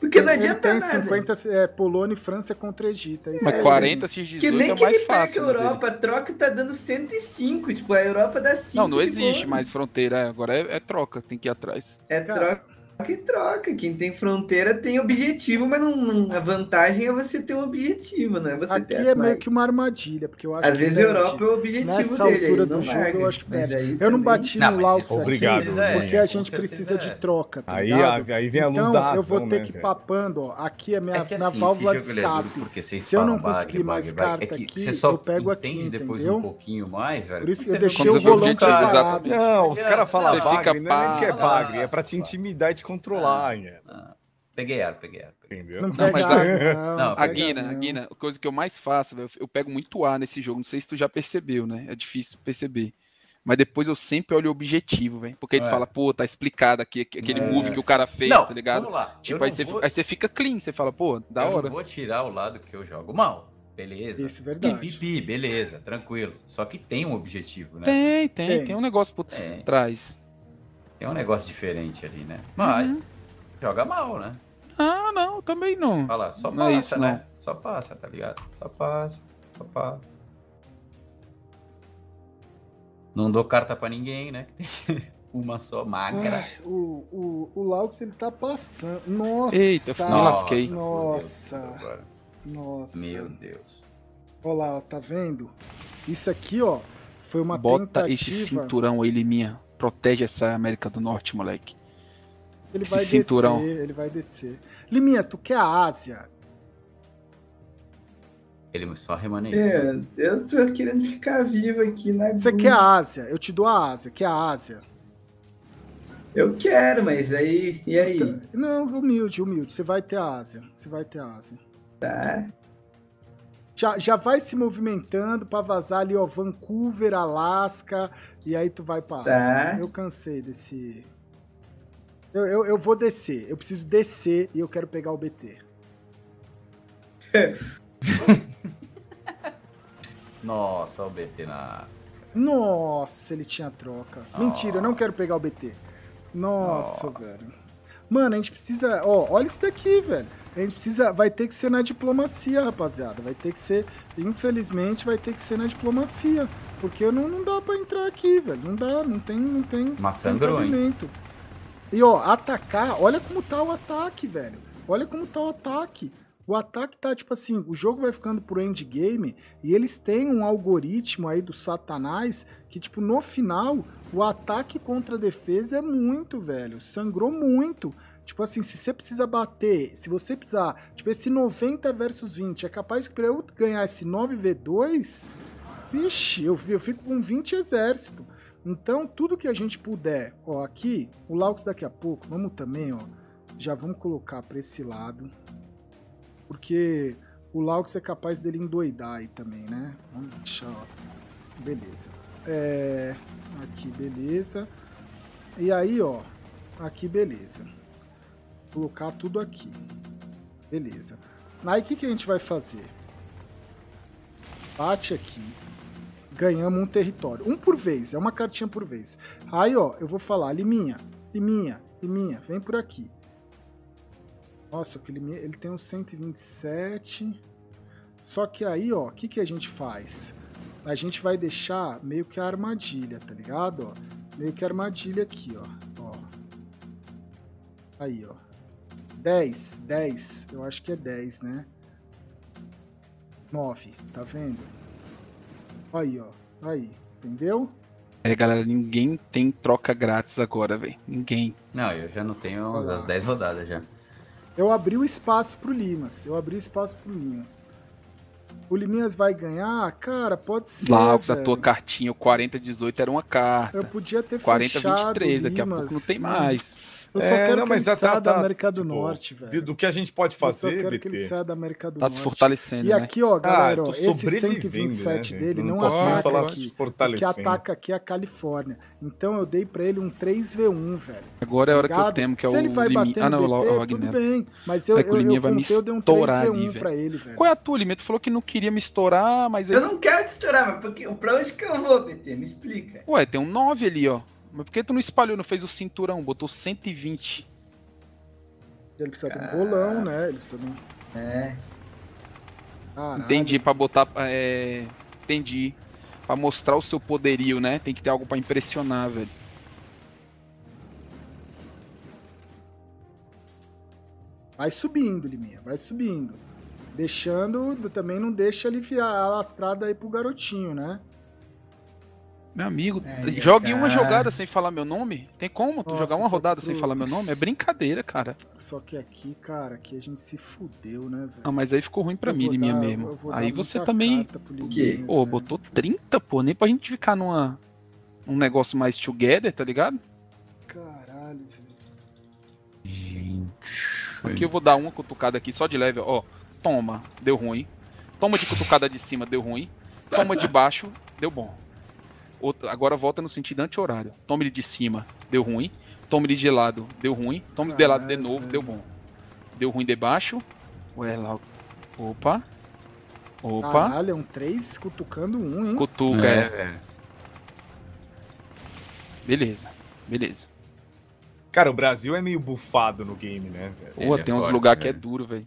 50 eu não vezes 20, não é? Porque não Ele adianta tem nada. 50, é, Polônia e França contra Egito. É Mas aí. 40 x Que 18 nem é que mais ele fácil. a né, dele. Europa, a troca tá dando 105. Tipo, a Europa dá 5. Não, não existe mais fronteira. é, Agora é, é troca, tem que ir atrás. É Cara. troca e troca. Quem tem fronteira tem objetivo, mas não, não- a vantagem é você ter um objetivo, né? Você Aqui ter é meio que uma armadilha, porque eu acho Às que vezes a. Europa é o objetivo Nessa dele. altura aí do não jogo, larga. eu acho que perde. aí Eu não bati Não, no Laos isso- aqui, Obrigado, é, porque a gente precisa é. de troca, tá Aí, ligado? aí vem a luz Então, da razão, eu vou ter né, que ir papando, ó. Aqui é minha, É que minha assim, válvula de é escape. Se eu não conseguir mais carta é que aqui, eu pego aqui, entendeu? um pouquinho mais, velho. Por isso que eu deixei o você vê o rolão objetivo, parado. exatamente. Não, os caras falam Você bagre, fica não é que é bagre, é pra te intimidar e te controlar, né? Ah, peguei ar, peguei ar. entendeu? Não mas a- não, Não, A Guina, a. Guina, a coisa que eu mais faço, velho, eu pego muito ar nesse jogo. Não sei se tu já percebeu, né? É difícil perceber. Mas depois eu sempre olho o objetivo, velho. Porque ele É. fala, pô, tá explicado aqui aquele É. move que o cara fez, não, tá ligado? vamos lá. Tipo, eu aí você, vou, aí você fica clean, você fala, pô, da eu hora. não vou tirar o lado que eu jogo mal. Beleza. Isso, verdade. Pipipi, beleza, tranquilo. Só que tem um objetivo, né? Tem, tem, Tem. tem, um negócio por Tem, trás. Tem um negócio diferente ali, né? Mas Uhum. joga mal, né? Ah, não, também não. Fala, só Não é passa, isso, né? Só passa, tá ligado? Só passa, só passa. Não dou carta pra ninguém, né? Uma só magra. Ai, o, o, o Laux, ele tá passando. Nossa! Eita, eu me lasquei. Nossa. Nossa. Meu Deus. Olha lá, ó, tá vendo? Isso aqui, ó, foi uma Bota esse tentativa. cinturão aí, Liminha. Protege essa América do Norte, moleque. Ele esse vai cinturão. descer, ele vai descer. Liminha, tu quer a Ásia? Ele só remaneia. É, eu tô querendo ficar vivo aqui na Você Gru. quer a Ásia? Eu te dou a Ásia. Quer a Ásia? Eu quero, mas aí. E aí? Não, humilde, humilde. Você vai ter a Ásia. Você vai ter a Ásia. Tá. Já, já vai se movimentando pra vazar ali, ó, Vancouver, Alasca, e aí tu vai pra Tá. Eu cansei desse. Eu, eu, eu vou descer. Eu preciso descer e eu quero pegar o BT. Nossa, o BT na. Nossa, ele tinha troca. Mentira, eu não quero pegar o BT. Nossa, Nossa. velho. Mano, a gente precisa. Ó, olha isso daqui, velho. A gente precisa. Vai ter que ser na diplomacia, rapaziada. Vai ter que ser. Infelizmente, vai ter que ser na diplomacia. Porque não, não dá pra entrar aqui, velho. Não dá, não tem. Não tem, sangrou, hein? E ó, atacar. Olha como tá o ataque, velho. Olha como tá o ataque. O ataque tá, tipo assim, o jogo vai ficando pro endgame e eles têm um algoritmo aí do satanás que, tipo, no final, o ataque contra a defesa é muito, velho. Sangrou muito. Tipo assim, se você precisa bater, se você precisar, tipo, esse 90 versus 20, é capaz que pra eu ganhar esse 9v2, vixe, eu, eu fico com 20 exército. Então, tudo que a gente puder, ó, aqui, o Laux daqui a pouco, vamos também, ó, já vamos colocar pra esse lado, porque o Laux é capaz dele endoidar aí também, né? Vamos deixar, ó, beleza. É, aqui, beleza. E aí, ó, aqui, beleza colocar tudo aqui. Beleza. Aí o que, que a gente vai fazer? Bate aqui. Ganhamos um território. Um por vez, é uma cartinha por vez. Aí, ó, eu vou falar, Liminha, Liminha, Liminha, vem por aqui. Nossa, que Liminha, ele tem um 127. Só que aí, ó, o que, que a gente faz? A gente vai deixar meio que a armadilha, tá ligado? Ó, meio que a armadilha aqui, ó. ó. Aí, ó. 10, 10, eu acho que é 10, né? 9, tá vendo? Aí, ó, aí, entendeu? É, galera, ninguém tem troca grátis agora, velho. Ninguém. Não, eu já não tenho das 10 rodadas já. Eu abri o espaço pro Limas, eu abri o espaço pro Limas. O Liminhas vai ganhar? Cara, pode ser, Lá, a velho. tua cartinha, o 4018 era uma carta. Eu podia ter 40 fechado 23, daqui a pouco não tem mais. Eu só É, quero não, que mas ele tá- tá- saia da tá, América do tipo, Norte, velho. do que a gente pode Eu só fazer, quero que ele BT. saia da América do Tá se Norte. fortalecendo, E né? aqui, ó, galera, Ah, ó, esse sobrevivendo, 127 né, dele não, Não posso nem ataca falar aqui. O que ataca aqui é a Califórnia. Então eu dei pra ele um 3v1, velho. Agora é a hora que eu temo, que é Se o ele vai Liminha. bater Ah, no não, o BT, o tudo bem. Mas eu, É eu, eu, vai me contei, eu dei um estourar 3v1 ali, velho. pra ele, velho. Qual é a tua, Liminha? Tu falou que não queria me estourar, mas. Eu não quero te estourar, mas porque, pra onde que eu vou, BT? Me explica. Ué, tem um 9 ali, ó. Mas por que tu não espalhou, não fez o cinturão? Botou 120. Ele precisa de um bolão, né? Ele precisa de um... É. Caralho. Entendi, pra botar... É... Entendi. Pra mostrar o seu poderio, né? Tem que ter algo pra impressionar, velho. Vai subindo, Liminha, vai subindo. Deixando, também não deixa ele alastrado aí pro garotinho, né? Meu amigo, Ai, jogue uma cara. jogada sem falar meu nome? Tem como tu Nossa, jogar uma rodada que sem falar meu nome? É brincadeira, cara. Só que aqui, cara, aqui a gente se fudeu, né, velho? Ah, mas aí ficou ruim pra Eu mim, Liminha dar- mesmo. Aí você também... O quê? Pô, velho. botou 30, pô. Nem pra gente ficar numa... Um negócio mais together, tá ligado? Caralho, velho. Gente. Aqui eu vou dar uma cutucada aqui só de leve, ó. Toma, deu ruim. Toma de cutucada de cima, deu ruim. Toma de baixo, deu bom. Agora volta no sentido anti-horário. Toma ele de cima, deu ruim. Toma ele de lado, deu ruim. Toma ele de lado de novo, deu bom. Deu ruim de baixo. Ué, lá. Opa. Opa. Caralho, é um 3 cutucando um, hein? Cutuca, É, é. velho. Beleza, beleza. Cara, o Brasil é meio bufado no game, né, velho? Pô, é tem uns lugares que é duro, velho.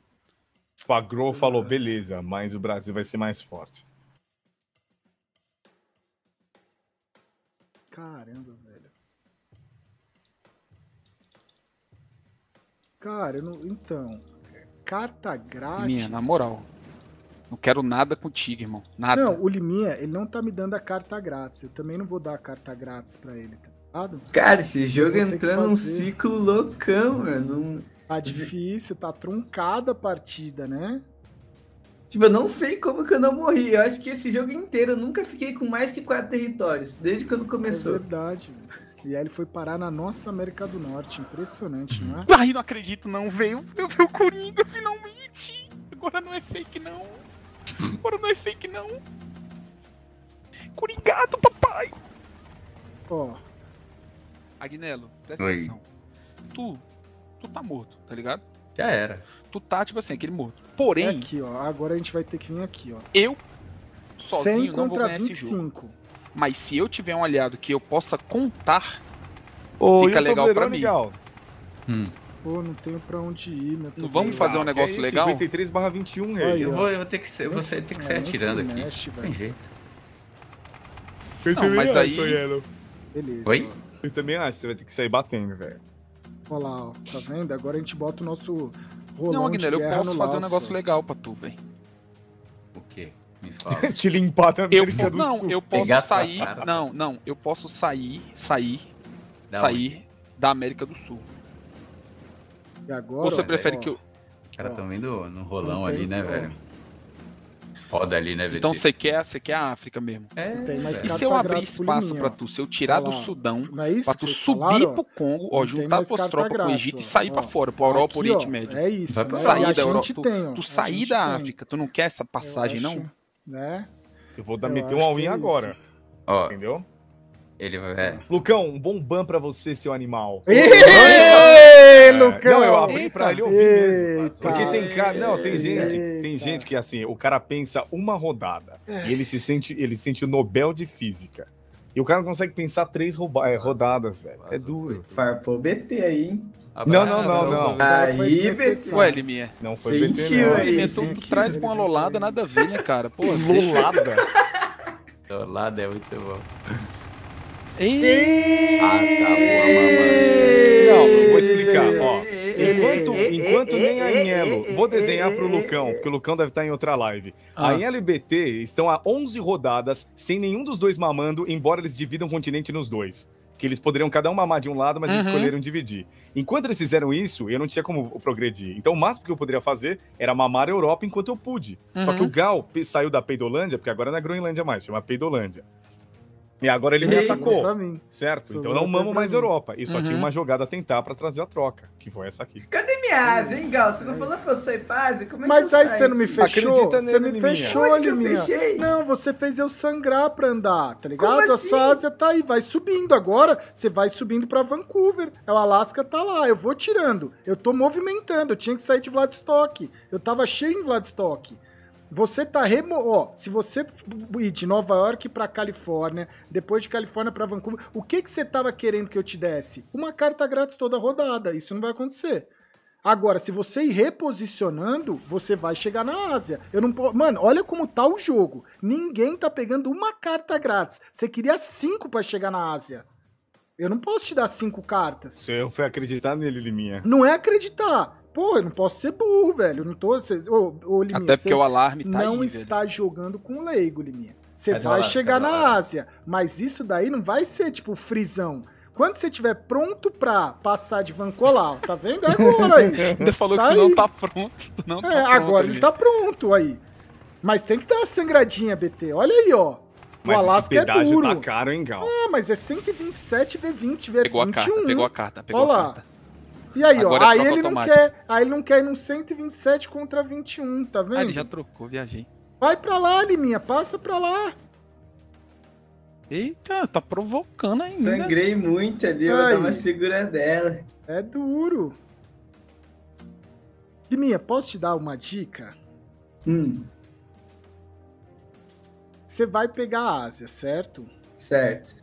O Agro falou, beleza, mas o Brasil vai ser mais forte. Caramba, velho. Cara, eu não... então. Carta grátis. Minha, na moral. Não quero nada contigo, irmão. Nada. Não, o Liminha, ele não tá me dando a carta grátis. Eu também não vou dar a carta grátis pra ele, tá ligado? Cara, esse jogo entrando num ciclo loucão, mano. Tá difícil, tá truncada a partida, né? Tipo, eu não sei como que eu não morri. Eu acho que esse jogo inteiro eu nunca fiquei com mais que quatro territórios, desde quando É começou. verdade. velho. E aí ele foi parar na nossa América do Norte. Impressionante, não é? Ai, não acredito não, veio. Eu vi o Coringa finalmente. Agora não é fake não. Agora não é fake não. Coringado, papai. Ó, Agnello, presta Oi. atenção. Tu, tu tá morto, tá ligado? Já era. Tu tá, tipo assim, aquele morto. É Porém, aqui, ó. Agora a gente vai ter que vir aqui, ó. eu sozinho 100 não vou contra ganhar esse jogo. 25. Mas se eu tiver um aliado que eu possa contar, Ô, Fica legal pra mim. Gal? Hum. Pô, não tenho pra onde ir, meu. Não vamos fazer um negócio é legal? 53 barra 21, rei. Aí, Eu vou, eu vou ter que ser, vou ter que é, sair atirando aqui. mexe, Tem jeito. Eu Não, também mas acho, aí- Yellow. Beleza. Oi? ó. Eu também acho, você vai ter que sair batendo, velho. Olha lá, ó. Tá vendo? Agora a gente bota o nosso, Rolão Não, Aguinaldo, eu posso fazer um negócio legal pra tu, velho. O quê? Me fala. Te limpar da Eu, América po- do não, Sul. eu posso Pegar sair. cara. Não, não, eu posso sair, sair, Da sair da América do Sul. E agora, Ou você ó, prefere ó, que eu. Os caras estão indo no rolão ali, né, velho? Foda ali, né, VT? Então você quer, você quer a África mesmo. É, tem mais E se eu abrir espaço ó. tu, se eu tirar do. Sudão, é que tu subir falaram, pro Congo, ó, juntar tuas tropas com o Egito ó. e sair pra Ó, fora, pro Europa, Aqui, Oriente ó, Médio. É isso. Vai pra né? Sair da Europa, tu, tem, tu sair da tem. África, tu não quer essa Eu passagem, não? Né? Eu vou dar, Eu meter um all-in é agora. Entendeu? Ele vai. É. Lucão, um bom ban pra você, seu animal. É, Lucão! Não, eu abri Eita. pra ele ouvir mesmo. Eita. Porque tem cara. Não, tem gente. Tem Eita. gente que assim, o cara pensa uma rodada e ele se sente, ele se sente o Nobel de Física. E o cara não consegue pensar três rouba- é, rodadas, velho. É duro. Farpou BT aí, hein? Não, não, não, não. Aí, desnecessário. Ué, Liminha. Não foi BT, não. Liminha, tu, traz pra uma lolada, nada a ver, né, cara? Pô, Lolada. Do lado é muito bom. Ah, tá boa, Não, eu vou explicar, ó. Enquanto, enquanto nem a Inhelo, vou desenhar pro Lucão, porque o Lucão deve estar em outra live. Ah. A Inhelo e BT estão a 11 rodadas sem nenhum dos dois mamando, embora eles dividam o continente nos dois. Que eles poderiam cada um mamar de um lado, mas eles Uhum. escolheram dividir. Enquanto eles fizeram isso, eu não tinha como progredir. Então o máximo que eu poderia fazer era mamar a Europa enquanto eu pude. Só Uhum. que o Gal saiu da Peidolândia, porque agora não é Groenlândia mais, chama Peidolândia. E agora ele me. Pra mim. Certo? Sobrou Então eu não mamo mais mim. Europa. E só Uhum. tinha uma jogada a tentar pra trazer a troca, que foi essa aqui. Cadê minha asa, hein, Gal? Você não falou pra eu sair paz? Como é Mas que aí você não me fechou? Acredita Você me fechou, que Liminha. fechei? Não, você fez eu sangrar pra andar, tá ligado? Como A assim? sua Ásia tá aí, vai subindo. Agora você vai subindo pra Vancouver. O Alasca tá lá, eu vou tirando. Eu tô movimentando, eu tinha que sair de Vladivostok. Eu tava cheio em Vladivostok. Você tá remo... Ó, se você ir de Nova York pra Califórnia, depois de Califórnia pra Vancouver, o que que você tava querendo que eu te desse? Uma carta grátis toda rodada. Isso não vai acontecer. Agora, se você ir reposicionando, você vai chegar na Ásia. Eu não po- Mano, olha como tá o jogo. Ninguém tá pegando uma carta grátis. Você queria cinco pra chegar na Ásia. Eu não posso te dar cinco cartas. Se eu fui acreditar nele, Liminha. Não é acreditar. Pô, eu não posso ser burro, velho. Eu não tô. Cê, ô, ô, Liminha, Até porque o alarme tá não aí, velho. está jogando com leigo, Liminha. Você o vai alarme? chegar o na? Ásia, mas isso daí não vai ser tipo frisão. Quando você estiver pronto pra passar de Vancolar, tá vendo? É agora aí. Ainda falou Tá que tu não aí. tá pronto. Não tá É, pronto, agora ele tá pronto aí. Mas tem que dar uma sangradinha, BT. Olha aí, ó. O Mas Alasca esse é pedágio duro. tá caro, hein, Gal? Ah, mas é 127 V20 vezes Pegou a 21. carta, pegou a carta, pegou Olha a lá. E aí, Agora ó. é Aí ele não quer. Aí ele não quer ir num 127 contra 21, tá vendo? Ah, ele já trocou, viajei. Vai pra lá, Liminha. Passa pra lá. Eita, tá provocando ainda. Sangrei muito ali, eu dar uma segura dela. É duro. Liminha, posso te dar uma dica? Hum, Você vai pegar a Ásia, certo? certo.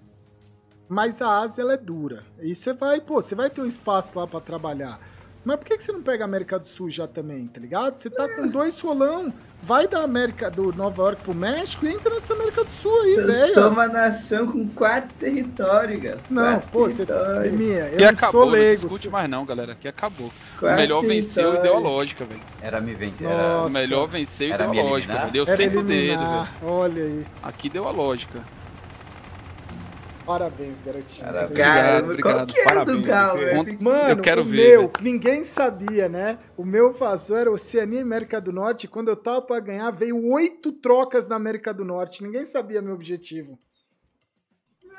Mas a Ásia ela é dura. E você vai, pô, você vai ter um espaço lá pra trabalhar. Mas por que, que você não pega a América do Sul já também, tá ligado? Você tá com dois rolão, vai da América do Nova York pro México e entra nessa América do Sul aí, Eu velho. sou uma nação com quatro territórios, cara. Não, Quatro pô, você. Liminha, eu Que não acabou, sou não leigo. discute você- mais não, galera. Que acabou. O Quatro melhor venceu e deu a territórios. lógica, velho. Era me vender. Nossa. Era... O melhor venceu e Era deu a me lógica, eliminar? velho. Deu sempre o dedo, velho. Olha aí. Aqui deu a lógica. Parabéns, garotinho. Cara, Obrigado, qual obrigado. que é do Parabéns, Gal, BT. velho? Mano, Eu quero o ver, meu, ninguém sabia, né? O meu vazou era Oceania e América do Norte. Quando eu tava pra ganhar, veio oito trocas na América do Norte. Ninguém sabia meu objetivo.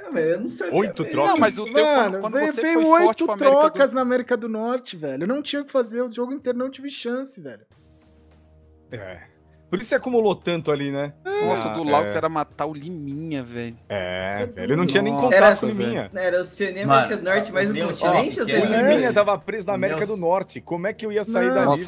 Não, mas eu não sabia. Oito trocas? Não, mas o teu, Mano, quando, veio, você veio foi forte oito trocas do... na América do Norte, velho. Eu não tinha o que fazer, o jogo inteiro não tive chance, velho. É. Por isso você acumulou tanto ali, né? Nossa, Ah, do Laux é. era matar o Liminha, velho. É, velho. Eu não tinha nem contato com o. Liminha. Era Oceania, Mano, América do Norte, mais o um continente? O é- É. Liminha tava preso na América do Norte. Como é que eu ia sair Não. dali, Nossa,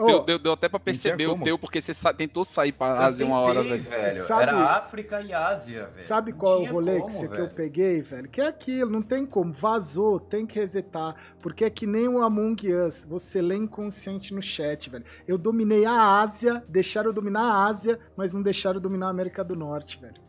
Ô. deu, deu, até pra perceber o como. teu, porque você sa- tentou sair pra Eu Ásia uma hora, velho. Sabe- Era África e Ásia, velho. Sabe Não qual é o rolê como, que, você- que eu peguei, velho? Que é aquilo, não tem como. Vazou, tem que resetar. Porque é que nem o Among Us. Você lê inconsciente no chat, velho. Eu dominei a Ásia, deixaram eu dominar a Ásia, mas não deixaram dominar a América do Norte, velho.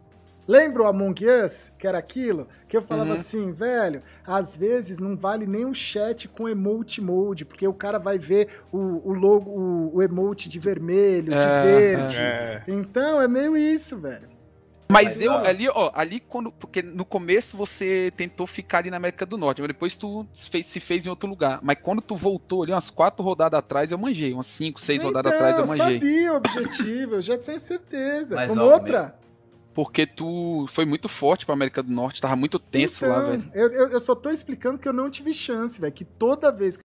Lembra o Among Us, que era aquilo? Que eu falava Uhum. assim, velho, às vezes não vale nem o chat com emote mode, porque o cara vai ver o, o logo, o, o emote de vermelho, de É, verde. É. Então é meio isso, velho. Mas, Mas, eu, ali, ó, ali quando. Porque no começo você tentou ficar ali na América do Norte, mas depois tu fez- se fez em outro lugar. Mas quando tu voltou ali, umas quatro rodadas atrás, eu manjei. Umas cinco, seis rodadas então, atrás, eu eu manjei. sabia o objetivo, eu já tinha certeza. Mas, Como ó, outra? Porque tu foi muito forte pra América do Norte, tava muito tenso lá, Então, velho. Eu, eu, eu só tô explicando que eu não tive chance, velho. Que toda vez que